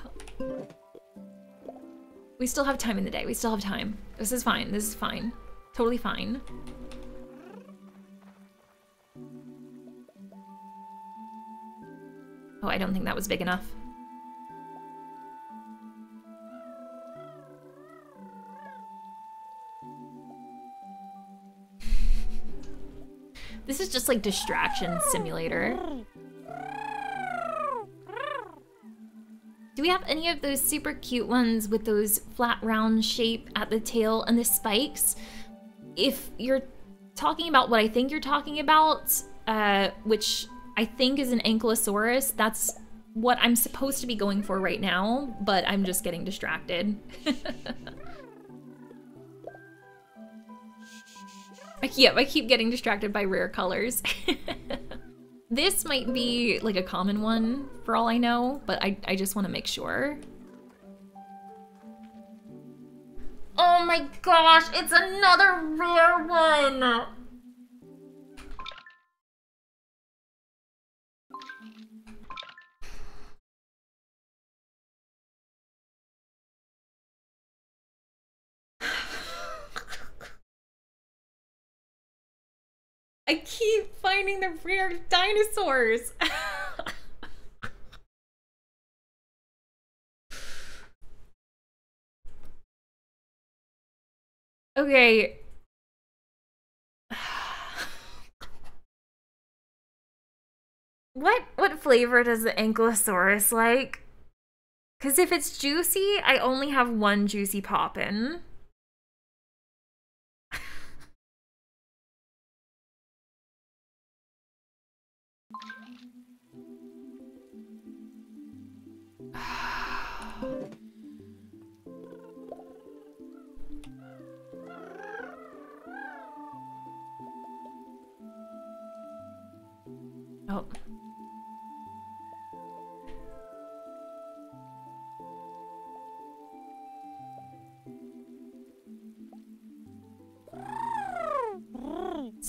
S1: We still have time in the day. We still have time. This is fine. This is fine. Totally fine. Oh, I don't think that was big enough. This is just like distraction simulator. Do we have any of those super cute ones with those flat round shape at the tail and the spikes? If you're talking about what I think you're talking about, uh, which I think is an Ankylosaurus, that's what I'm supposed to be going for right now, but I'm just getting distracted. I keep, I keep getting distracted by rare colors. This might be like a common one for all I know, but I, I just want to make sure. Oh my gosh, it's another rare one! I keep finding the rare dinosaurs. okay. What what flavor does the Ankylosaurus like? Cause if it's juicy, I only have one juicy poppin'.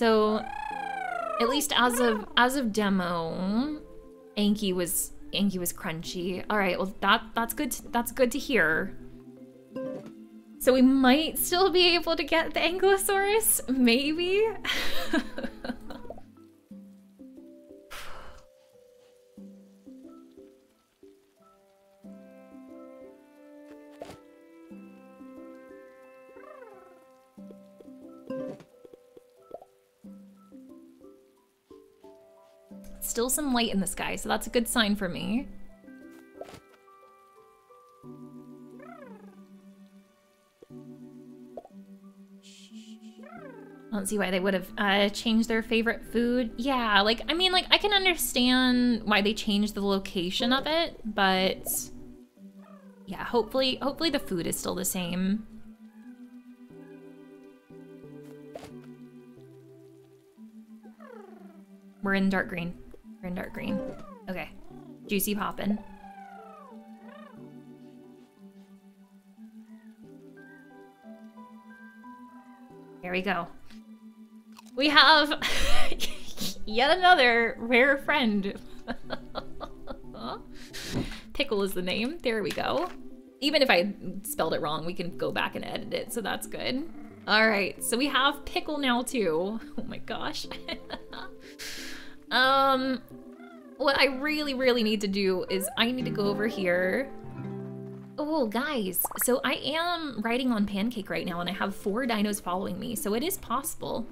S1: So, at least as of as of demo, Anky was Anky was crunchy. All right, well that that's good. To, that's good to hear. So we might still be able to get the Ankylosaurus, maybe. Still some light in the sky, so that's a good sign for me. I don't see why they would have uh, changed their favorite food. Yeah, like, I mean, like, I can understand why they changed the location of it, but yeah, hopefully, hopefully the food is still the same. We're in dark green. We're in dark green. Okay. Juicy poppin'. There we go. We have yet another rare friend. Pickle is the name. There we go. Even if I spelled it wrong, we can go back and edit it, so that's good. All right, so we have Pickle now too. Oh my gosh. Um, what I really, really need to do is I need to go over here Oh, guys, so I am riding on Pancake right now, and I have four dinos following me, so it is possible.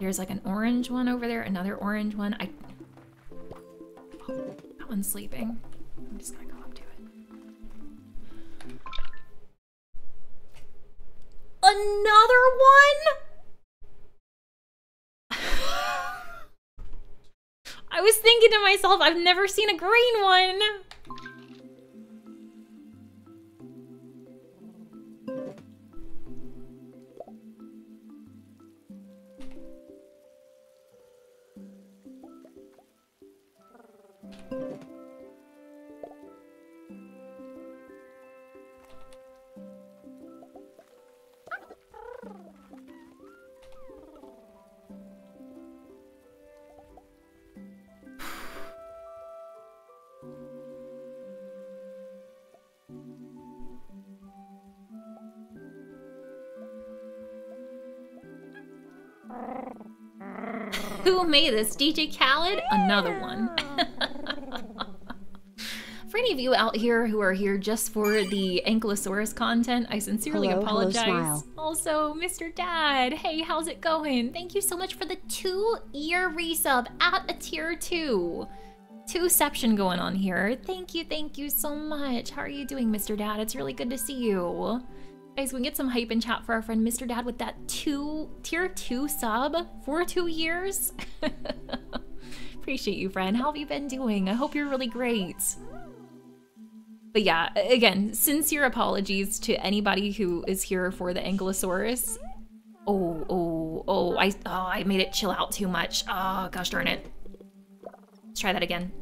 S1: There's like an orange one over there, another orange one. I. Oh, that one's sleeping. I'm just gonna go up to it. Another one? I was thinking to myself, I've never seen a green one. Made this? DJ Khaled? Another one. for any of you out here who are here just for the Ankylosaurus content, I sincerely hello, apologize. Hello, also, Mr. Dad, hey, how's it going? Thank you so much for the two-year resub at a tier two. Two-ception going on here. Thank you, thank you so much. How are you doing, Mr. Dad? It's really good to see you. Guys, we can get some hype in chat for our friend Mr. Dad with that two tier two sub for two years. Appreciate you, friend. How have you been doing? I hope you're really great. But yeah, again, sincere apologies to anybody who is here for the Ankylosaurus. Oh, oh, oh, I, oh, I made it chill out too much. Oh, gosh darn it. Let's try that again.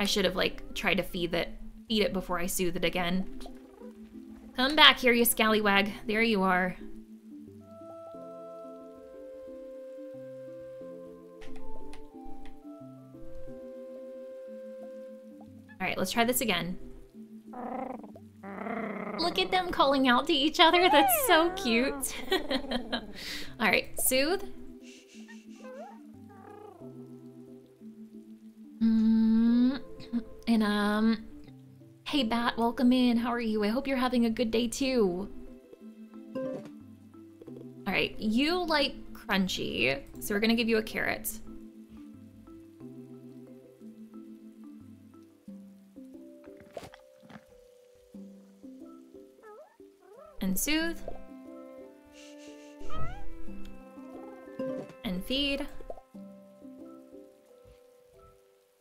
S1: I should have like tried to feed it, feed it before I soothe it again. Come back here, you scallywag. There you are. Alright, let's try this again. Look at them calling out to each other. That's so cute. Alright, soothe. Mm, and um, Hey Bat, welcome in. How are you? I hope you're having a good day too. All right, you like crunchy, so we're gonna give you a carrot. And soothe. And feed.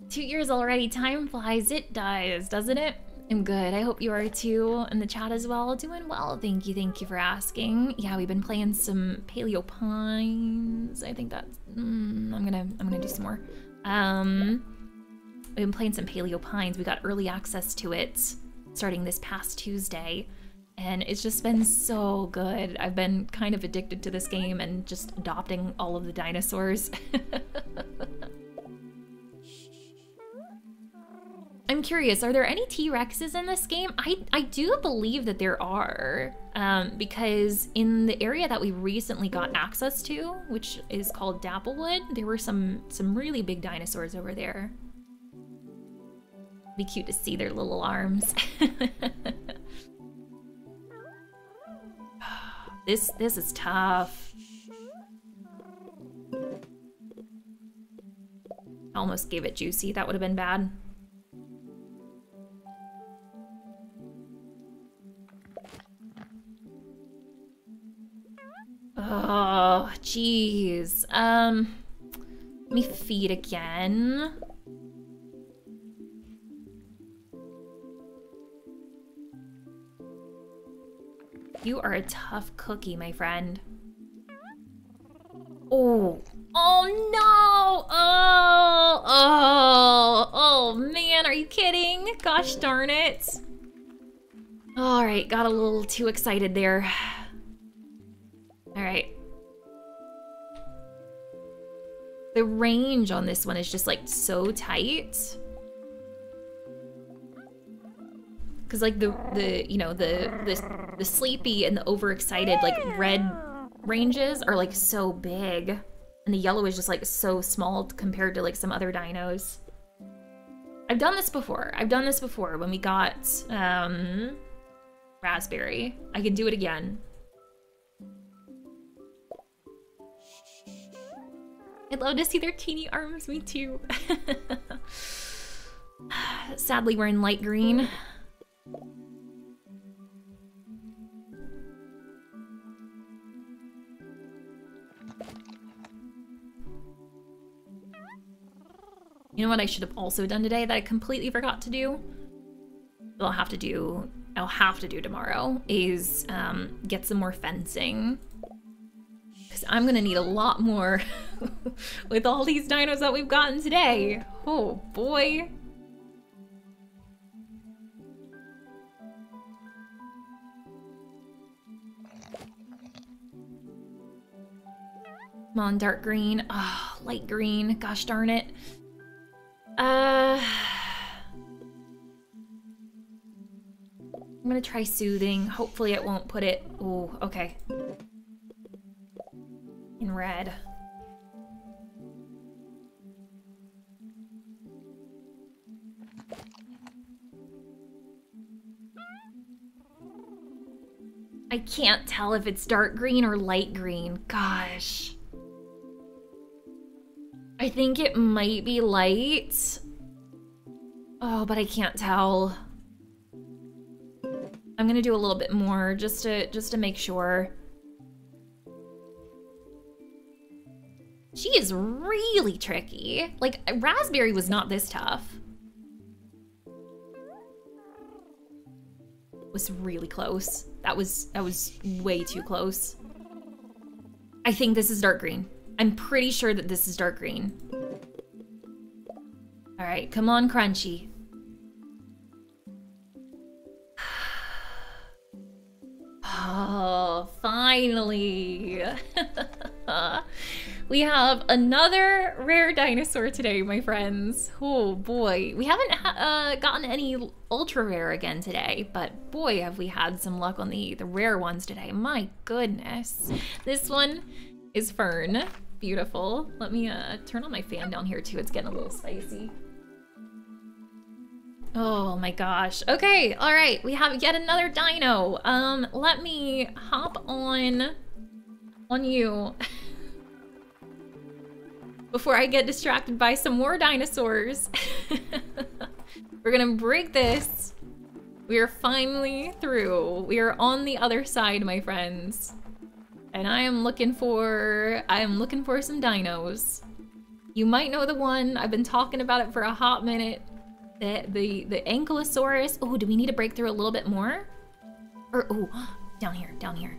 S1: Two years already, time flies, it does, doesn't it? I'm good. I hope you are too. In the chat as well. Doing well. Thank you. Thank you for asking. Yeah, we've been playing some Paleo Pines. I think that's. Mm, I'm gonna. I'm gonna do some more. Um, we've been playing some Paleo Pines. We got early access to it starting this past Tuesday, and it's just been so good. I've been kind of addicted to this game and just adopting all of the dinosaurs. I'm curious, are there any T-Rexes in this game? I, I do believe that there are, um, because in the area that we recently got access to, which is called Dapplewood, there were some, some really big dinosaurs over there. Be cute to see their little arms. this, this is tough. almost gave it juicy, that would have been bad. Oh, jeez. Um, let me feed again. You are a tough cookie, my friend. Oh, oh no! Oh, oh, oh man, are you kidding? Gosh darn it. All right, got a little too excited there. All right. The range on this one is just like so tight. Cause like the the you know the the the sleepy and the overexcited like red ranges are like so big, and the yellow is just like so small compared to like some other dinos. I've done this before. I've done this before when we got um, raspberry. I can do it again. I'd love to see their teeny arms, me too. Sadly, we're in light green. You know what I should have also done today that I completely forgot to do? I'll have to do, I'll have to do tomorrow, is um, get some more fencing. Because I'm gonna need a lot more with all these dinos that we've gotten today. Oh boy. Come on, dark green. Oh, light green. Gosh darn it. Uh... I'm gonna try soothing. Hopefully it won't put it... Oh, okay. In red. I can't tell if it's dark green or light green. Gosh. I think it might be light. Oh, but I can't tell. I'm gonna do a little bit more just to just to make sure. She is really tricky. Like raspberry was not this tough. Was really close. That was that was way too close. I think this is dark green. I'm pretty sure that this is dark green. All right, come on, Crunchy. Oh, finally. we have another rare dinosaur today, my friends. Oh boy. We haven't uh, gotten any ultra rare again today, but boy, have we had some luck on the, the rare ones today. My goodness. This one is Fern. Beautiful. Let me uh, turn on my fan down here too. It's getting a little spicy. Oh my gosh. Okay, all right. We have yet another dino. Um, let me hop on on you before I get distracted by some more dinosaurs. We're gonna break this. We are finally through. We are on the other side, my friends. And I am looking for, I am looking for some dinos. You might know the one, I've been talking about it for a hot minute. The, the, the Ankylosaurus. Oh, do we need to break through a little bit more? Or, oh, down here, down here.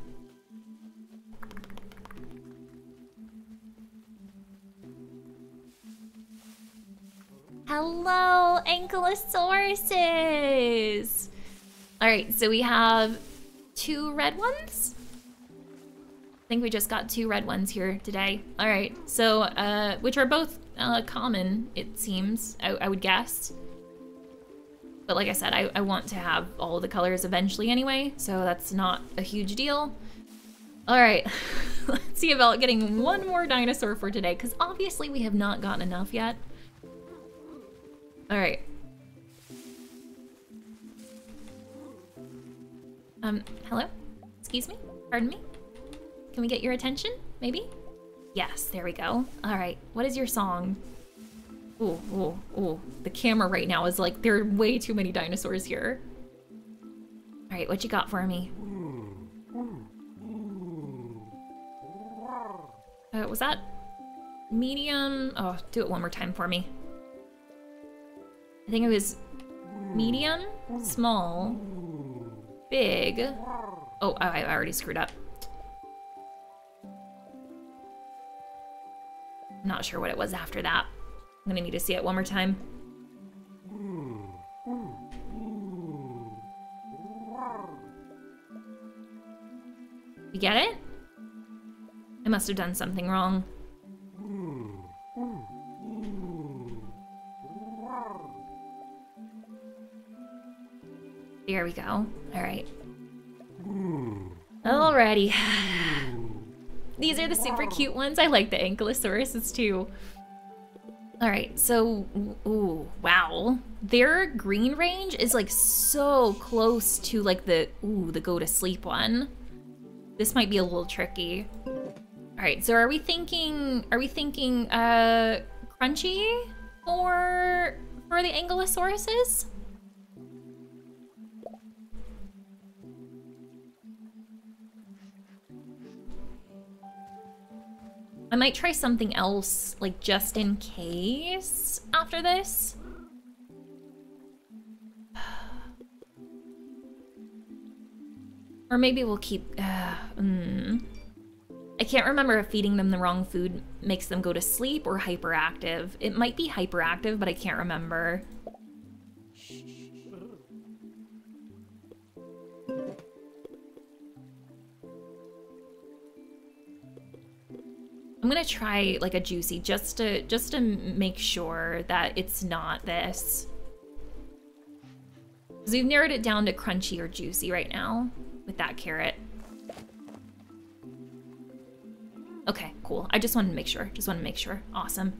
S1: Hello, Ankylosauruses! All right, so we have two red ones. I think we just got two red ones here today. All right, so, uh, which are both uh, common, it seems, I, I would guess. But like I said, I, I want to have all the colors eventually anyway, so that's not a huge deal. All right, let's see about getting one more dinosaur for today, because obviously we have not gotten enough yet. All right. Um, hello? Excuse me? Pardon me? Can we get your attention, maybe? Yes, there we go. All right, what is your song? Ooh, ooh, ooh. The camera right now is like, there are way too many dinosaurs here. All right, what you got for me? Uh, was that medium? Oh, do it one more time for me. I think it was medium, small, big. Oh, I, already screwed up. Not sure what it was after that. I'm gonna need to see it one more time. You get it? I must have done something wrong. Here we go. Alright. Alrighty. These are the super cute ones. I like the Ankylosauruses too. All right, so, ooh, wow. Their green range is like so close to like the, ooh, the go to sleep one. This might be a little tricky. All right, so are we thinking, are we thinking, uh, crunchy for, for the Ankylosauruses? I might try something else, like just in case after this. or maybe we'll keep, uh, mm. I can't remember if feeding them the wrong food makes them go to sleep or hyperactive. It might be hyperactive, but I can't remember. I'm gonna try like a juicy just to just to make sure that it's not this. Because we've narrowed it down to crunchy or juicy right now with that carrot. Okay, cool. I just wanted to make sure. Just wanted to make sure. Awesome.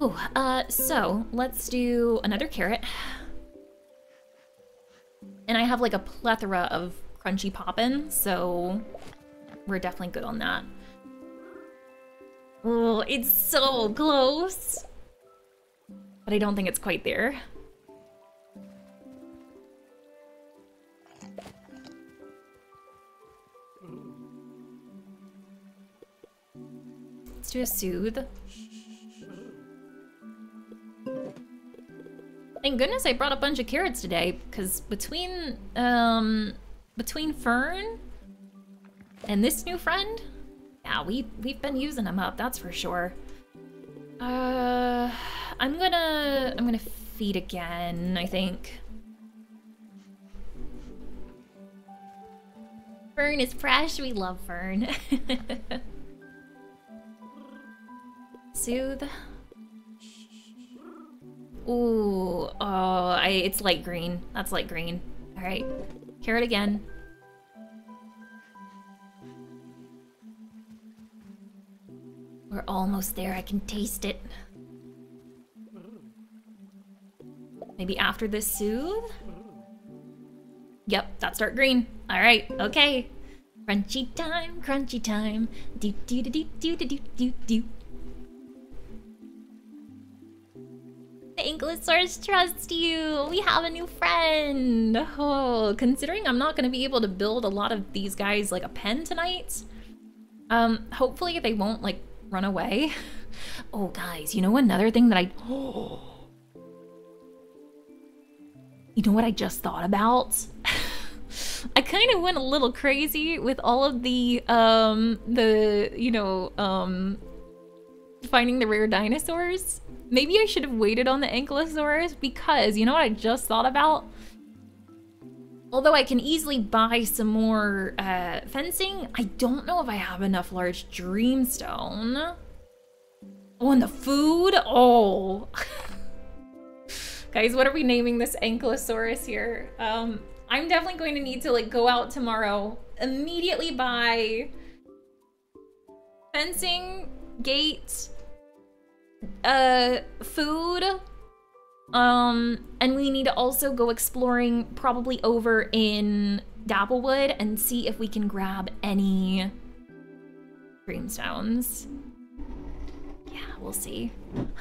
S1: Oh, uh, so let's do another carrot. And I have like a plethora of crunchy poppin', so we're definitely good on that. Oh, it's so close. But I don't think it's quite there. Let's do a soothe. Thank goodness I brought a bunch of carrots today, because between, um, between Fern and this new friend, yeah, we, we've been using them up, that's for sure. Uh, I'm gonna, I'm gonna feed again, I think. Fern is fresh, we love Fern. Soothe. Ooh, oh, I, it's light green. That's light green. All right, carrot again. We're almost there. I can taste it. Maybe after this soothe? Yep, that's dark green. All right, okay. Crunchy time, crunchy time. Do do do do do do do do. The Ankylosaurus trusts you. We have a new friend. Oh, considering I'm not going to be able to build a lot of these guys like a pen tonight, um, hopefully they won't like run away. Oh, guys, you know another thing that I... Oh. You know what I just thought about? I kind of went a little crazy with all of the, um, the, you know, um, finding the rare dinosaurs. Maybe I should have waited on the Ankylosaurus because, you know what I just thought about? Although I can easily buy some more uh, fencing, I don't know if I have enough large dreamstone. Oh, and the food? Oh. Guys, what are we naming this Ankylosaurus here? Um, I'm definitely going to need to like go out tomorrow, immediately buy fencing, gate, uh, food, um, and we need to also go exploring probably over in Dapplewood and see if we can grab any dreamstones. Yeah, we'll see.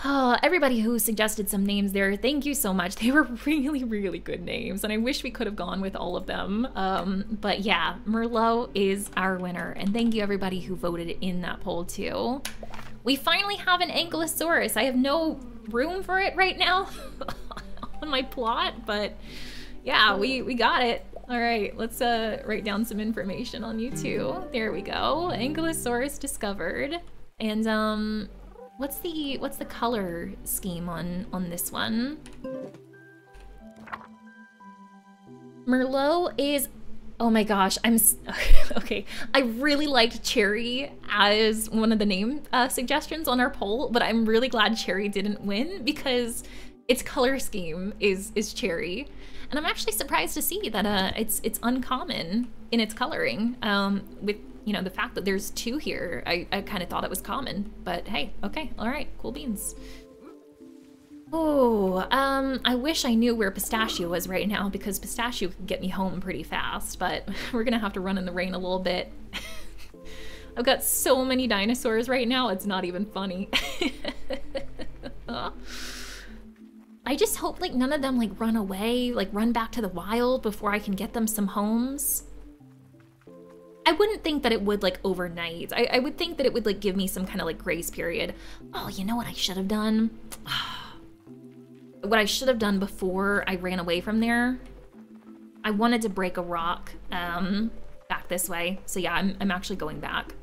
S1: Oh, everybody who suggested some names there, thank you so much. They were really, really good names, and I wish we could have gone with all of them. Um, but yeah, Merlot is our winner, and thank you everybody who voted in that poll too. We finally have an Ankylosaurus. I have no room for it right now on my plot, but yeah, we, we got it. All right, let's uh, write down some information on you too. There we go. Ankylosaurus discovered. And um, what's the what's the color scheme on on this one? Merlot is Oh my gosh, I'm okay. I really liked Cherry as one of the name uh, suggestions on our poll, but I'm really glad Cherry didn't win because its color scheme is is Cherry, and I'm actually surprised to see that uh, it's it's uncommon in its coloring. Um, with you know the fact that there's two here, I, I kind of thought it was common, but hey, okay, all right, cool beans. Oh, um, I wish I knew where Pistachio was right now because Pistachio could get me home pretty fast, but we're gonna have to run in the rain a little bit. I've got so many dinosaurs right now, it's not even funny. I just hope like none of them like run away, like run back to the wild before I can get them some homes. I wouldn't think that it would like overnight. I, I would think that it would like give me some kind of like grace period. Oh, you know what I should have done? what I should have done before I ran away from there, I wanted to break a rock um, back this way. So yeah, I'm, I'm actually going back.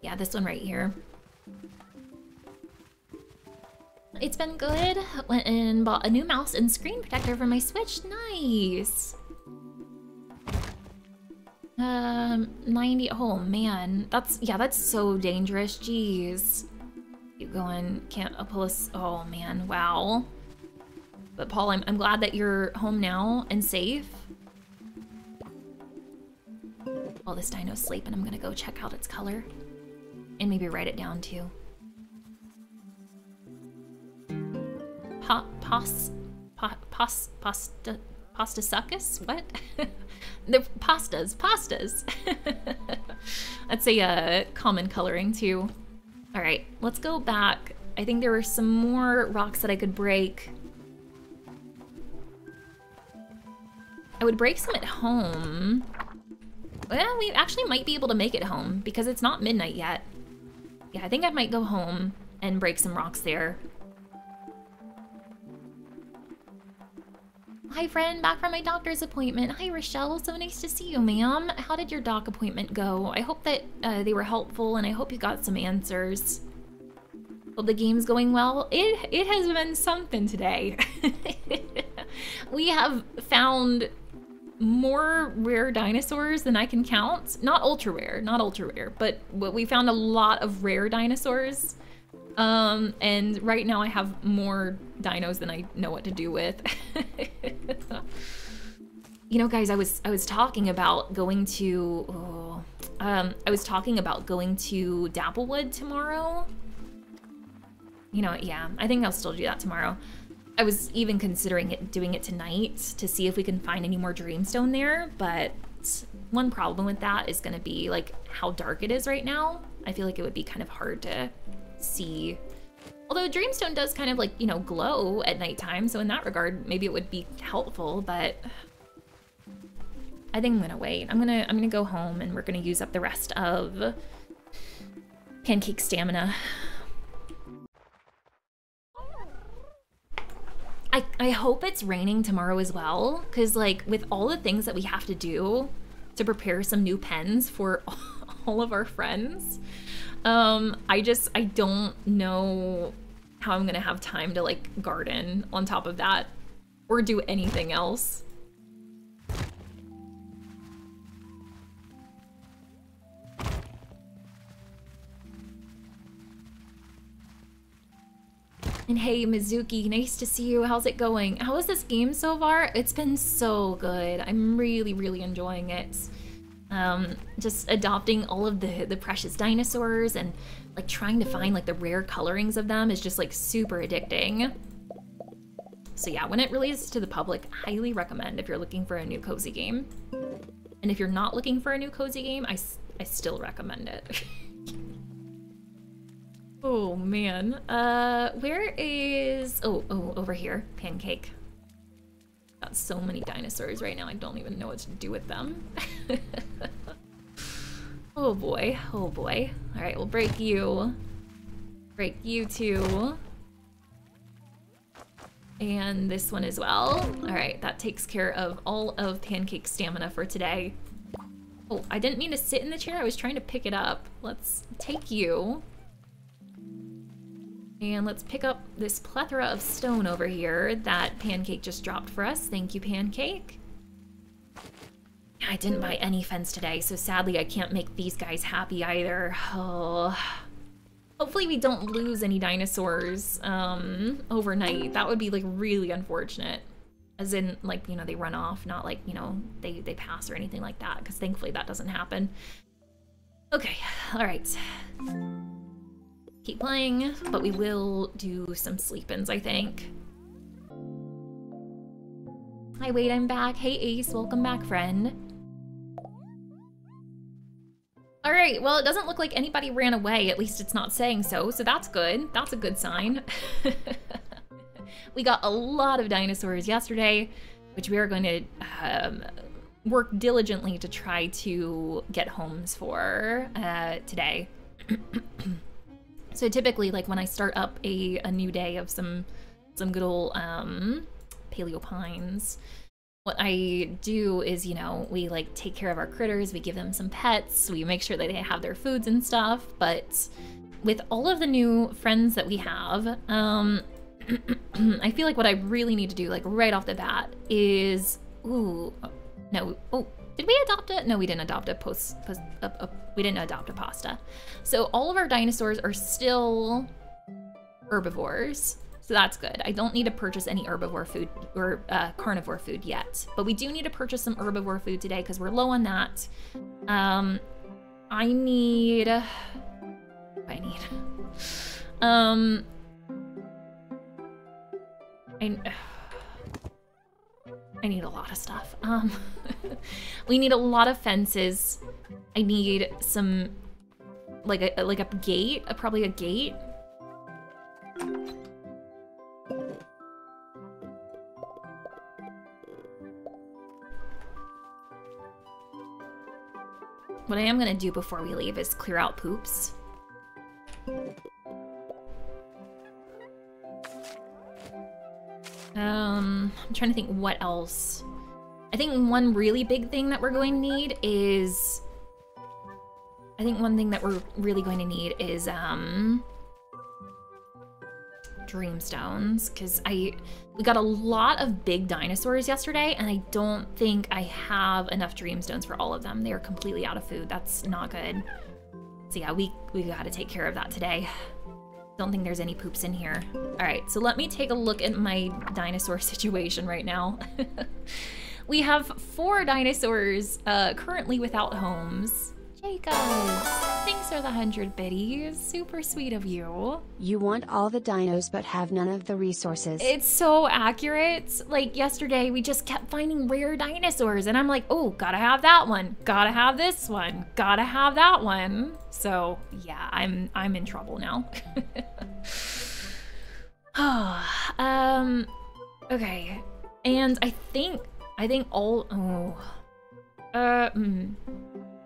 S1: Yeah, this one right here. It's been good. Went and bought a new mouse and screen protector for my Switch. Nice. Um, 90, oh man, that's, yeah, that's so dangerous, jeez. Keep going, can't pull us, oh man, wow. But Paul, I'm, I'm glad that you're home now and safe. While this dino's sleeping, I'm gonna go check out its color. And maybe write it down too. Pa, pos, pos, pasta, pasta succus? What? The pastas, pastas. That's a uh, common coloring too. All right, let's go back. I think there were some more rocks that I could break. I would break some at home. Well, we actually might be able to make it home because it's not midnight yet. Yeah, I think I might go home and break some rocks there. Hi, friend. Back from my doctor's appointment. Hi, Rochelle. So nice to see you, ma'am. How did your doc appointment go? I hope that uh, they were helpful, and I hope you got some answers. Hope the game's going well. It, it has been something today. we have found more rare dinosaurs than I can count. Not ultra rare, not ultra rare, but we found a lot of rare dinosaurs. Um, and right now I have more dinos than I know what to do with. you know, guys, I was I was talking about going to oh, um, I was talking about going to Dapplewood tomorrow. You know, yeah, I think I'll still do that tomorrow. I was even considering it doing it tonight to see if we can find any more dreamstone there, but one problem with that is going to be like how dark it is right now. I feel like it would be kind of hard to see. Although Dreamstone does kind of like, you know, glow at nighttime, so in that regard, maybe it would be helpful, but I think I'm gonna wait. I'm gonna I'm gonna go home and we're gonna use up the rest of pancake stamina. I, I hope it's raining tomorrow as well, because like with all the things that we have to do to prepare some new pens for all of our friends, um, I just, I don't know how I'm gonna have time to like garden on top of that or do anything else. And hey, Mizuki, nice to see you. How's it going? How is this game so far? It's been so good. I'm really, really enjoying it um, just adopting all of the, the precious dinosaurs and like trying to find like the rare colorings of them is just like super addicting. So yeah, when it releases to the public, highly recommend if you're looking for a new cozy game. And if you're not looking for a new cozy game, I, I still recommend it. oh man. Uh, where is, oh, oh, over here, Pancake. Got so many dinosaurs right now, I don't even know what to do with them. oh boy, oh boy. All right, we'll break you. Break you too. And this one as well. All right, that takes care of all of Pancake's stamina for today. Oh, I didn't mean to sit in the chair. I was trying to pick it up. Let's take you. And let's pick up this plethora of stone over here that Pancake just dropped for us. Thank you, Pancake. I didn't buy any fence today, so sadly I can't make these guys happy either. Oh. Hopefully we don't lose any dinosaurs um, overnight. That would be like really unfortunate. As in, like, you know, they run off, not like, you know, they, they pass or anything like that, because thankfully that doesn't happen. Okay, all right keep playing, but we will do some sleep-ins, I think. Hi, Wade, I'm back. Hey, Ace, welcome back, friend. All right, well, it doesn't look like anybody ran away. At least it's not saying so, so that's good. That's a good sign. we got a lot of dinosaurs yesterday, which we are going to um, work diligently to try to get homes for uh, today. So typically, like when I start up a, a new day of some some good old um, paleo pines, what I do is, you know, we like take care of our critters, we give them some pets, we make sure that they have their foods and stuff. But with all of the new friends that we have, um, I feel like what I really need to do, like right off the bat, is ooh, no, oh, did we adopt it? No, we didn't adopt a post. post a, a, we didn't adopt a pasta. So all of our dinosaurs are still herbivores. So that's good. I don't need to purchase any herbivore food or uh, carnivore food yet, but we do need to purchase some herbivore food today because we're low on that. Um, I need. I need. Um, I. I need a lot of stuff. Um, we need a lot of fences. I need some, like a like a gate, probably a gate. What I am gonna do before we leave is clear out poops. Um, I'm trying to think what else. I think one really big thing that we're going to need is... I think one thing that we're really going to need is, um... Dreamstones, because I... We got a lot of big dinosaurs yesterday, and I don't think I have enough Dreamstones for all of them. They are completely out of food. That's not good. So yeah, we, we gotta take care of that today. Don't think there's any poops in here. All right, so let me take a look at my dinosaur situation right now. we have four dinosaurs uh, currently without homes. Jacob, thanks for the hundred biddies. Super sweet of you.
S3: You want all the dinos but have none of the resources.
S1: It's so accurate. Like yesterday, we just kept finding rare dinosaurs, and I'm like, oh, gotta have that one. Gotta have this one. Gotta have that one. So yeah, I'm I'm in trouble now. um, okay, and I think I think all oh, uh, mm.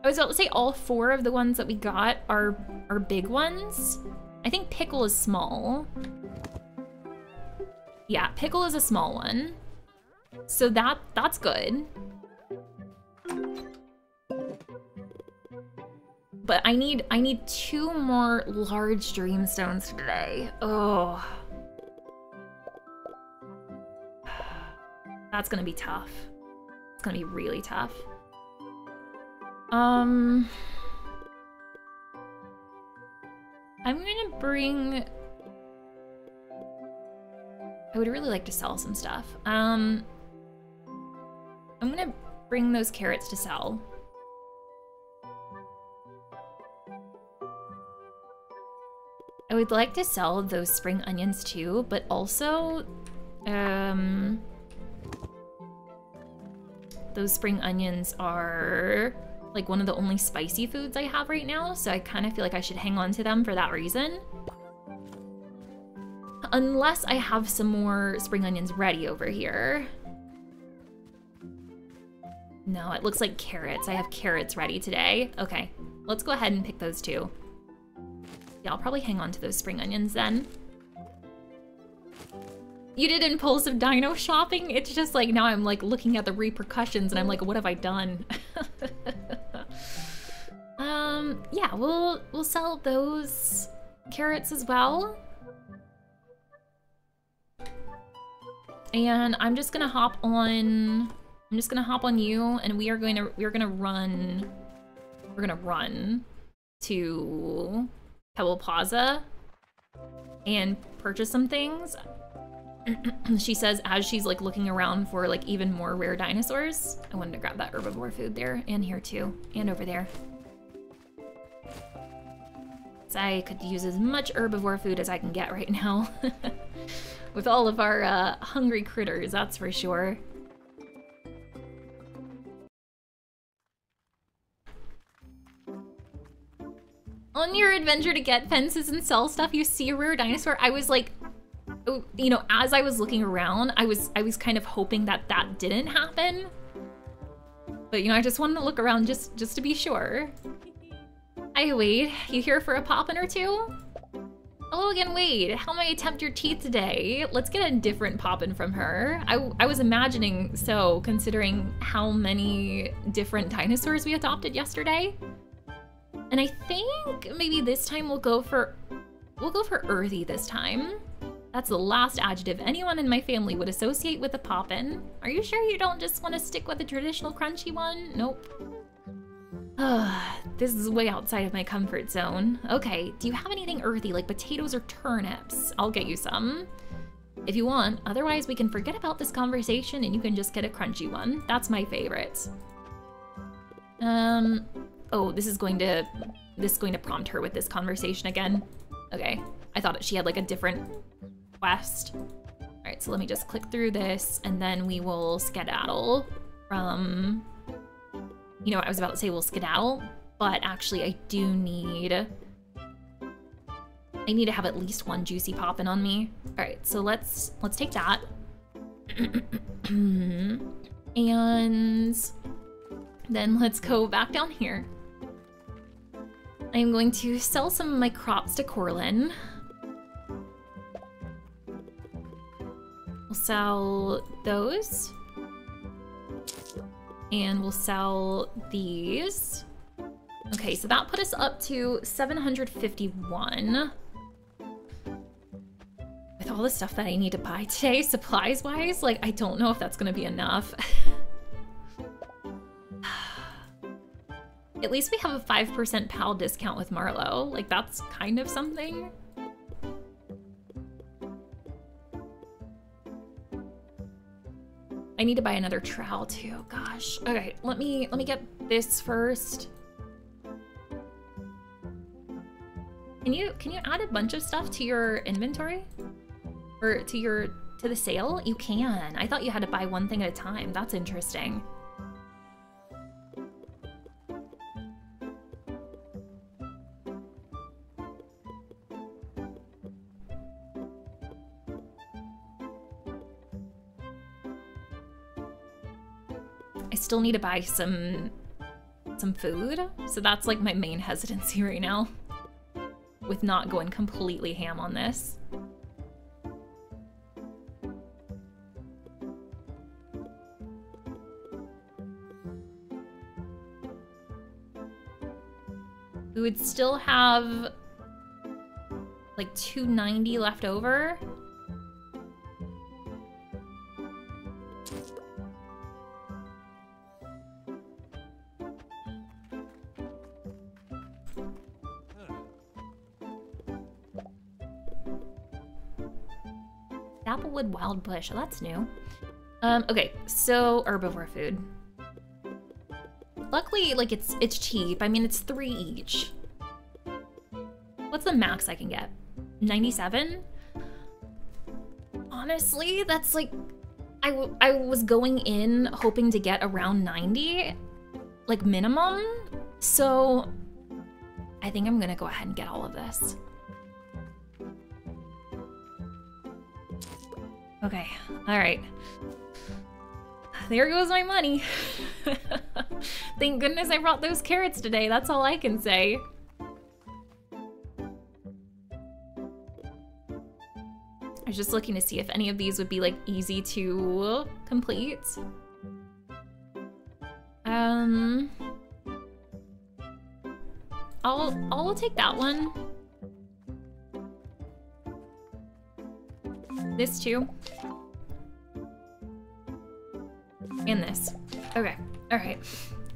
S1: I was about to say all four of the ones that we got are are big ones. I think Pickle is small. Yeah, Pickle is a small one. So that that's good. But I need I need two more large dreamstones today. Oh. That's gonna be tough. It's gonna be really tough. Um, I'm gonna bring. I would really like to sell some stuff. Um, I'm gonna bring those carrots to sell. I would like to sell those spring onions too, but also Um, those spring onions are like one of the only spicy foods I have right now, so I kind of feel like I should hang on to them for that reason. Unless I have some more spring onions ready over here. No, it looks like carrots. I have carrots ready today. Okay, let's go ahead and pick those two. Yeah, I'll probably hang on to those spring onions then. You did impulsive dino shopping? It's just like now I'm like looking at the repercussions and I'm like, what have I done? um, yeah, we'll we'll sell those carrots as well. And I'm just gonna hop on I'm just gonna hop on you and we are going to we're gonna run we're gonna run to Pebble Plaza and purchase some things. she says as she's like looking around for like even more rare dinosaurs. I wanted to grab that herbivore food there and here too, and over there. I could use as much herbivore food as I can get right now. With all of our uh, hungry critters, that's for sure. On your adventure to get fences and sell stuff, you see a rare dinosaur. I was like, Oh, you know, as I was looking around, I was I was kind of hoping that that didn't happen. But you know, I just wanted to look around just just to be sure. Hi Wade, you here for a poppin' or two? Hello again, Wade. How may I tempt your teeth today? Let's get a different poppin' from her. I, I was imagining so, considering how many different dinosaurs we adopted yesterday. And I think maybe this time we'll go for we'll go for earthy this time. That's the last adjective anyone in my family would associate with a poppin'. Are you sure you don't just want to stick with the traditional crunchy one? Nope. this is way outside of my comfort zone. Okay, do you have anything earthy like potatoes or turnips? I'll get you some. If you want, otherwise we can forget about this conversation and you can just get a crunchy one. That's my favorite. Um, oh, this is going to, this is going to prompt her with this conversation again. Okay, I thought she had like a different quest. All right, so let me just click through this and then we will skedaddle from, you know, I was about to say we'll skedaddle, but actually I do need, I need to have at least one juicy poppin' on me. All right, so let's, let's take that. and then let's go back down here. I am going to sell some of my crops to Corlin. We'll sell those. And we'll sell these. Okay, so that put us up to 751. With all the stuff that I need to buy today, supplies-wise, like, I don't know if that's gonna be enough. At least we have a 5% PAL discount with Marlowe. Like, that's kind of something. I need to buy another trowel too. Gosh. Okay, let me let me get this first. Can you can you add a bunch of stuff to your inventory? Or to your to the sale? You can. I thought you had to buy one thing at a time. That's interesting. Still need to buy some some food. So that's like my main hesitancy right now with not going completely ham on this. We would still have like 290 left over. Dapplewood Wild Bush. Oh, that's new. Um, okay, so herbivore food. Luckily, like, it's it's cheap. I mean, it's three each. What's the max I can get? 97? honestly, that's like, I, I was going in hoping to get around 90, like minimum. So I think I'm gonna go ahead and get all of this. Okay, all right. There goes my money. Thank goodness I brought those carrots today. That's all I can say. I was just looking to see if any of these would be like easy to complete. Um, I'll I'll take that one. This too. And this. Okay. All right.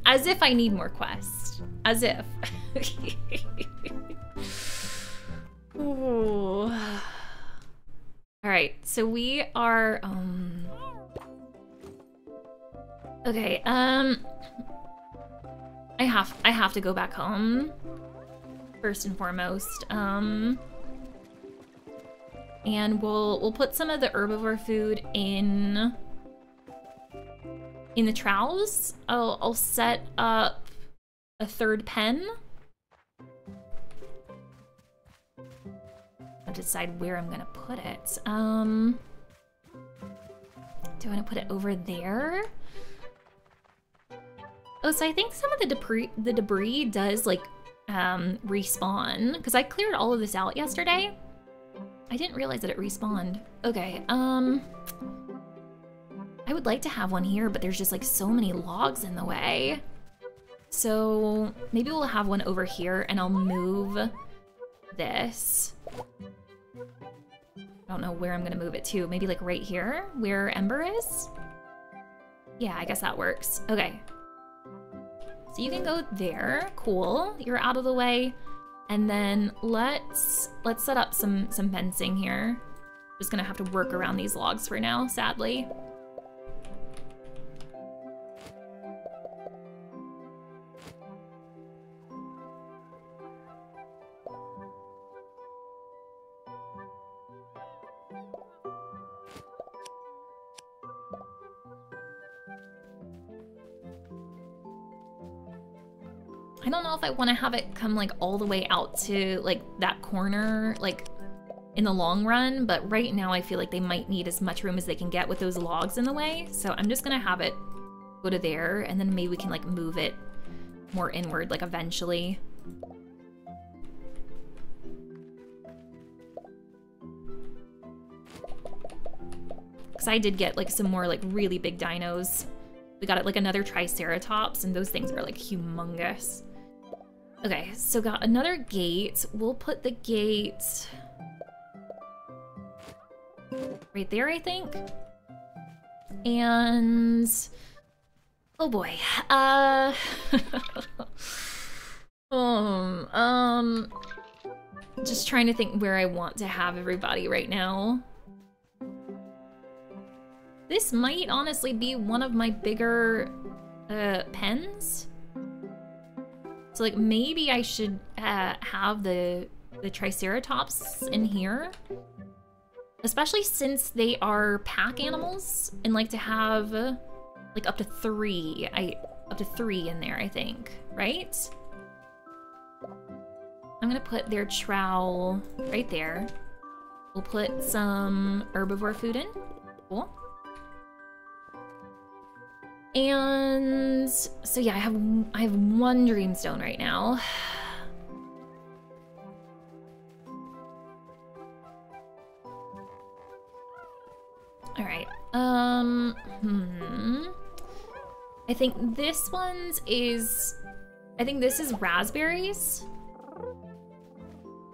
S1: As if I need more quests. As if. Ooh. All right. So we are um Okay. Um I have I have to go back home first and foremost. Um and we'll we'll put some of the herbivore food in in the trowels. I'll I'll set up a third pen. I'll decide where I'm gonna put it. Um do I want to put it over there? Oh, so I think some of the debris the debris does like um respawn because I cleared all of this out yesterday. I didn't realize that it respawned. Okay, um... I would like to have one here, but there's just like so many logs in the way. So maybe we'll have one over here and I'll move this. I don't know where I'm gonna move it to. Maybe like right here where Ember is? Yeah, I guess that works. Okay. So you can go there, cool. You're out of the way. And then let's let's set up some some fencing here. Just gonna have to work around these logs for now, sadly. I don't know if I want to have it come like all the way out to like that corner, like in the long run, but right now I feel like they might need as much room as they can get with those logs in the way. So I'm just gonna have it go to there and then maybe we can like move it more inward like eventually. Cause I did get like some more like really big dinos. We got it like another Triceratops and those things are like humongous. Okay, so got another gate. We'll put the gate right there, I think. And oh boy, uh, um, um, just trying to think where I want to have everybody right now. This might honestly be one of my bigger uh, pens. So like maybe I should uh, have the the Triceratops in here. Especially since they are pack animals and like to have like up to three. I up to three in there, I think, right? I'm gonna put their trowel right there. We'll put some herbivore food in. Cool. And so yeah, I have I have one dreamstone right now. All right. Um hmm. I think this one's is I think this is raspberries.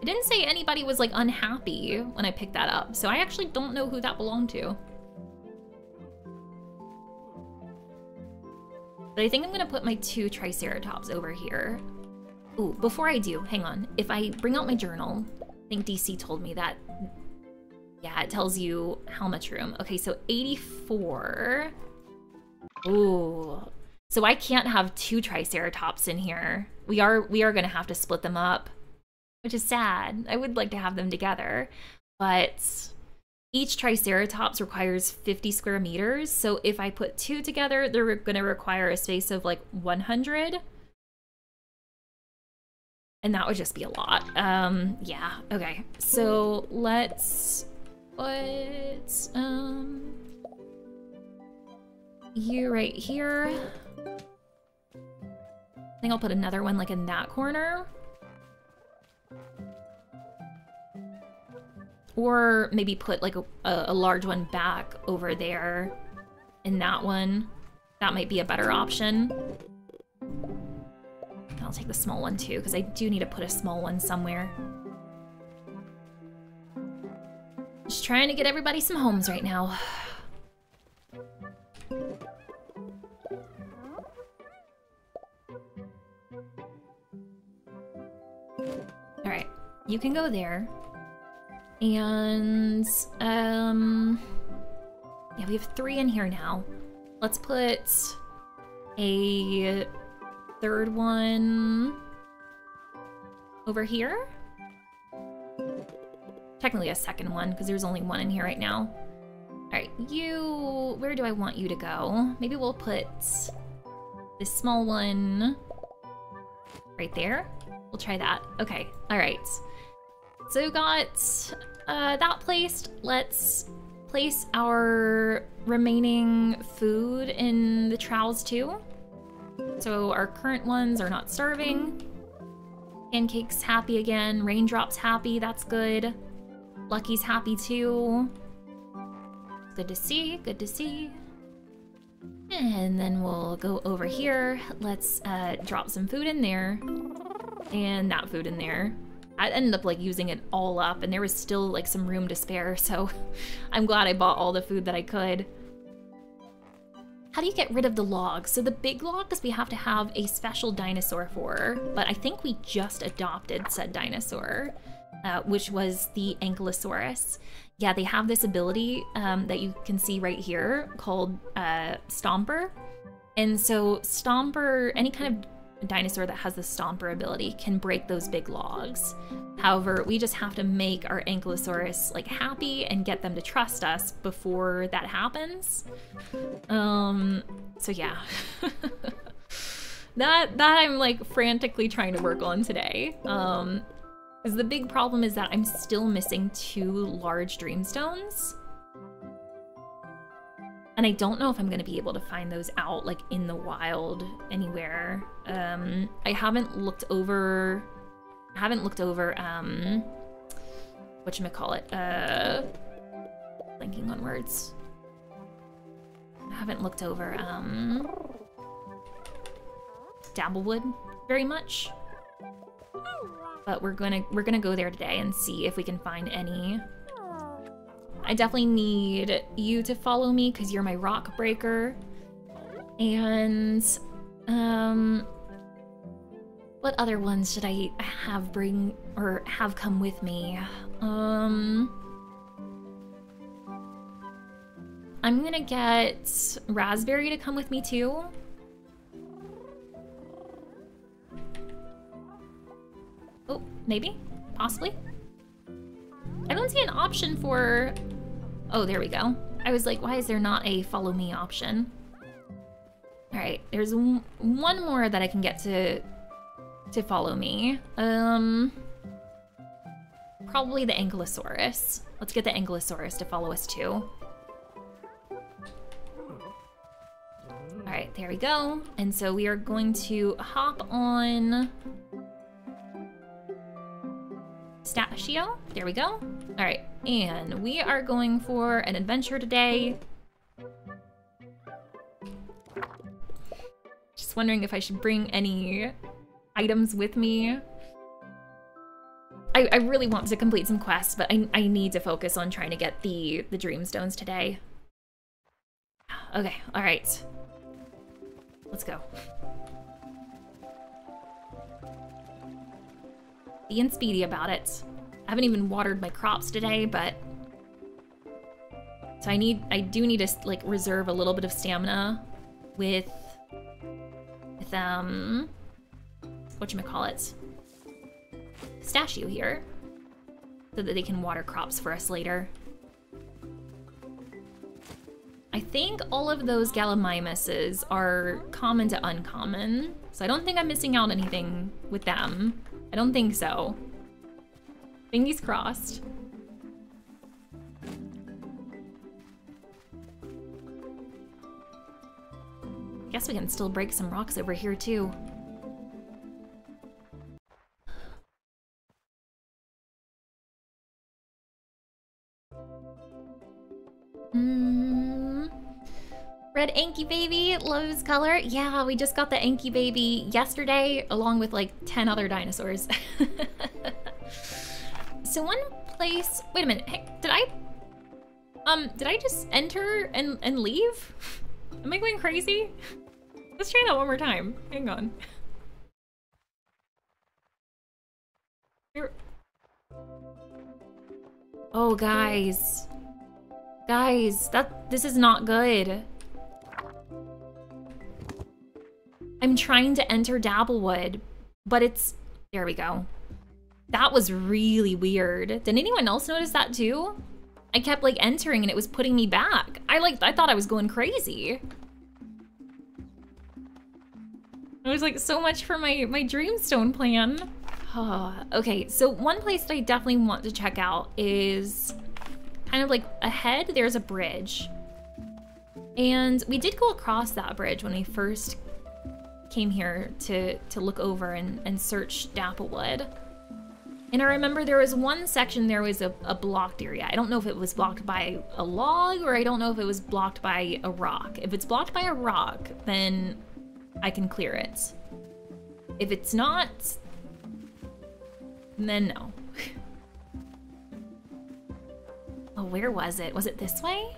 S1: It didn't say anybody was like unhappy when I picked that up, so I actually don't know who that belonged to. But I think I'm gonna put my two Triceratops over here. Ooh, before I do, hang on. If I bring out my journal, I think DC told me that, yeah, it tells you how much room. Okay, so 84. Ooh. So I can't have two Triceratops in here. We are we are gonna have to split them up, which is sad. I would like to have them together, but each Triceratops requires 50 square meters. So if I put two together, they're going to require a space of like 100. And that would just be a lot. Um, yeah, okay. So let's put, um, you right here. I think I'll put another one like in that corner. Or maybe put like a, a, large one back over there in that one. That might be a better option. I'll take the small one too, because I do need to put a small one somewhere. Just trying to get everybody some homes right now. Alright, you can go there. And, um... Yeah, we have three in here now. Let's put a third one over here. Technically a second one, because there's only one in here right now. Alright, you... Where do I want you to go? Maybe we'll put this small one right there. We'll try that. Okay, alright. So we got uh, that placed. Let's place our remaining food in the troughs too. So our current ones are not starving. Pancake's happy again. Raindrop's happy, that's good. Lucky's happy too. Good to see, good to see. And then we'll go over here. Let's uh, drop some food in there. And that food in there. I ended up like using it all up and there was still like some room to spare, so I'm glad I bought all the food that I could. How do you get rid of the logs? So the big logs we have to have a special dinosaur for, but I think we just adopted said dinosaur, uh, which was the Ankylosaurus. Yeah, they have this ability um, that you can see right here called uh, Stomper. And so Stomper, any kind of dinosaur that has the stomper ability can break those big logs. However, we just have to make our Ankylosaurus like happy and get them to trust us before that happens. Um, so yeah. that that I'm like frantically trying to work on today. Um, because the big problem is that I'm still missing two large dreamstones. And I don't know if I'm going to be able to find those out like in the wild anywhere. Um, I haven't looked over, I haven't looked over, um, whatchamacallit, uh, blanking on words. I haven't looked over, um, Dapplewood very much. But we're gonna, we're gonna go there today and see if we can find any I definitely need you to follow me because you're my rock breaker. And, um, what other ones should I have bring or have come with me? Um, I'm gonna get Raspberry to come with me too. Oh, maybe? Possibly? I don't see an option for Oh, there we go. I was like, why is there not a follow me option? All right, there's one more that I can get to to follow me. Um, probably the Ankylosaurus. Let's get the Ankylosaurus to follow us too. All right, there we go. And so we are going to hop on Stachio. There we go. All right, and we are going for an adventure today. Just wondering if I should bring any items with me. I, I really want to complete some quests, but I, I need to focus on trying to get the, the Dreamstones today. Okay, all right. Let's go. Being speedy about it. I haven't even watered my crops today, but... So I need, I do need to, like, reserve a little bit of stamina with, with, um, whatchamacallit, pistachio here, so that they can water crops for us later. I think all of those Gallimimuses are common to uncommon. So I don't think I'm missing out anything with them. I don't think so. Fingers crossed. Guess we can still break some rocks over here too. Mm. Red Anky Baby loves color. Yeah, we just got the Anky Baby yesterday, along with like 10 other dinosaurs. so one place, wait a minute, hey, did I, um, did I just enter and, and leave? Am I going crazy? Let's try that one more time. Hang on. Oh, guys. Guys, that this is not good. I'm trying to enter Dapplewood, but it's... There we go. That was really weird. Did anyone else notice that too? I kept like entering and it was putting me back. I like, I thought I was going crazy. It was like so much for my, my Dreamstone plan. okay, so one place that I definitely want to check out is kind of like ahead, there's a bridge. And we did go across that bridge when we first came here to, to look over and, and search Dapplewood. And I remember there was one section, there was a, a blocked area. I don't know if it was blocked by a log or I don't know if it was blocked by a rock. If it's blocked by a rock, then I can clear it. If it's not, then no. oh, where was it? Was it this way?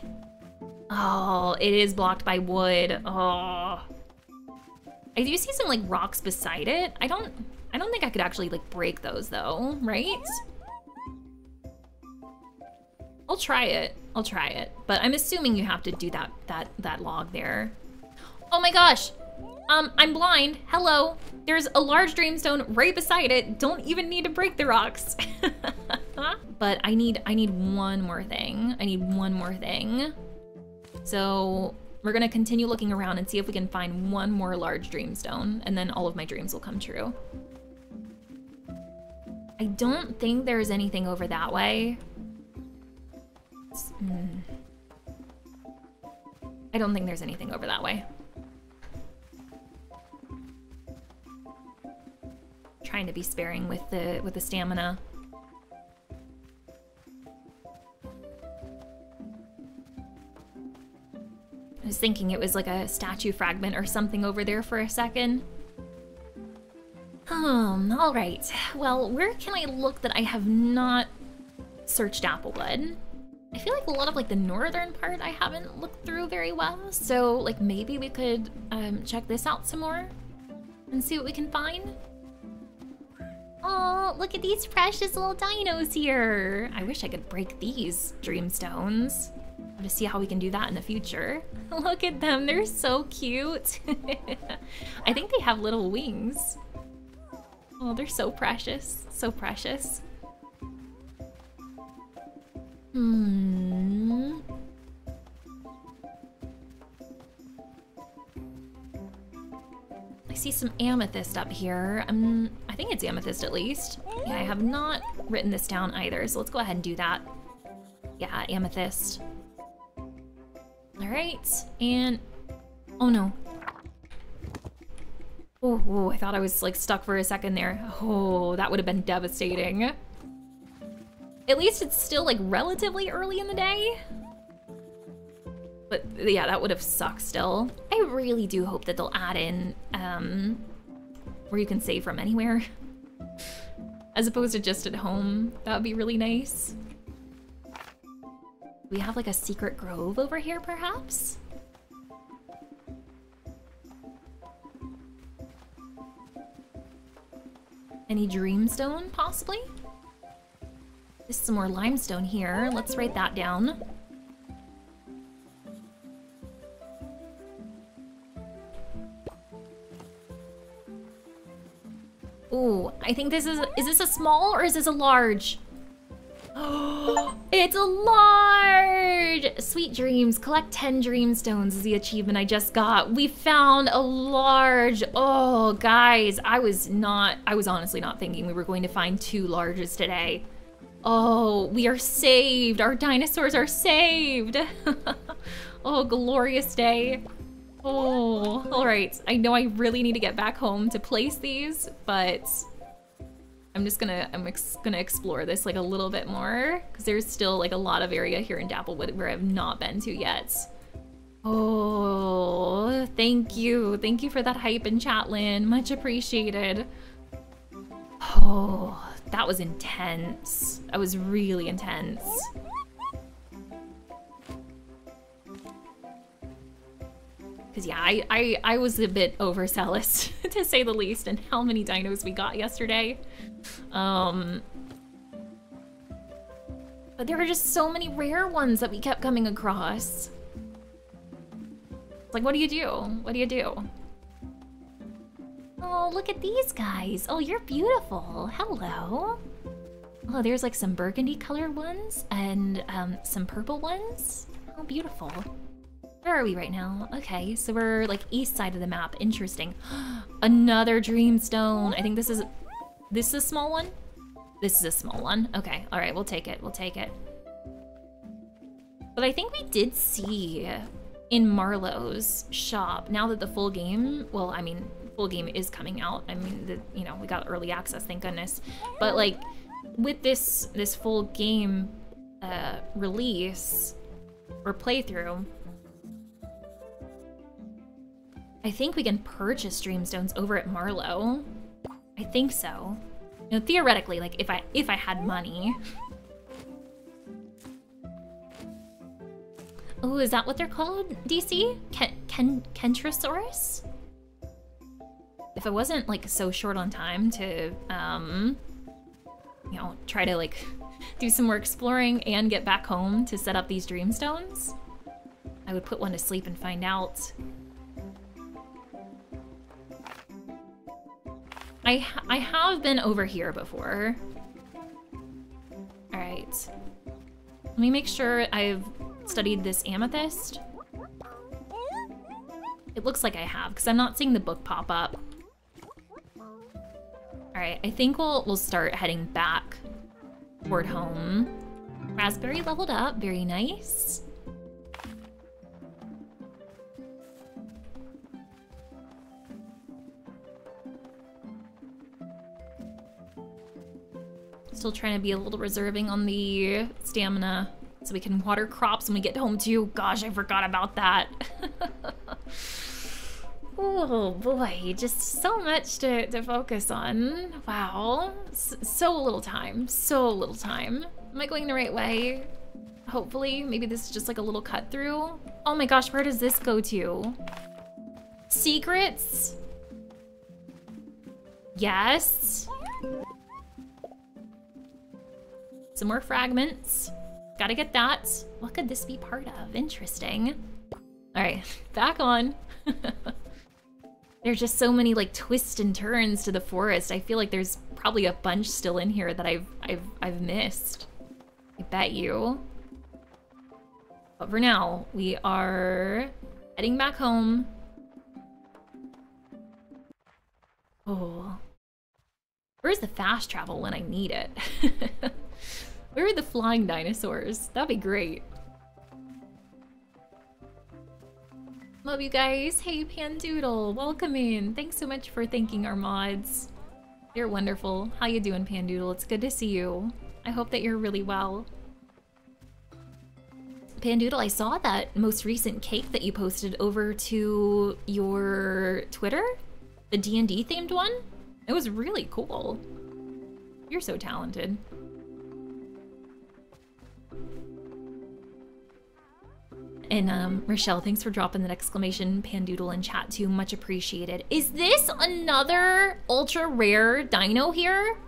S1: Oh, it is blocked by wood. Oh. I do see some like rocks beside it. I don't, I don't think I could actually like break those though, right? I'll try it. I'll try it. But I'm assuming you have to do that that that log there. Oh my gosh. Um, I'm blind. Hello. There's a large dreamstone right beside it. Don't even need to break the rocks. but I need I need one more thing. I need one more thing. So we're gonna continue looking around and see if we can find one more large dreamstone, and then all of my dreams will come true. I don't think there's anything over that way. Mm. I don't think there's anything over that way. trying to be sparing with the with the stamina. I was thinking it was like a statue fragment or something over there for a second. Um, alright. Well, where can I look that I have not searched Dapplewood? I feel like a lot of like the northern part I haven't looked through very well. So like maybe we could um, check this out some more and see what we can find. Oh, look at these precious little dinos here. I wish I could break these dreamstones. To see how we can do that in the future. Look at them, they're so cute. I think they have little wings. Oh, they're so precious, so precious. Hmm. I see some amethyst up here. Um, I think it's amethyst at least. Yeah, I have not written this down either, so let's go ahead and do that. Yeah, amethyst. All right, and oh no. Oh, I thought I was like stuck for a second there. Oh, that would have been devastating. At least it's still like relatively early in the day. But yeah, that would have sucked still. I really do hope that they'll add in um, where you can save from anywhere. As opposed to just at home. That would be really nice. We have like a secret grove over here, perhaps? Any dreamstone, possibly? There's some more limestone here. Let's write that down. Ooh, I think this is, is this a small or is this a large? it's a large! Sweet dreams. Collect 10 dream stones is the achievement I just got. We found a large. Oh, guys, I was not, I was honestly not thinking we were going to find two larges today. Oh, we are saved. Our dinosaurs are saved. oh, glorious day. Oh, all right. I know I really need to get back home to place these, but I'm just gonna I'm ex gonna explore this like a little bit more because there's still like a lot of area here in Dapplewood where I've not been to yet. Oh, thank you. Thank you for that hype in Chatlin. Much appreciated. Oh, that was intense. That was really intense. Because yeah, I, I, I was a bit overzealous, to say the least, and how many dinos we got yesterday. Um, but there were just so many rare ones that we kept coming across. It's like, what do you do? What do you do? Oh, look at these guys. Oh, you're beautiful. Hello. Oh, there's like some burgundy colored ones and um, some purple ones. Oh, beautiful. Where are we right now? Okay, so we're like east side of the map. Interesting. Another dreamstone. I think this is this is a small one? This is a small one. Okay, all right, we'll take it. We'll take it. But I think we did see in Marlowe's shop, now that the full game, well, I mean, full game is coming out. I mean, the, you know, we got early access, thank goodness. But like, with this this full game uh, release or playthrough, I think we can purchase Dreamstones over at Marlowe. I think so. You know, theoretically, like if I if I had money. Oh, is that what they're called? DC? Ken Ken Kentrosaurus? If I wasn't like so short on time to um you know, try to like do some more exploring and get back home to set up these dreamstones, I would put one to sleep and find out I, ha I have been over here before. All right. Let me make sure I've studied this amethyst. It looks like I have, because I'm not seeing the book pop up. All right, I think we'll, we'll start heading back toward home. Raspberry leveled up, very nice. Still trying to be a little reserving on the stamina so we can water crops when we get home too. Gosh, I forgot about that. oh boy, just so much to, to focus on. Wow, S so little time, so little time. Am I going the right way? Hopefully, maybe this is just like a little cut through. Oh my gosh, where does this go to? Secrets? Yes. Some more fragments. Gotta get that. What could this be part of? Interesting. All right, back on. there's just so many like twists and turns to the forest. I feel like there's probably a bunch still in here that I've I've I've missed. I bet you. But for now, we are heading back home. Oh. Where's the fast travel when I need it? Where are the flying dinosaurs? That'd be great. Love you guys. Hey, Pandoodle. Welcome in. Thanks so much for thanking our mods. You're wonderful. How you doing, Pandoodle? It's good to see you. I hope that you're really well. Pandoodle, I saw that most recent cake that you posted over to your Twitter, the D&D themed one. It was really cool. You're so talented. And um, Rochelle, thanks for dropping that exclamation pandoodle in chat too. Much appreciated. Is this another ultra rare dino here?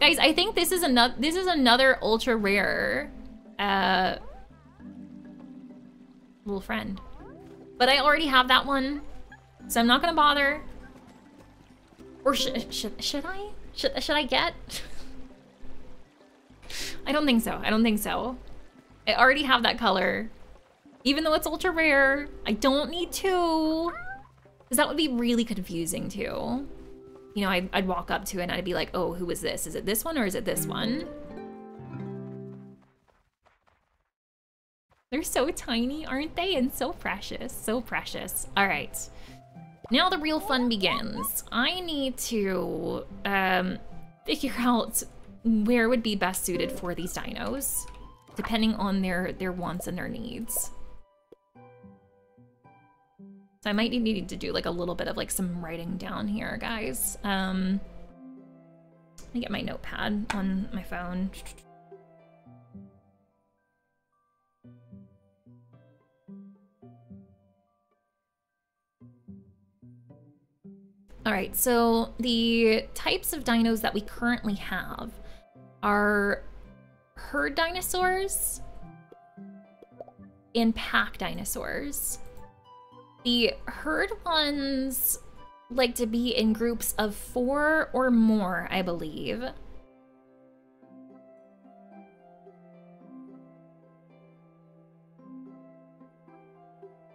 S1: Guys, I think this is another this is another ultra rare uh little friend. But I already have that one. So I'm not gonna bother. Or should should should I? Should should I get? I don't think so. I don't think so. I already have that color. Even though it's ultra rare, I don't need two. Because that would be really confusing too. You know, I'd, I'd walk up to it and I'd be like, oh, who is this? Is it this one or is it this one? They're so tiny, aren't they? And so precious, so precious. All right, now the real fun begins. I need to um, figure out where would be best suited for these dinos, depending on their, their wants and their needs. So I might need to do like a little bit of like some writing down here, guys. Um, let me get my notepad on my phone. All right, so the types of dinos that we currently have are herd dinosaurs and pack dinosaurs. The herd ones like to be in groups of four or more, I believe.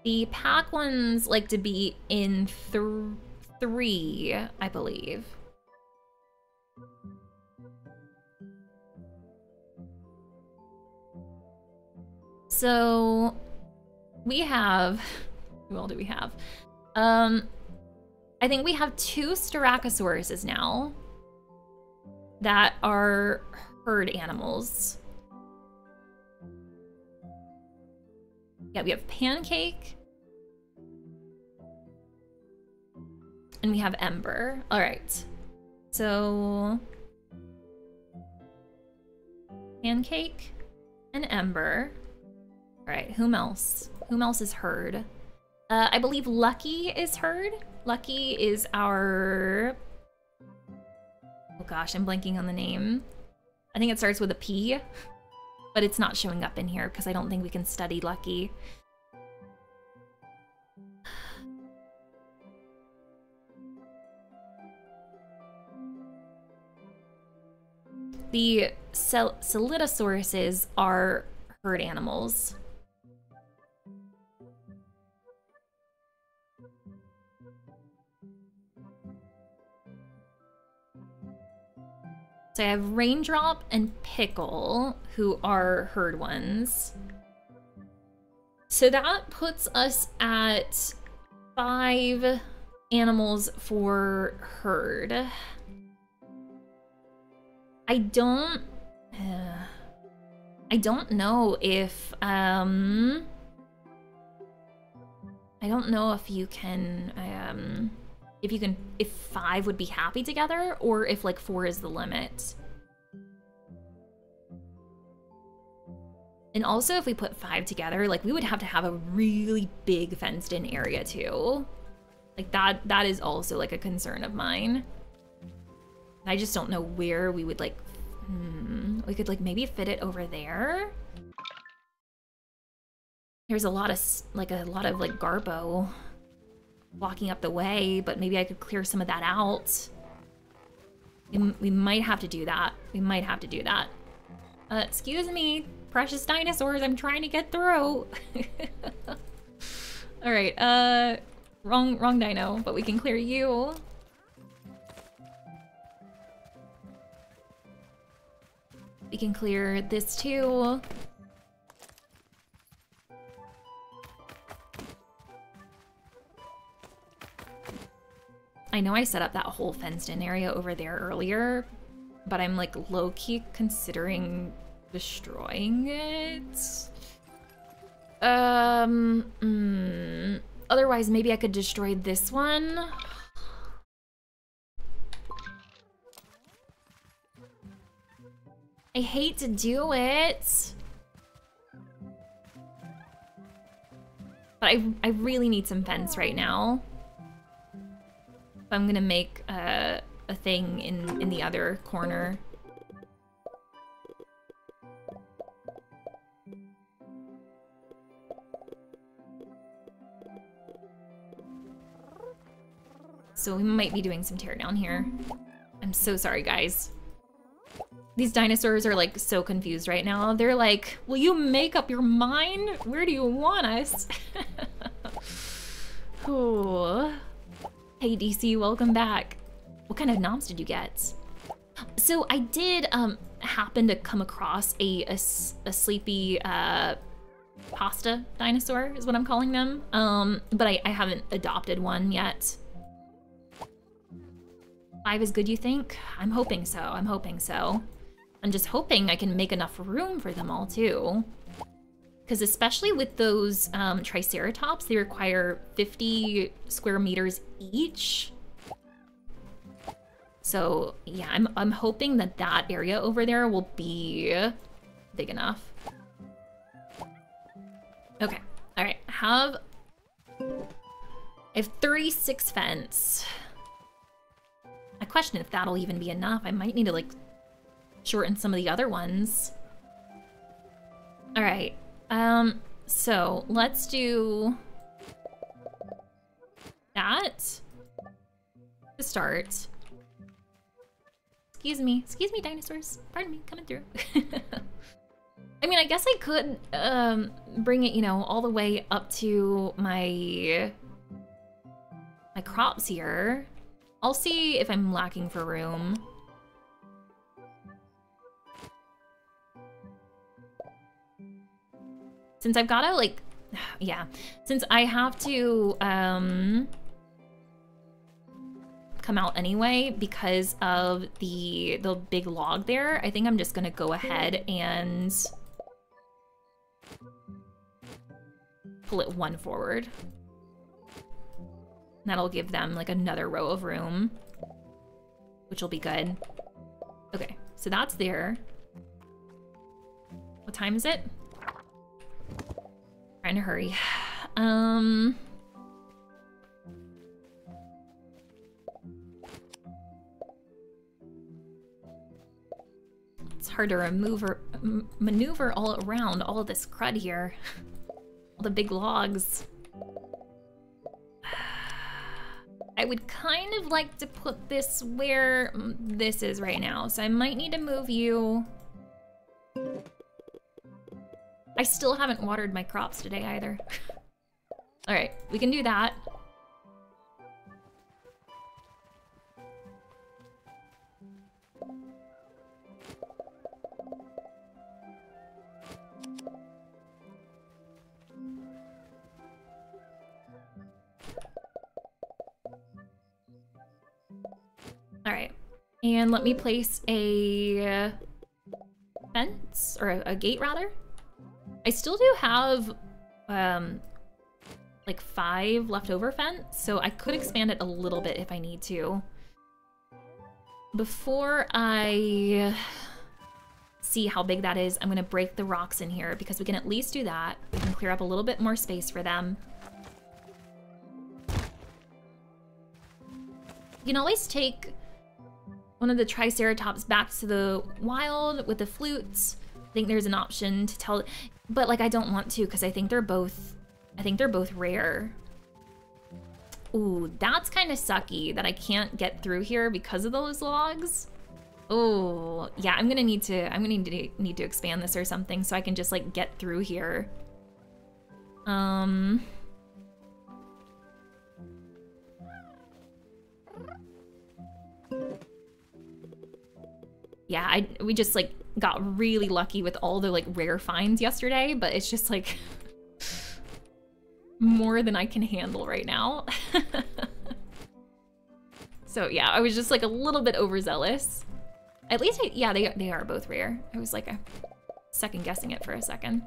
S1: The pack ones like to be in three three, I believe. So we have, who all do we have? Um, I think we have two Styracosaurus now that are herd animals. Yeah, we have Pancake, And we have Ember. All right. So... Pancake and Ember. All right, whom else? Whom else is Herd? Uh, I believe Lucky is heard. Lucky is our... Oh gosh, I'm blanking on the name. I think it starts with a P, but it's not showing up in here because I don't think we can study Lucky. The Cel Celitosauruses are herd animals. So I have Raindrop and Pickle, who are herd ones. So that puts us at five animals for herd. I don't... Uh, I don't know if... Um, I don't know if you can... Um, if you can... If five would be happy together, or if, like, four is the limit. And also, if we put five together, like, we would have to have a really big fenced-in area, too. Like, that that is also, like, a concern of mine. I just don't know where we would like, hmm, we could like maybe fit it over there. There's a lot of, like a lot of like Garbo walking up the way, but maybe I could clear some of that out. We might have to do that. We might have to do that. Uh, excuse me, precious dinosaurs, I'm trying to get through. All right, uh, wrong, wrong dino, but we can clear you. We can clear this too. I know I set up that whole fenced in area over there earlier, but I'm like low-key considering destroying it. Um, mm, otherwise maybe I could destroy this one. I hate to do it. But I, I really need some fence right now. I'm gonna make a, a thing in, in the other corner. So we might be doing some teardown here. I'm so sorry, guys. These dinosaurs are like so confused right now. They're like, will you make up your mind? Where do you want us? oh. Hey DC, welcome back. What kind of noms did you get? So I did um, happen to come across a, a, a sleepy uh, pasta dinosaur is what I'm calling them. Um, but I, I haven't adopted one yet. Five is good, you think? I'm hoping so. I'm hoping so. I'm just hoping I can make enough room for them all, too. Because especially with those um, Triceratops, they require 50 square meters each. So, yeah, I'm, I'm hoping that that area over there will be big enough. Okay, all right, have... I have 36 fence. I question if that'll even be enough. I might need to, like, shorten some of the other ones. All right. Um, so let's do that to start. Excuse me. Excuse me, dinosaurs. Pardon me, coming through. I mean, I guess I could um, bring it, you know, all the way up to my my crops here. I'll see if I'm lacking for room. Since I've got to, like, yeah. Since I have to, um, come out anyway because of the the big log there, I think I'm just gonna go ahead and pull it one forward. That'll give them like another row of room, which will be good. Okay, so that's there. What time is it? Trying to hurry. Um... It's hard to or maneuver all around all this crud here. all the big logs. I would kind of like to put this where this is right now, so I might need to move you I still haven't watered my crops today either. All right, we can do that. All right, and let me place a fence, or a, a gate rather. I still do have um, like five leftover fence, so I could expand it a little bit if I need to. Before I see how big that is, I'm gonna break the rocks in here because we can at least do that. We can clear up a little bit more space for them. You can always take one of the Triceratops back to the wild with the flutes. I think there's an option to tell but like I don't want to because I think they're both I think they're both rare. Ooh, that's kind of sucky that I can't get through here because of those logs. Oh, yeah, I'm gonna need to I'm gonna need to need to expand this or something so I can just like get through here. Um Yeah, I we just like got really lucky with all the like rare finds yesterday, but it's just like more than I can handle right now. so yeah, I was just like a little bit overzealous. At least, I, yeah, they, they are both rare. I was like a second guessing it for a second.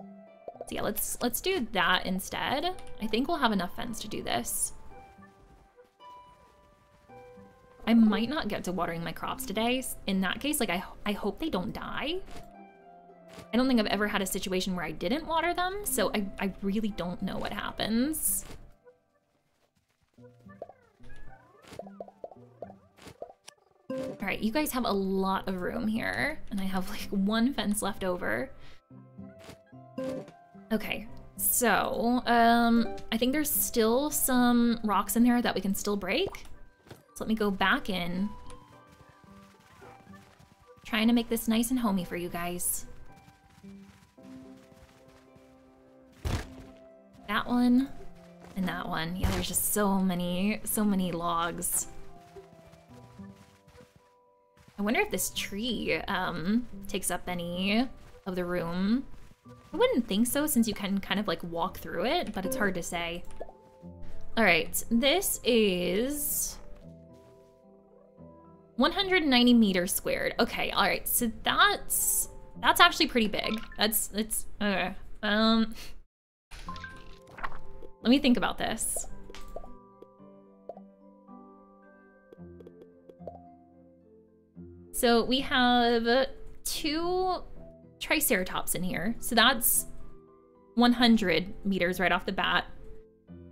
S1: So yeah, let's let's do that instead. I think we'll have enough fence to do this. I might not get to watering my crops today. In that case, like I, I hope they don't die. I don't think I've ever had a situation where I didn't water them, so I, I really don't know what happens. All right, you guys have a lot of room here, and I have like one fence left over. Okay, so um, I think there's still some rocks in there that we can still break let me go back in. Trying to make this nice and homey for you guys. That one and that one. Yeah, there's just so many, so many logs. I wonder if this tree um, takes up any of the room. I wouldn't think so since you can kind of like walk through it, but it's hard to say. All right, this is 190 meters squared. Okay, all right, so that's that's actually pretty big. That's it's okay. Um, let me think about this. So we have two Triceratops in here. So that's 100 meters right off the bat.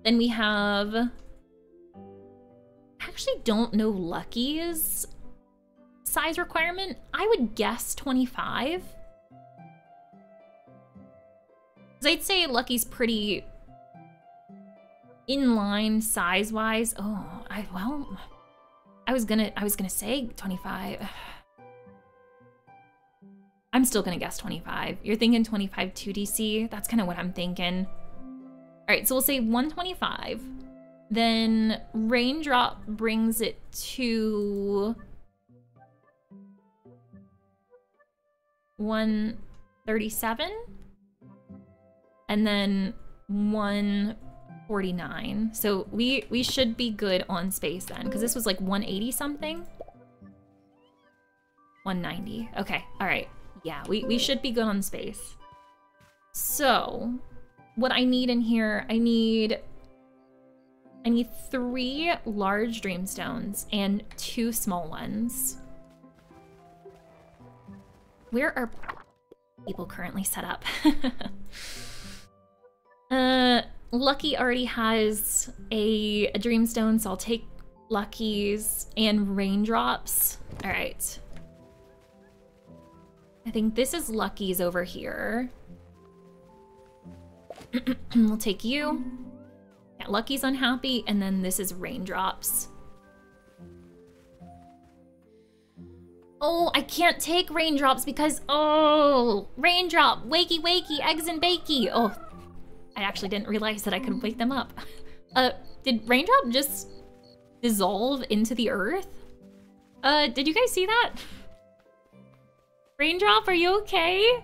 S1: Then we have... I actually don't know Lucky's size requirement. I would guess 25. Because I'd say Lucky's pretty in line size wise. Oh, I well, I was gonna I was gonna say 25. I'm still gonna guess 25. You're thinking 25 2DC. That's kind of what I'm thinking. All right, so we'll say 125. Then raindrop brings it to 137. And then 149. So we we should be good on space then, because this was like 180 something. 190. Okay, all right. Yeah, we, we should be good on space. So, what I need in here, I need I need three large dreamstones and two small ones. Where are people currently set up? uh, Lucky already has a, a dreamstone, so I'll take Lucky's and raindrops. All right. I think this is Lucky's over here. we'll take you. Yeah, Lucky's unhappy, and then this is Raindrops. Oh, I can't take Raindrops because, oh, Raindrop, wakey wakey, eggs and bakey. Oh, I actually didn't realize that I could wake them up. Uh, did Raindrop just dissolve into the earth? Uh, did you guys see that? Raindrop, are you okay?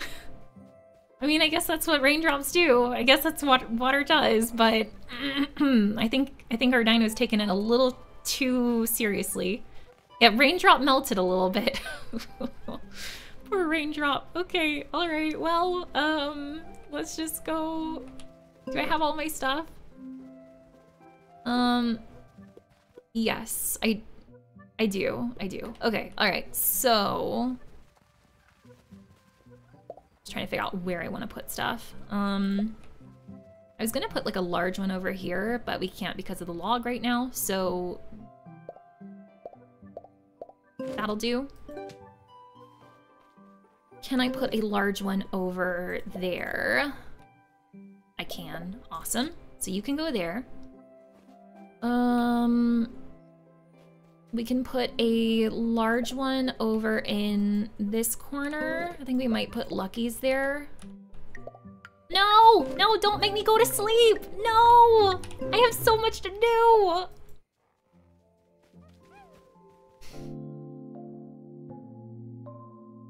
S1: I mean, I guess that's what raindrops do. I guess that's what water does, but I think I think our dino's taken it a little too seriously. Yeah, raindrop melted a little bit. Poor raindrop. Okay, all right. Well, um, let's just go. Do I have all my stuff? Um, yes, I, I do. I do. Okay, all right. So just trying to figure out where I want to put stuff. Um, I was gonna put like a large one over here, but we can't because of the log right now, so that'll do. Can I put a large one over there? I can. Awesome. So you can go there. Um, we can put a large one over in this corner. I think we might put Lucky's there. No! No, don't make me go to sleep! No! I have so much to do!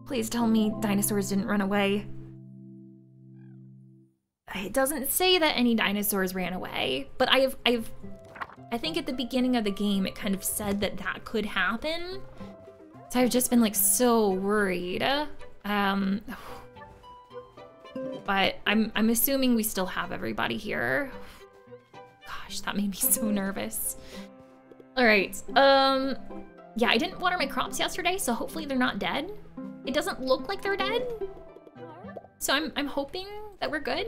S1: Please tell me dinosaurs didn't run away. It doesn't say that any dinosaurs ran away, but I've I've I think at the beginning of the game, it kind of said that that could happen. So I've just been like so worried. Um, but I'm, I'm assuming we still have everybody here. Gosh, that made me so nervous. All right, um, yeah, I didn't water my crops yesterday, so hopefully they're not dead. It doesn't look like they're dead. So I'm, I'm hoping that we're good.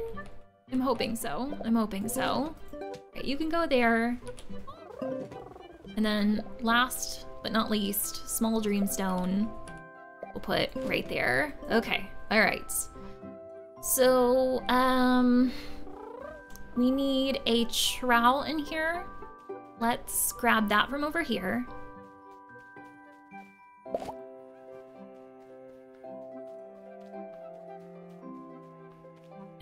S1: I'm hoping so. I'm hoping so. Okay, you can go there. And then last but not least, small dreamstone we'll put right there. Okay, all right. So, um, we need a trowel in here. Let's grab that from over here.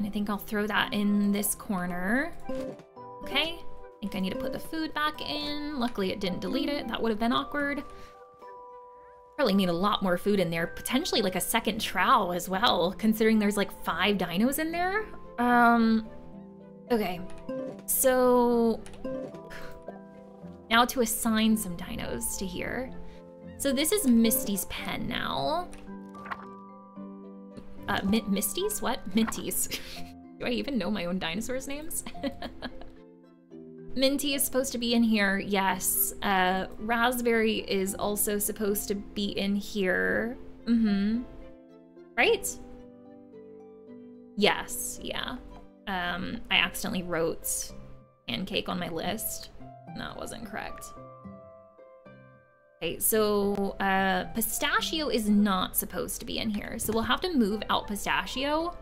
S1: I think I'll throw that in this corner. Okay. I think I need to put the food back in. Luckily it didn't delete it. That would have been awkward. Probably need a lot more food in there. Potentially like a second trowel as well, considering there's like five dinos in there. Um, okay. So now to assign some dinos to here. So this is Misty's pen now. Uh, Mi Misty's? What? Minty's. Do I even know my own dinosaurs' names? Minty is supposed to be in here, yes. Uh, Raspberry is also supposed to be in here. Mm-hmm. Right? Yes, yeah. Um, I accidentally wrote pancake on my list. It wasn't correct. Okay, so uh, pistachio is not supposed to be in here. So we'll have to move out pistachio.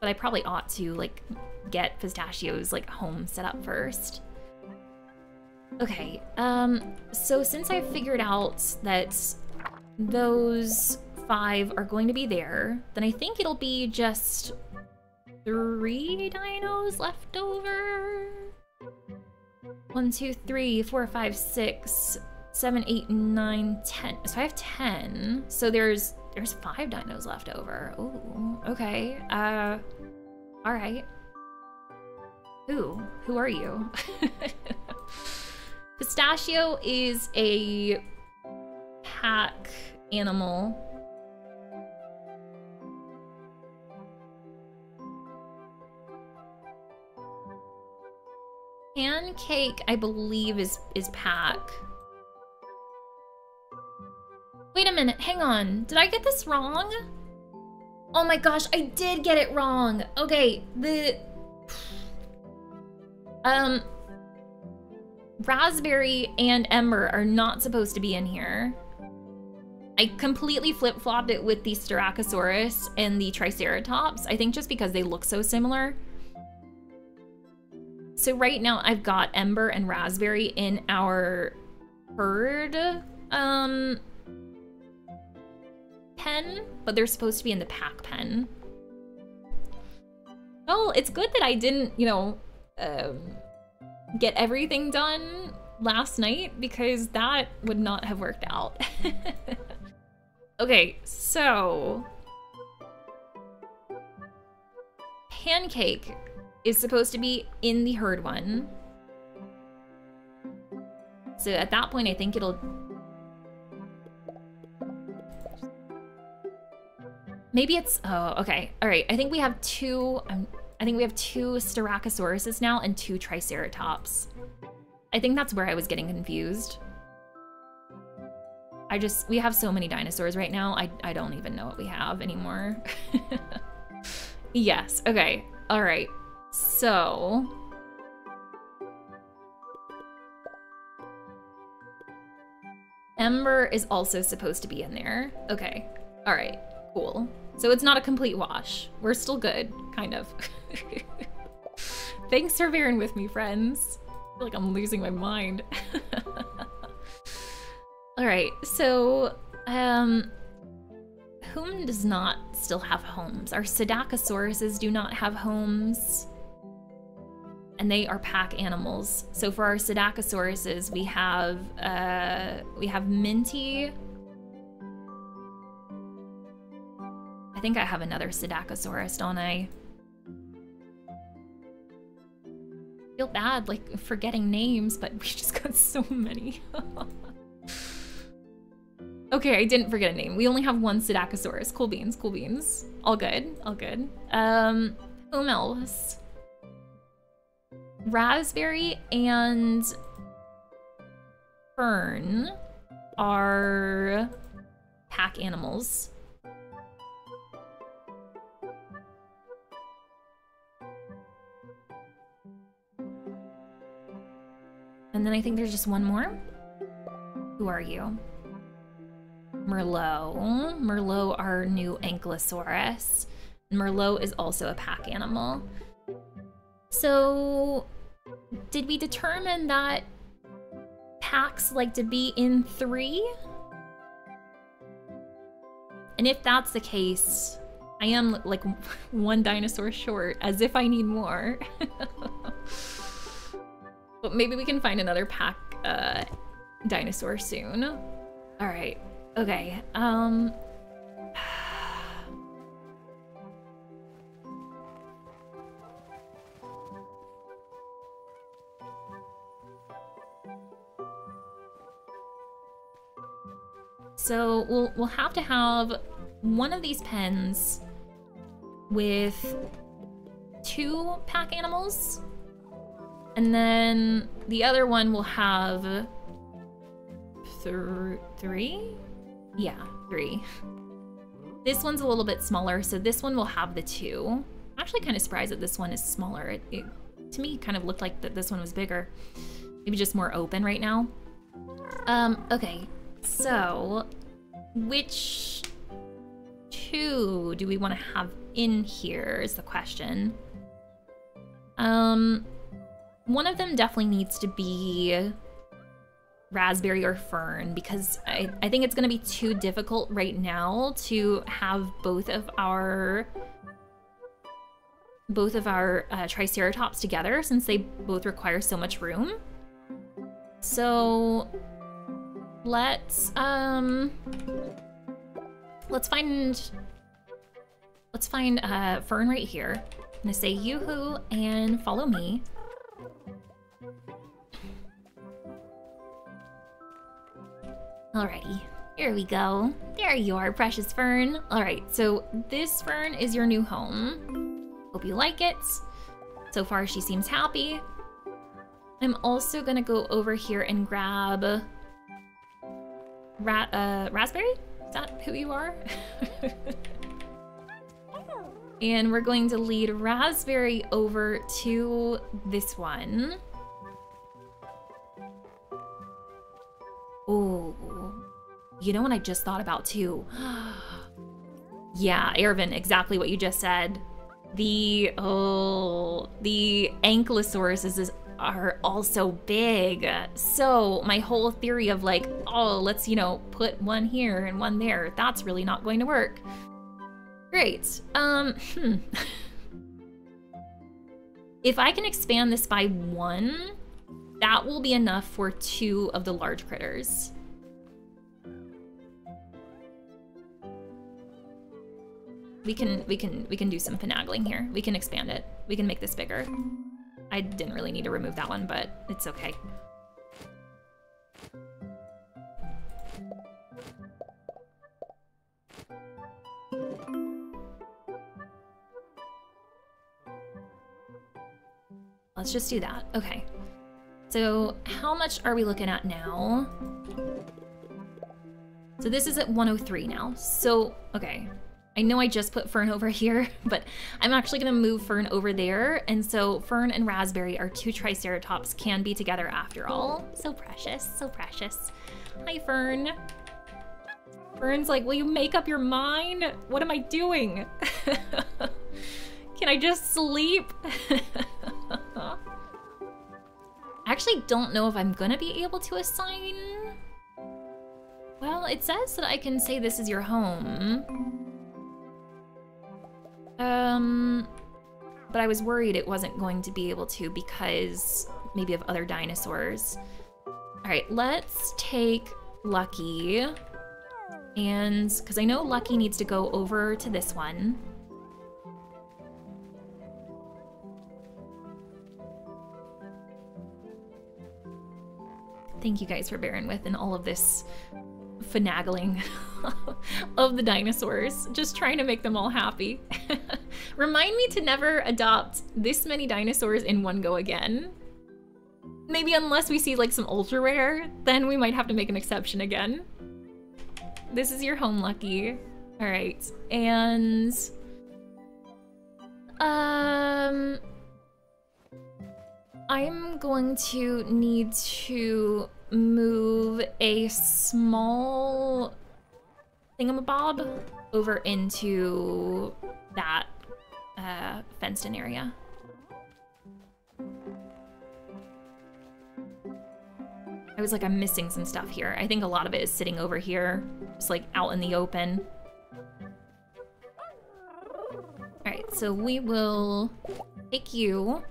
S1: But I probably ought to like get Pistachio's like home set up first. Okay, um, so since I've figured out that those five are going to be there, then I think it'll be just three dinos left over. One, two, three, four, five, six, seven, eight, nine, ten. So I have ten. So there's there's five dinos left over. Ooh, okay. Uh, all right. Who? Who are you? Pistachio is a pack animal. Pancake, I believe, is is pack. Wait a minute, hang on. Did I get this wrong? Oh my gosh, I did get it wrong. Okay, the um, Raspberry and Ember are not supposed to be in here. I completely flip-flopped it with the Styracosaurus and the Triceratops, I think just because they look so similar. So right now I've got Ember and Raspberry in our herd um, pen, but they're supposed to be in the pack pen. Well, it's good that I didn't, you know, um, get everything done last night because that would not have worked out. okay, so Pancake is supposed to be in the herd one. So at that point, I think it'll... Maybe it's... Oh, okay. All right. I think we have two... Um, I think we have two Styracosauruses now and two Triceratops. I think that's where I was getting confused. I just, we have so many dinosaurs right now, I, I don't even know what we have anymore. yes, okay, all right. So... Ember is also supposed to be in there. Okay, all right, cool. So it's not a complete wash. We're still good, kind of. Thanks for bearing with me, friends. I feel like I'm losing my mind. All right, so, um, whom does not still have homes? Our Psittacosauruses do not have homes. And they are pack animals. So for our Psittacosauruses, we have, uh, we have Minty, I think I have another Psittacosaurus, don't I? feel bad, like, forgetting names, but we just got so many. okay, I didn't forget a name. We only have one Psittacosaurus. Cool beans, cool beans. All good, all good. Um, else? Raspberry and Fern are pack animals. And then I think there's just one more. Who are you? Merlot. Merlot, our new Ankylosaurus. Merlot is also a pack animal. So, did we determine that packs like to be in three? And if that's the case, I am like one dinosaur short, as if I need more. but maybe we can find another pack uh, dinosaur soon. All right. Okay. Um. So we'll we'll have to have one of these pens with two pack animals. And then the other one will have th three? Yeah, three. This one's a little bit smaller, so this one will have the two. I'm actually kind of surprised that this one is smaller. It, it to me kind of looked like that this one was bigger. Maybe just more open right now. Um, okay. So, which two do we want to have in here is the question. Um, one of them definitely needs to be raspberry or fern because I, I think it's going to be too difficult right now to have both of our both of our uh, triceratops together since they both require so much room. So let's um let's find let's find uh, Fern right here. I'm gonna say yoo-hoo and follow me. Alrighty, here we go. There you are, precious Fern. Alright, so this Fern is your new home. Hope you like it. So far, she seems happy. I'm also gonna go over here and grab Ra uh, Raspberry? Is that who you are? and we're going to lead Raspberry over to this one. Oh, you know what I just thought about too? yeah, Ervin, exactly what you just said. The, oh, the Ankylosaurus is are also big. So my whole theory of like, oh, let's, you know, put one here and one there, that's really not going to work. Great. Um, hmm. if I can expand this by one, that will be enough for two of the large critters. We can we can we can do some finagling here. We can expand it. We can make this bigger. I didn't really need to remove that one, but it's okay. Let's just do that. Okay. So how much are we looking at now? So this is at 103 now. So, okay. I know I just put Fern over here, but I'm actually gonna move Fern over there. And so Fern and Raspberry, our two Triceratops, can be together after all. So precious, so precious. Hi, Fern. Fern's like, will you make up your mind? What am I doing? can I just sleep? I actually don't know if I'm gonna be able to assign... Well, it says that I can say this is your home. Um, but I was worried it wasn't going to be able to because maybe of other dinosaurs. All right, let's take Lucky. And because I know Lucky needs to go over to this one. Thank you guys for bearing with in all of this finagling of the dinosaurs, just trying to make them all happy. Remind me to never adopt this many dinosaurs in one go again. Maybe unless we see like some ultra rare, then we might have to make an exception again. This is your home, Lucky. All right, and um, I'm going to need to move a small thingamabob over into that uh, fenced in area. I was like, I'm missing some stuff here. I think a lot of it is sitting over here, just like out in the open. All right, so we will take you.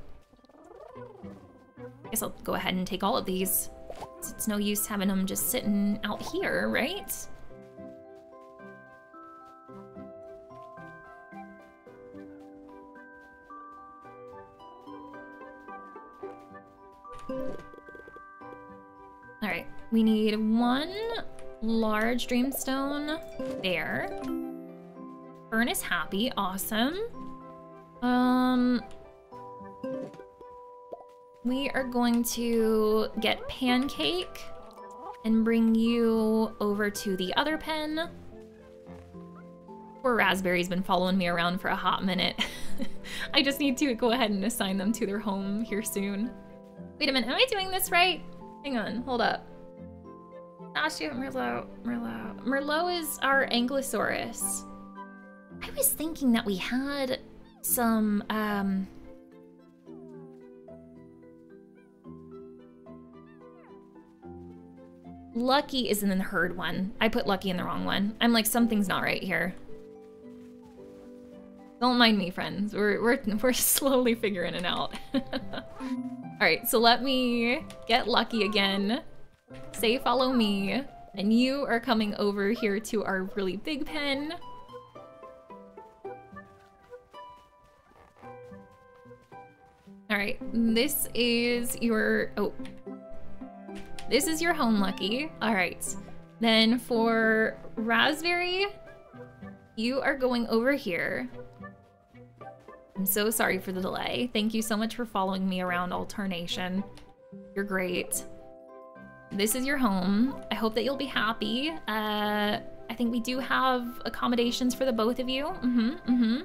S1: I guess I'll go ahead and take all of these. It's no use having them just sitting out here, right? All right, we need one large dreamstone there. Fern is happy, awesome. Um, we are going to get Pancake and bring you over to the other pen. Poor Raspberry's been following me around for a hot minute. I just need to go ahead and assign them to their home here soon. Wait a minute, am I doing this right? Hang on, hold up. Ashia, Merlot, Merlot. Merlot is our Ankylosaurus. I was thinking that we had some, um... Lucky is in the herd one. I put Lucky in the wrong one. I'm like, something's not right here. Don't mind me, friends. We're, we're, we're slowly figuring it out. Alright, so let me get Lucky again. Say follow me. And you are coming over here to our really big pen. All right, this is your, oh. This is your home, Lucky. All right. Then for Raspberry, you are going over here. I'm so sorry for the delay. Thank you so much for following me around Alternation. You're great. This is your home. I hope that you'll be happy. Uh, I think we do have accommodations for the both of you. Mm-hmm, mm-hmm.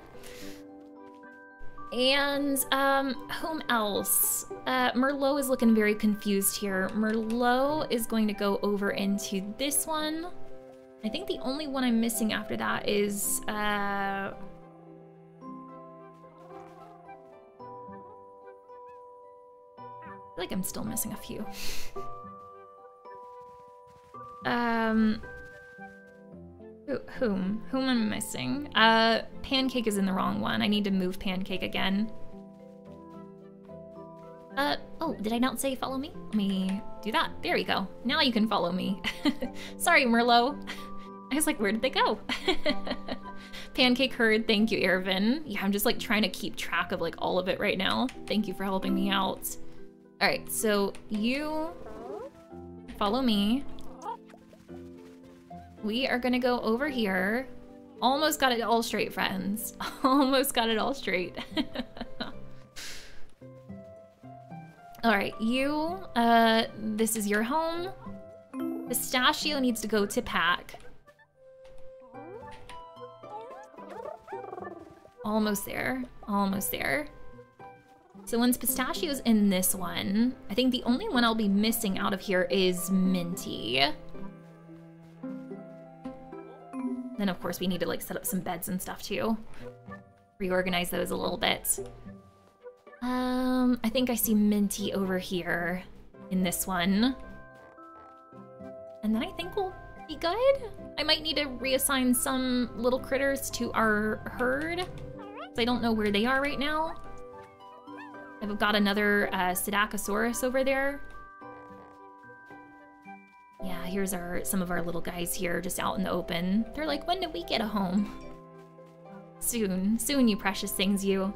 S1: And um, whom else? Uh, Merlot is looking very confused here. Merlot is going to go over into this one. I think the only one I'm missing after that is uh, I feel like I'm still missing a few. um, whom? Whom am I missing? Uh, Pancake is in the wrong one. I need to move Pancake again. Uh, oh, did I not say follow me? Let me do that. There we go. Now you can follow me. Sorry, Merlot. I was like, where did they go? Pancake Herd, thank you, Irvin. Yeah, I'm just like trying to keep track of like all of it right now. Thank you for helping me out. All right, so you follow me. We are gonna go over here. Almost got it all straight, friends. Almost got it all straight. all right, you, uh, this is your home. Pistachio needs to go to pack. Almost there, almost there. So once Pistachio's in this one, I think the only one I'll be missing out of here is Minty. Then of course we need to like set up some beds and stuff too. Reorganize those a little bit. Um, I think I see Minty over here in this one. And then I think we'll be good. I might need to reassign some little critters to our herd. I don't know where they are right now. I've got another uh, Psittacosaurus over there. Yeah, here's our some of our little guys here just out in the open. They're like, when do we get a home? Soon, soon, you precious things, you.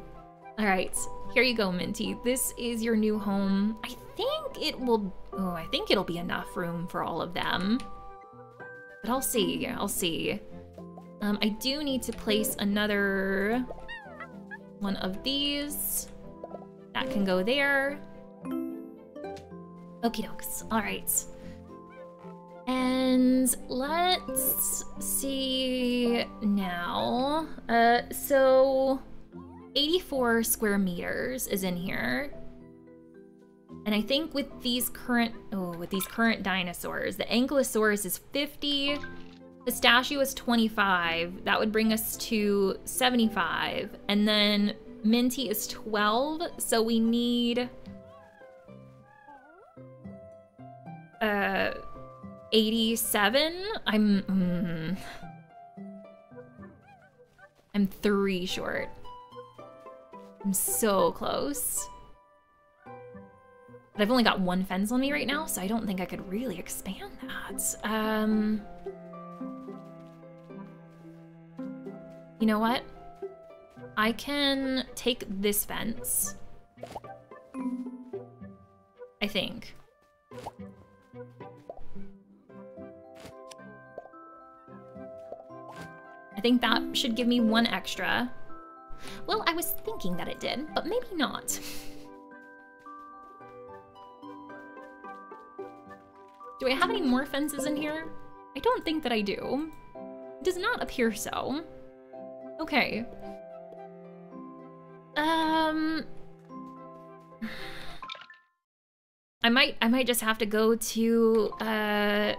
S1: All right, here you go, Minty. This is your new home. I think it will, oh, I think it'll be enough room for all of them. But I'll see, I'll see. Um, I do need to place another one of these. That can go there. Okie dokes, all right. And let's see now. Uh, so 84 square meters is in here. And I think with these current, oh, with these current dinosaurs, the Ankylosaurus is 50, Pistachio is 25. That would bring us to 75. And then Minty is 12. So we need, uh, 87. I'm... Mm, I'm three short. I'm so close. But I've only got one fence on me right now, so I don't think I could really expand that. Um, you know what? I can take this fence. I think. Think that should give me one extra. Well, I was thinking that it did, but maybe not. Do I have any more fences in here? I don't think that I do. It does not appear so. Okay. Um... I might I might just have to go to uh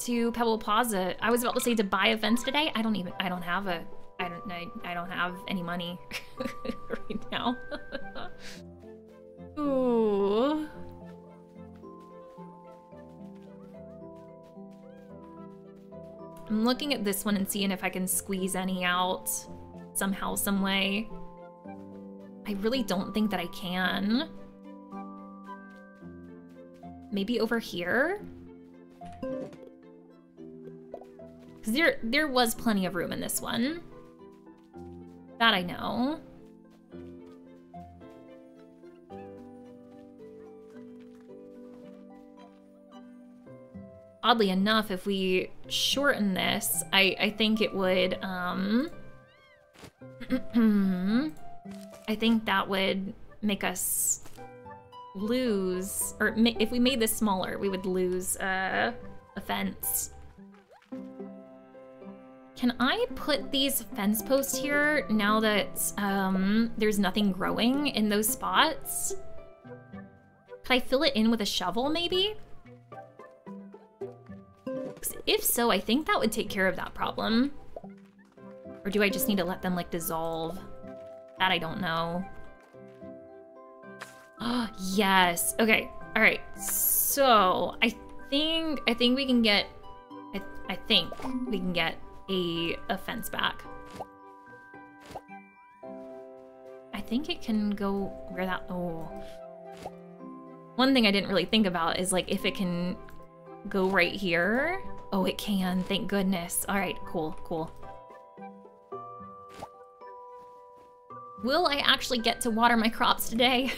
S1: to Pebble Plaza. I was about to say to buy a fence today. I don't even I don't have a I don't I, I don't have any money right now. Ooh. I'm looking at this one and seeing if I can squeeze any out somehow, some way. I really don't think that I can. Maybe over here? Because there, there was plenty of room in this one. That I know. Oddly enough, if we shorten this, I, I think it would, um... I think that would make us lose, or if we made this smaller, we would lose uh, a fence. Can I put these fence posts here now that um, there's nothing growing in those spots? Can I fill it in with a shovel, maybe? If so, I think that would take care of that problem. Or do I just need to let them, like, dissolve? That I don't know. Oh, yes. Okay. All right. So I think I think we can get. I I think we can get a a fence back. I think it can go where that. Oh. One thing I didn't really think about is like if it can go right here. Oh, it can. Thank goodness. All right. Cool. Cool. Will I actually get to water my crops today?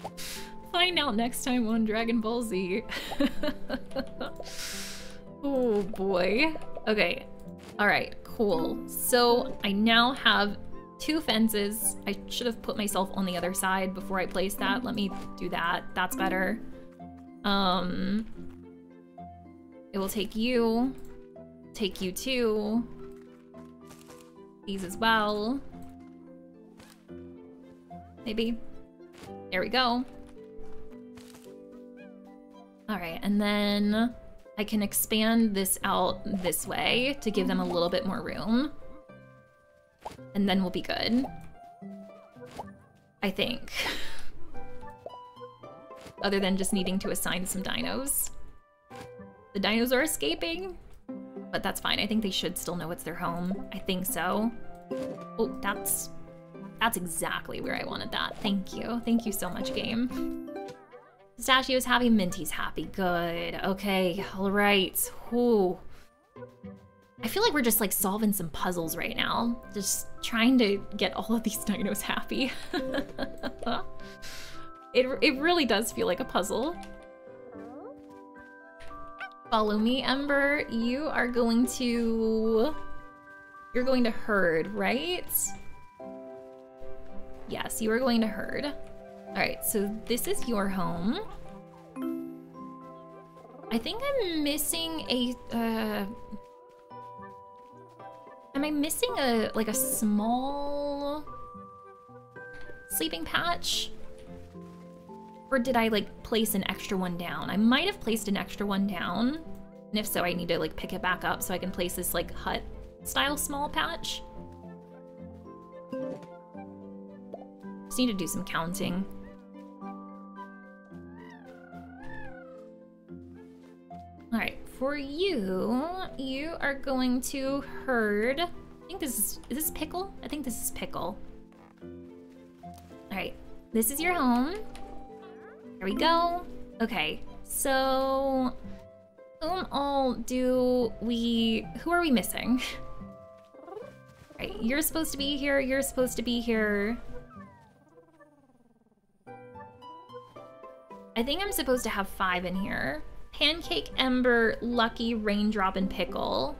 S1: Find out next time on Dragon Ball Z. oh boy. Okay. Alright, cool. So I now have two fences. I should have put myself on the other side before I placed that. Let me do that. That's better. Um, it will take you, take you too. These as well. Maybe. There we go. All right, and then I can expand this out this way to give them a little bit more room. And then we'll be good. I think. Other than just needing to assign some dinos. The dinos are escaping, but that's fine. I think they should still know it's their home. I think so. Oh, that's that's exactly where I wanted that. Thank you. Thank you so much, game. Pistachio's happy, Minty's happy. Good. Okay, all right. Ooh. I feel like we're just like solving some puzzles right now. Just trying to get all of these dinos happy. it, it really does feel like a puzzle. Follow me, Ember. You are going to... You're going to herd, right? Yes, you are going to herd. All right, so this is your home. I think I'm missing a, uh... Am I missing a, like a small sleeping patch? Or did I like place an extra one down? I might have placed an extra one down. And if so, I need to like pick it back up so I can place this like hut style small patch. Just need to do some counting. Alright, for you, you are going to herd. I think this is, is this Pickle? I think this is Pickle. Alright, this is your home. There we go. Okay, so whom all do we, who are we missing? Right, you're supposed to be here, you're supposed to be here. I think I'm supposed to have five in here. Pancake, Ember, Lucky, Raindrop, and Pickle.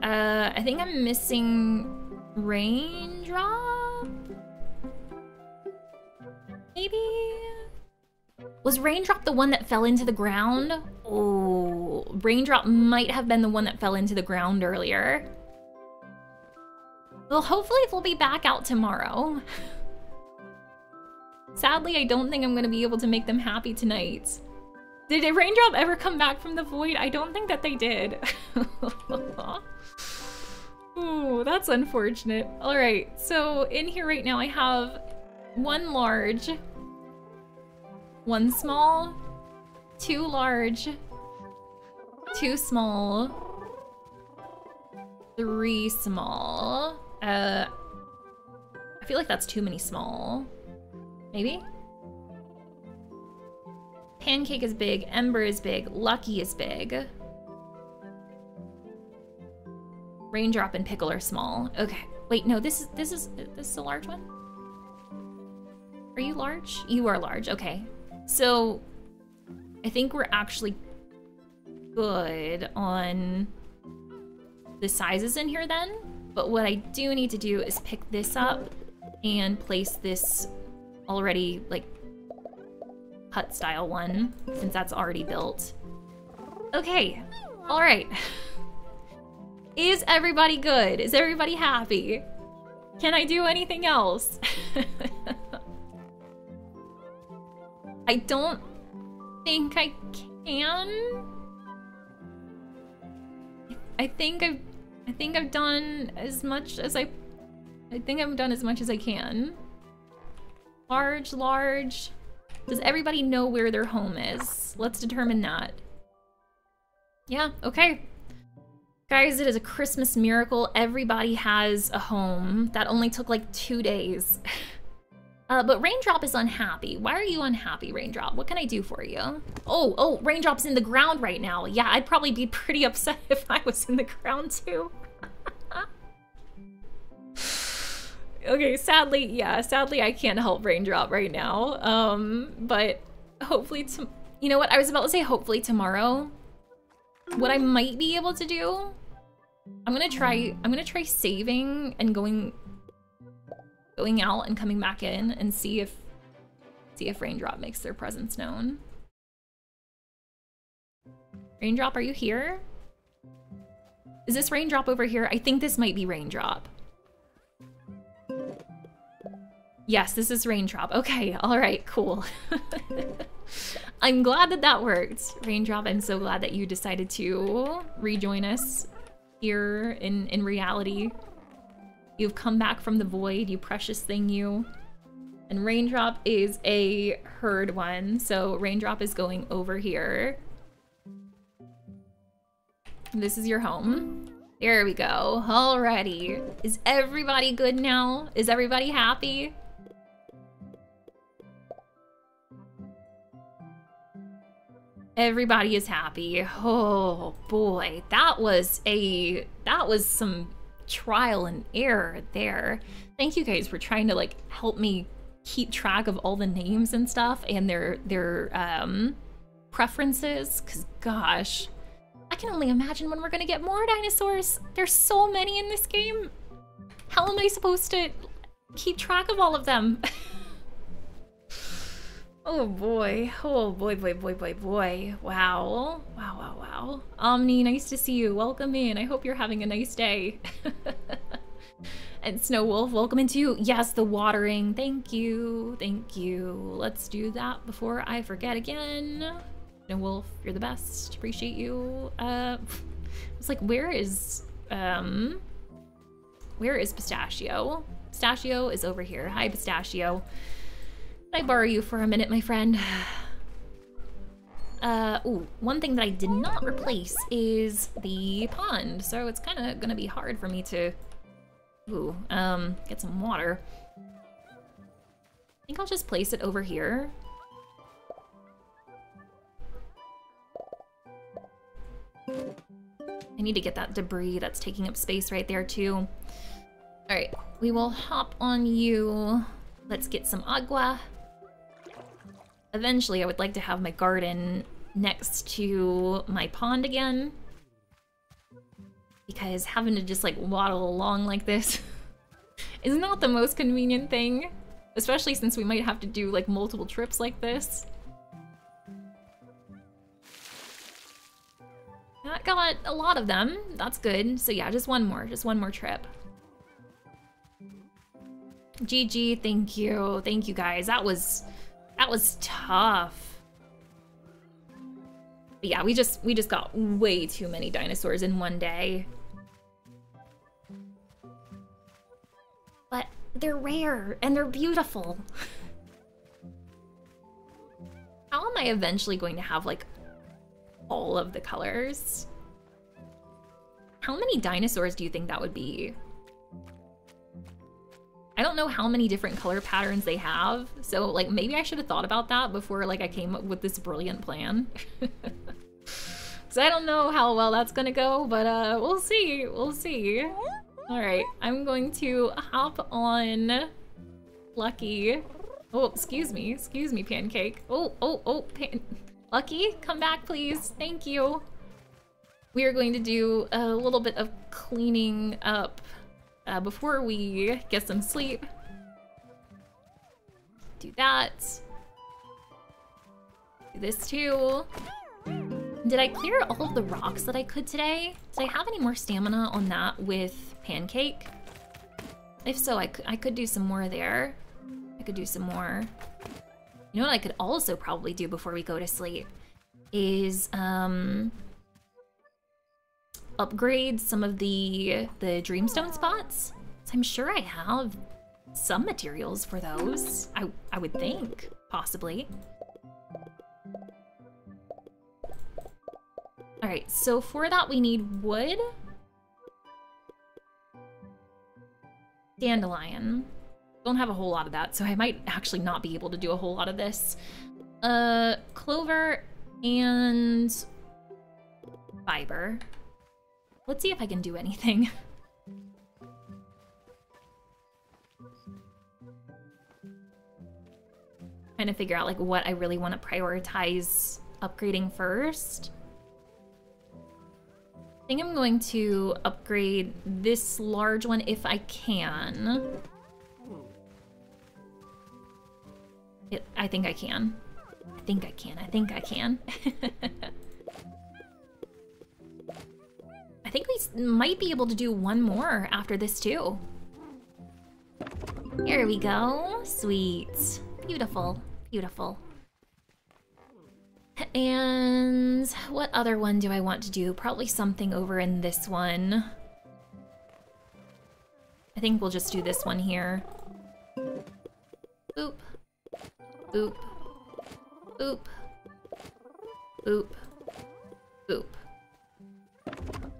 S1: Uh, I think I'm missing Raindrop? Maybe? Was Raindrop the one that fell into the ground? Oh, Raindrop might have been the one that fell into the ground earlier. Well, hopefully they'll be back out tomorrow. Sadly, I don't think I'm gonna be able to make them happy tonight. Did a raindrop ever come back from the void? I don't think that they did. Ooh, that's unfortunate. All right, so in here right now I have one large, one small, two large, two small, three small. Uh, I feel like that's too many small. Maybe? Pancake is big, Ember is big, Lucky is big. Raindrop and Pickle are small. Okay. Wait, no, this is this is this is a large one? Are you large? You are large, okay. So I think we're actually good on the sizes in here then. But what I do need to do is pick this up and place this already like hut style one since that's already built. Okay, all right. Is everybody good? Is everybody happy? Can I do anything else? I don't think I can. I think I've I think I've done as much as I I think I've done as much as I can. Large, large. Does everybody know where their home is? Let's determine that. Yeah, okay. Guys, it is a Christmas miracle. Everybody has a home. That only took like two days. Uh, but Raindrop is unhappy. Why are you unhappy, Raindrop? What can I do for you? Oh, oh, Raindrop's in the ground right now. Yeah, I'd probably be pretty upset if I was in the ground too. okay, sadly, yeah, sadly I can't help Raindrop right now. Um, but hopefully, to you know what? I was about to say hopefully tomorrow. What I might be able to do, I'm gonna try, I'm gonna try saving and going going out and coming back in and see if see if Raindrop makes their presence known. Raindrop, are you here? Is this Raindrop over here? I think this might be Raindrop. Yes, this is Raindrop. Okay, all right, cool. I'm glad that that worked. Raindrop, I'm so glad that you decided to rejoin us here in, in reality. You've come back from the void, you precious thing, you. And Raindrop is a herd one, so Raindrop is going over here. This is your home. There we go. Alrighty. Is everybody good now? Is everybody happy? Everybody is happy. Oh boy, that was a that was some trial and error there. Thank you guys for trying to like help me keep track of all the names and stuff and their their um preferences cuz gosh, I can only imagine when we're going to get more dinosaurs. There's so many in this game. How am I supposed to keep track of all of them? Oh boy. Oh boy, boy, boy, boy, boy. Wow. Wow, wow, wow. Omni, nice to see you. Welcome in. I hope you're having a nice day. and Snow Wolf, welcome into, you. yes, the watering. Thank you. Thank you. Let's do that before I forget again. Snow Wolf, you're the best. Appreciate you. Uh, it's like, where is, um, where is Pistachio? Pistachio is over here. Hi, Pistachio. Can I borrow you for a minute, my friend? Uh, ooh, one thing that I did not replace is the pond, so it's kind of gonna be hard for me to, ooh, um, get some water. I think I'll just place it over here. I need to get that debris that's taking up space right there too. All right, we will hop on you. Let's get some agua. Eventually, I would like to have my garden next to my pond again. Because having to just like waddle along like this is not the most convenient thing. Especially since we might have to do like multiple trips like this. I got a lot of them. That's good. So yeah, just one more. Just one more trip. GG, thank you. Thank you guys. That was that was tough. But yeah, we just we just got way too many dinosaurs in one day. But they're rare and they're beautiful. How am I eventually going to have like all of the colors? How many dinosaurs do you think that would be? I don't know how many different color patterns they have, so like maybe I should have thought about that before like I came up with this brilliant plan. so I don't know how well that's gonna go, but uh, we'll see, we'll see. All right, I'm going to hop on Lucky. Oh, excuse me, excuse me, Pancake. Oh, oh, oh, pan Lucky, come back please, thank you. We are going to do a little bit of cleaning up uh, before we get some sleep. Do that. Do this too. Did I clear all of the rocks that I could today? Did I have any more stamina on that with Pancake? If so, I could, I could do some more there. I could do some more. You know what I could also probably do before we go to sleep? Is, um, upgrade some of the the dreamstone spots. So I'm sure I have some materials for those. I I would think, possibly. All right, so for that we need wood. Dandelion. Don't have a whole lot of that, so I might actually not be able to do a whole lot of this. Uh, clover and fiber. Let's see if I can do anything. Trying to figure out like what I really want to prioritize upgrading first. I think I'm going to upgrade this large one if I can. It, I think I can. I think I can. I think I can. think we might be able to do one more after this too. Here we go. Sweet. Beautiful. Beautiful. And what other one do I want to do? Probably something over in this one. I think we'll just do this one here. Boop. Boop. Boop. Boop. Boop.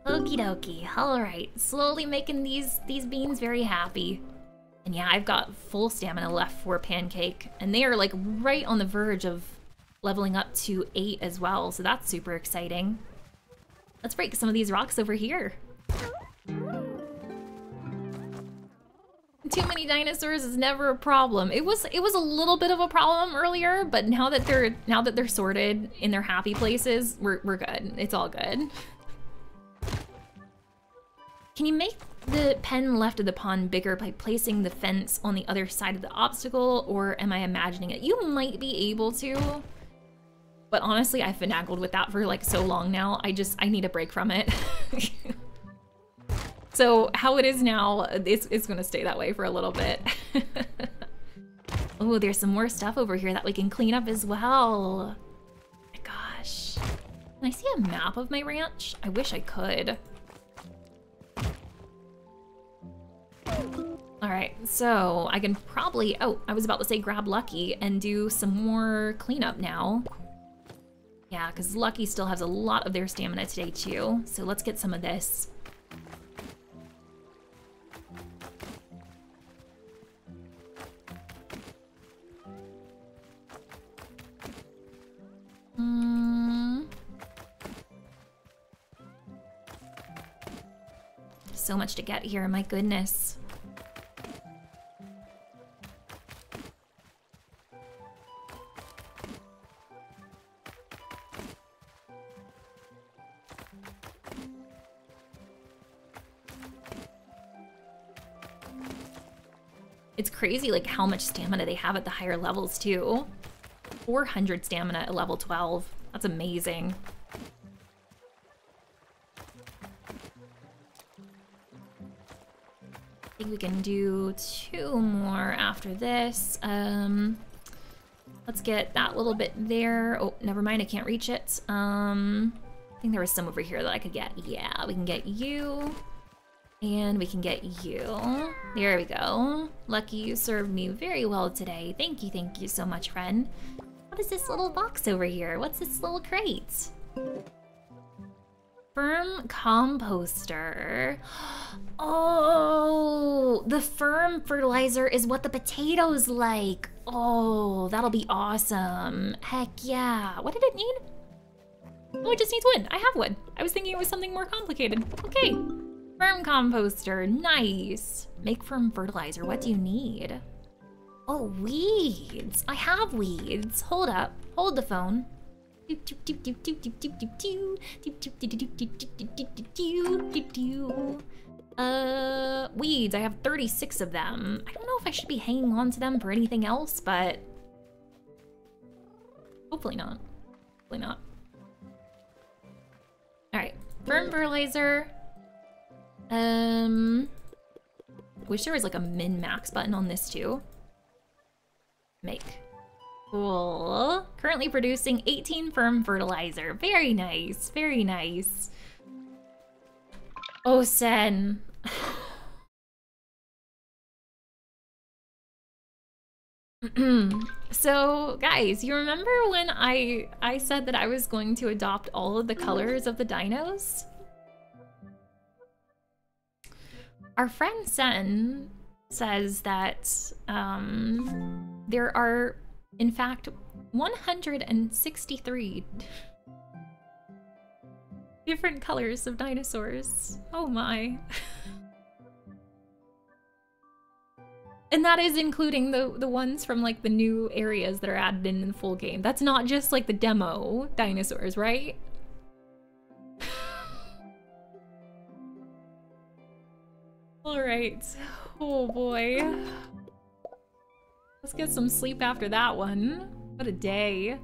S1: Okie dokie. Alright. Slowly making these, these beans very happy. And yeah, I've got full stamina left for Pancake. And they are like right on the verge of leveling up to 8 as well. So that's super exciting. Let's break some of these rocks over here. Too many dinosaurs is never a problem. It was it was a little bit of a problem earlier, but now that they're now that they're sorted in their happy places, we're we're good. It's all good. Can you make the pen left of the pond bigger by placing the fence on the other side of the obstacle, or am I imagining it? You might be able to, but honestly, I've finagled with that for like so long now, I just, I need a break from it. so how it is now, it's, it's gonna stay that way for a little bit. oh, there's some more stuff over here that we can clean up as well. my gosh. Can I see a map of my ranch? I wish I could. All right, so I can probably, oh, I was about to say grab Lucky and do some more cleanup now. Yeah, because Lucky still has a lot of their stamina today too, so let's get some of this. Hmm. So much to get here, my goodness. It's crazy like how much stamina they have at the higher levels too. 400 stamina at level 12. That's amazing. Think we can do two more after this. Um, let's get that little bit there. Oh, never mind, I can't reach it. Um, I think there was some over here that I could get. Yeah, we can get you. And we can get you. There we go. Lucky you served me very well today. Thank you, thank you so much, friend. What is this little box over here? What's this little crate? Firm composter. Oh, the firm fertilizer is what the potatoes like. Oh, that'll be awesome. Heck yeah. What did it need? Oh, it just needs wood. I have wood. I was thinking it was something more complicated. Okay. Firm composter, nice. Make firm fertilizer, what do you need? Oh, weeds. I have weeds. Hold up. Hold the phone. Uh, weeds. I have 36 of them. I don't know if I should be hanging on to them for anything else, but hopefully not. Hopefully not. All right, firm fertilizer. Um, wish there was like a min max button on this too. Make. Cool. Currently producing 18 firm fertilizer. Very nice. Very nice. Oh, Sen. so, guys, you remember when I I said that I was going to adopt all of the colors of the dinos? Our friend Sen says that um, there are, in fact, 163 different colors of dinosaurs. Oh my. and that is including the the ones from like the new areas that are added in, in the full game. That's not just like the demo dinosaurs, right? All right. Oh boy. Let's get some sleep after that one. What a day.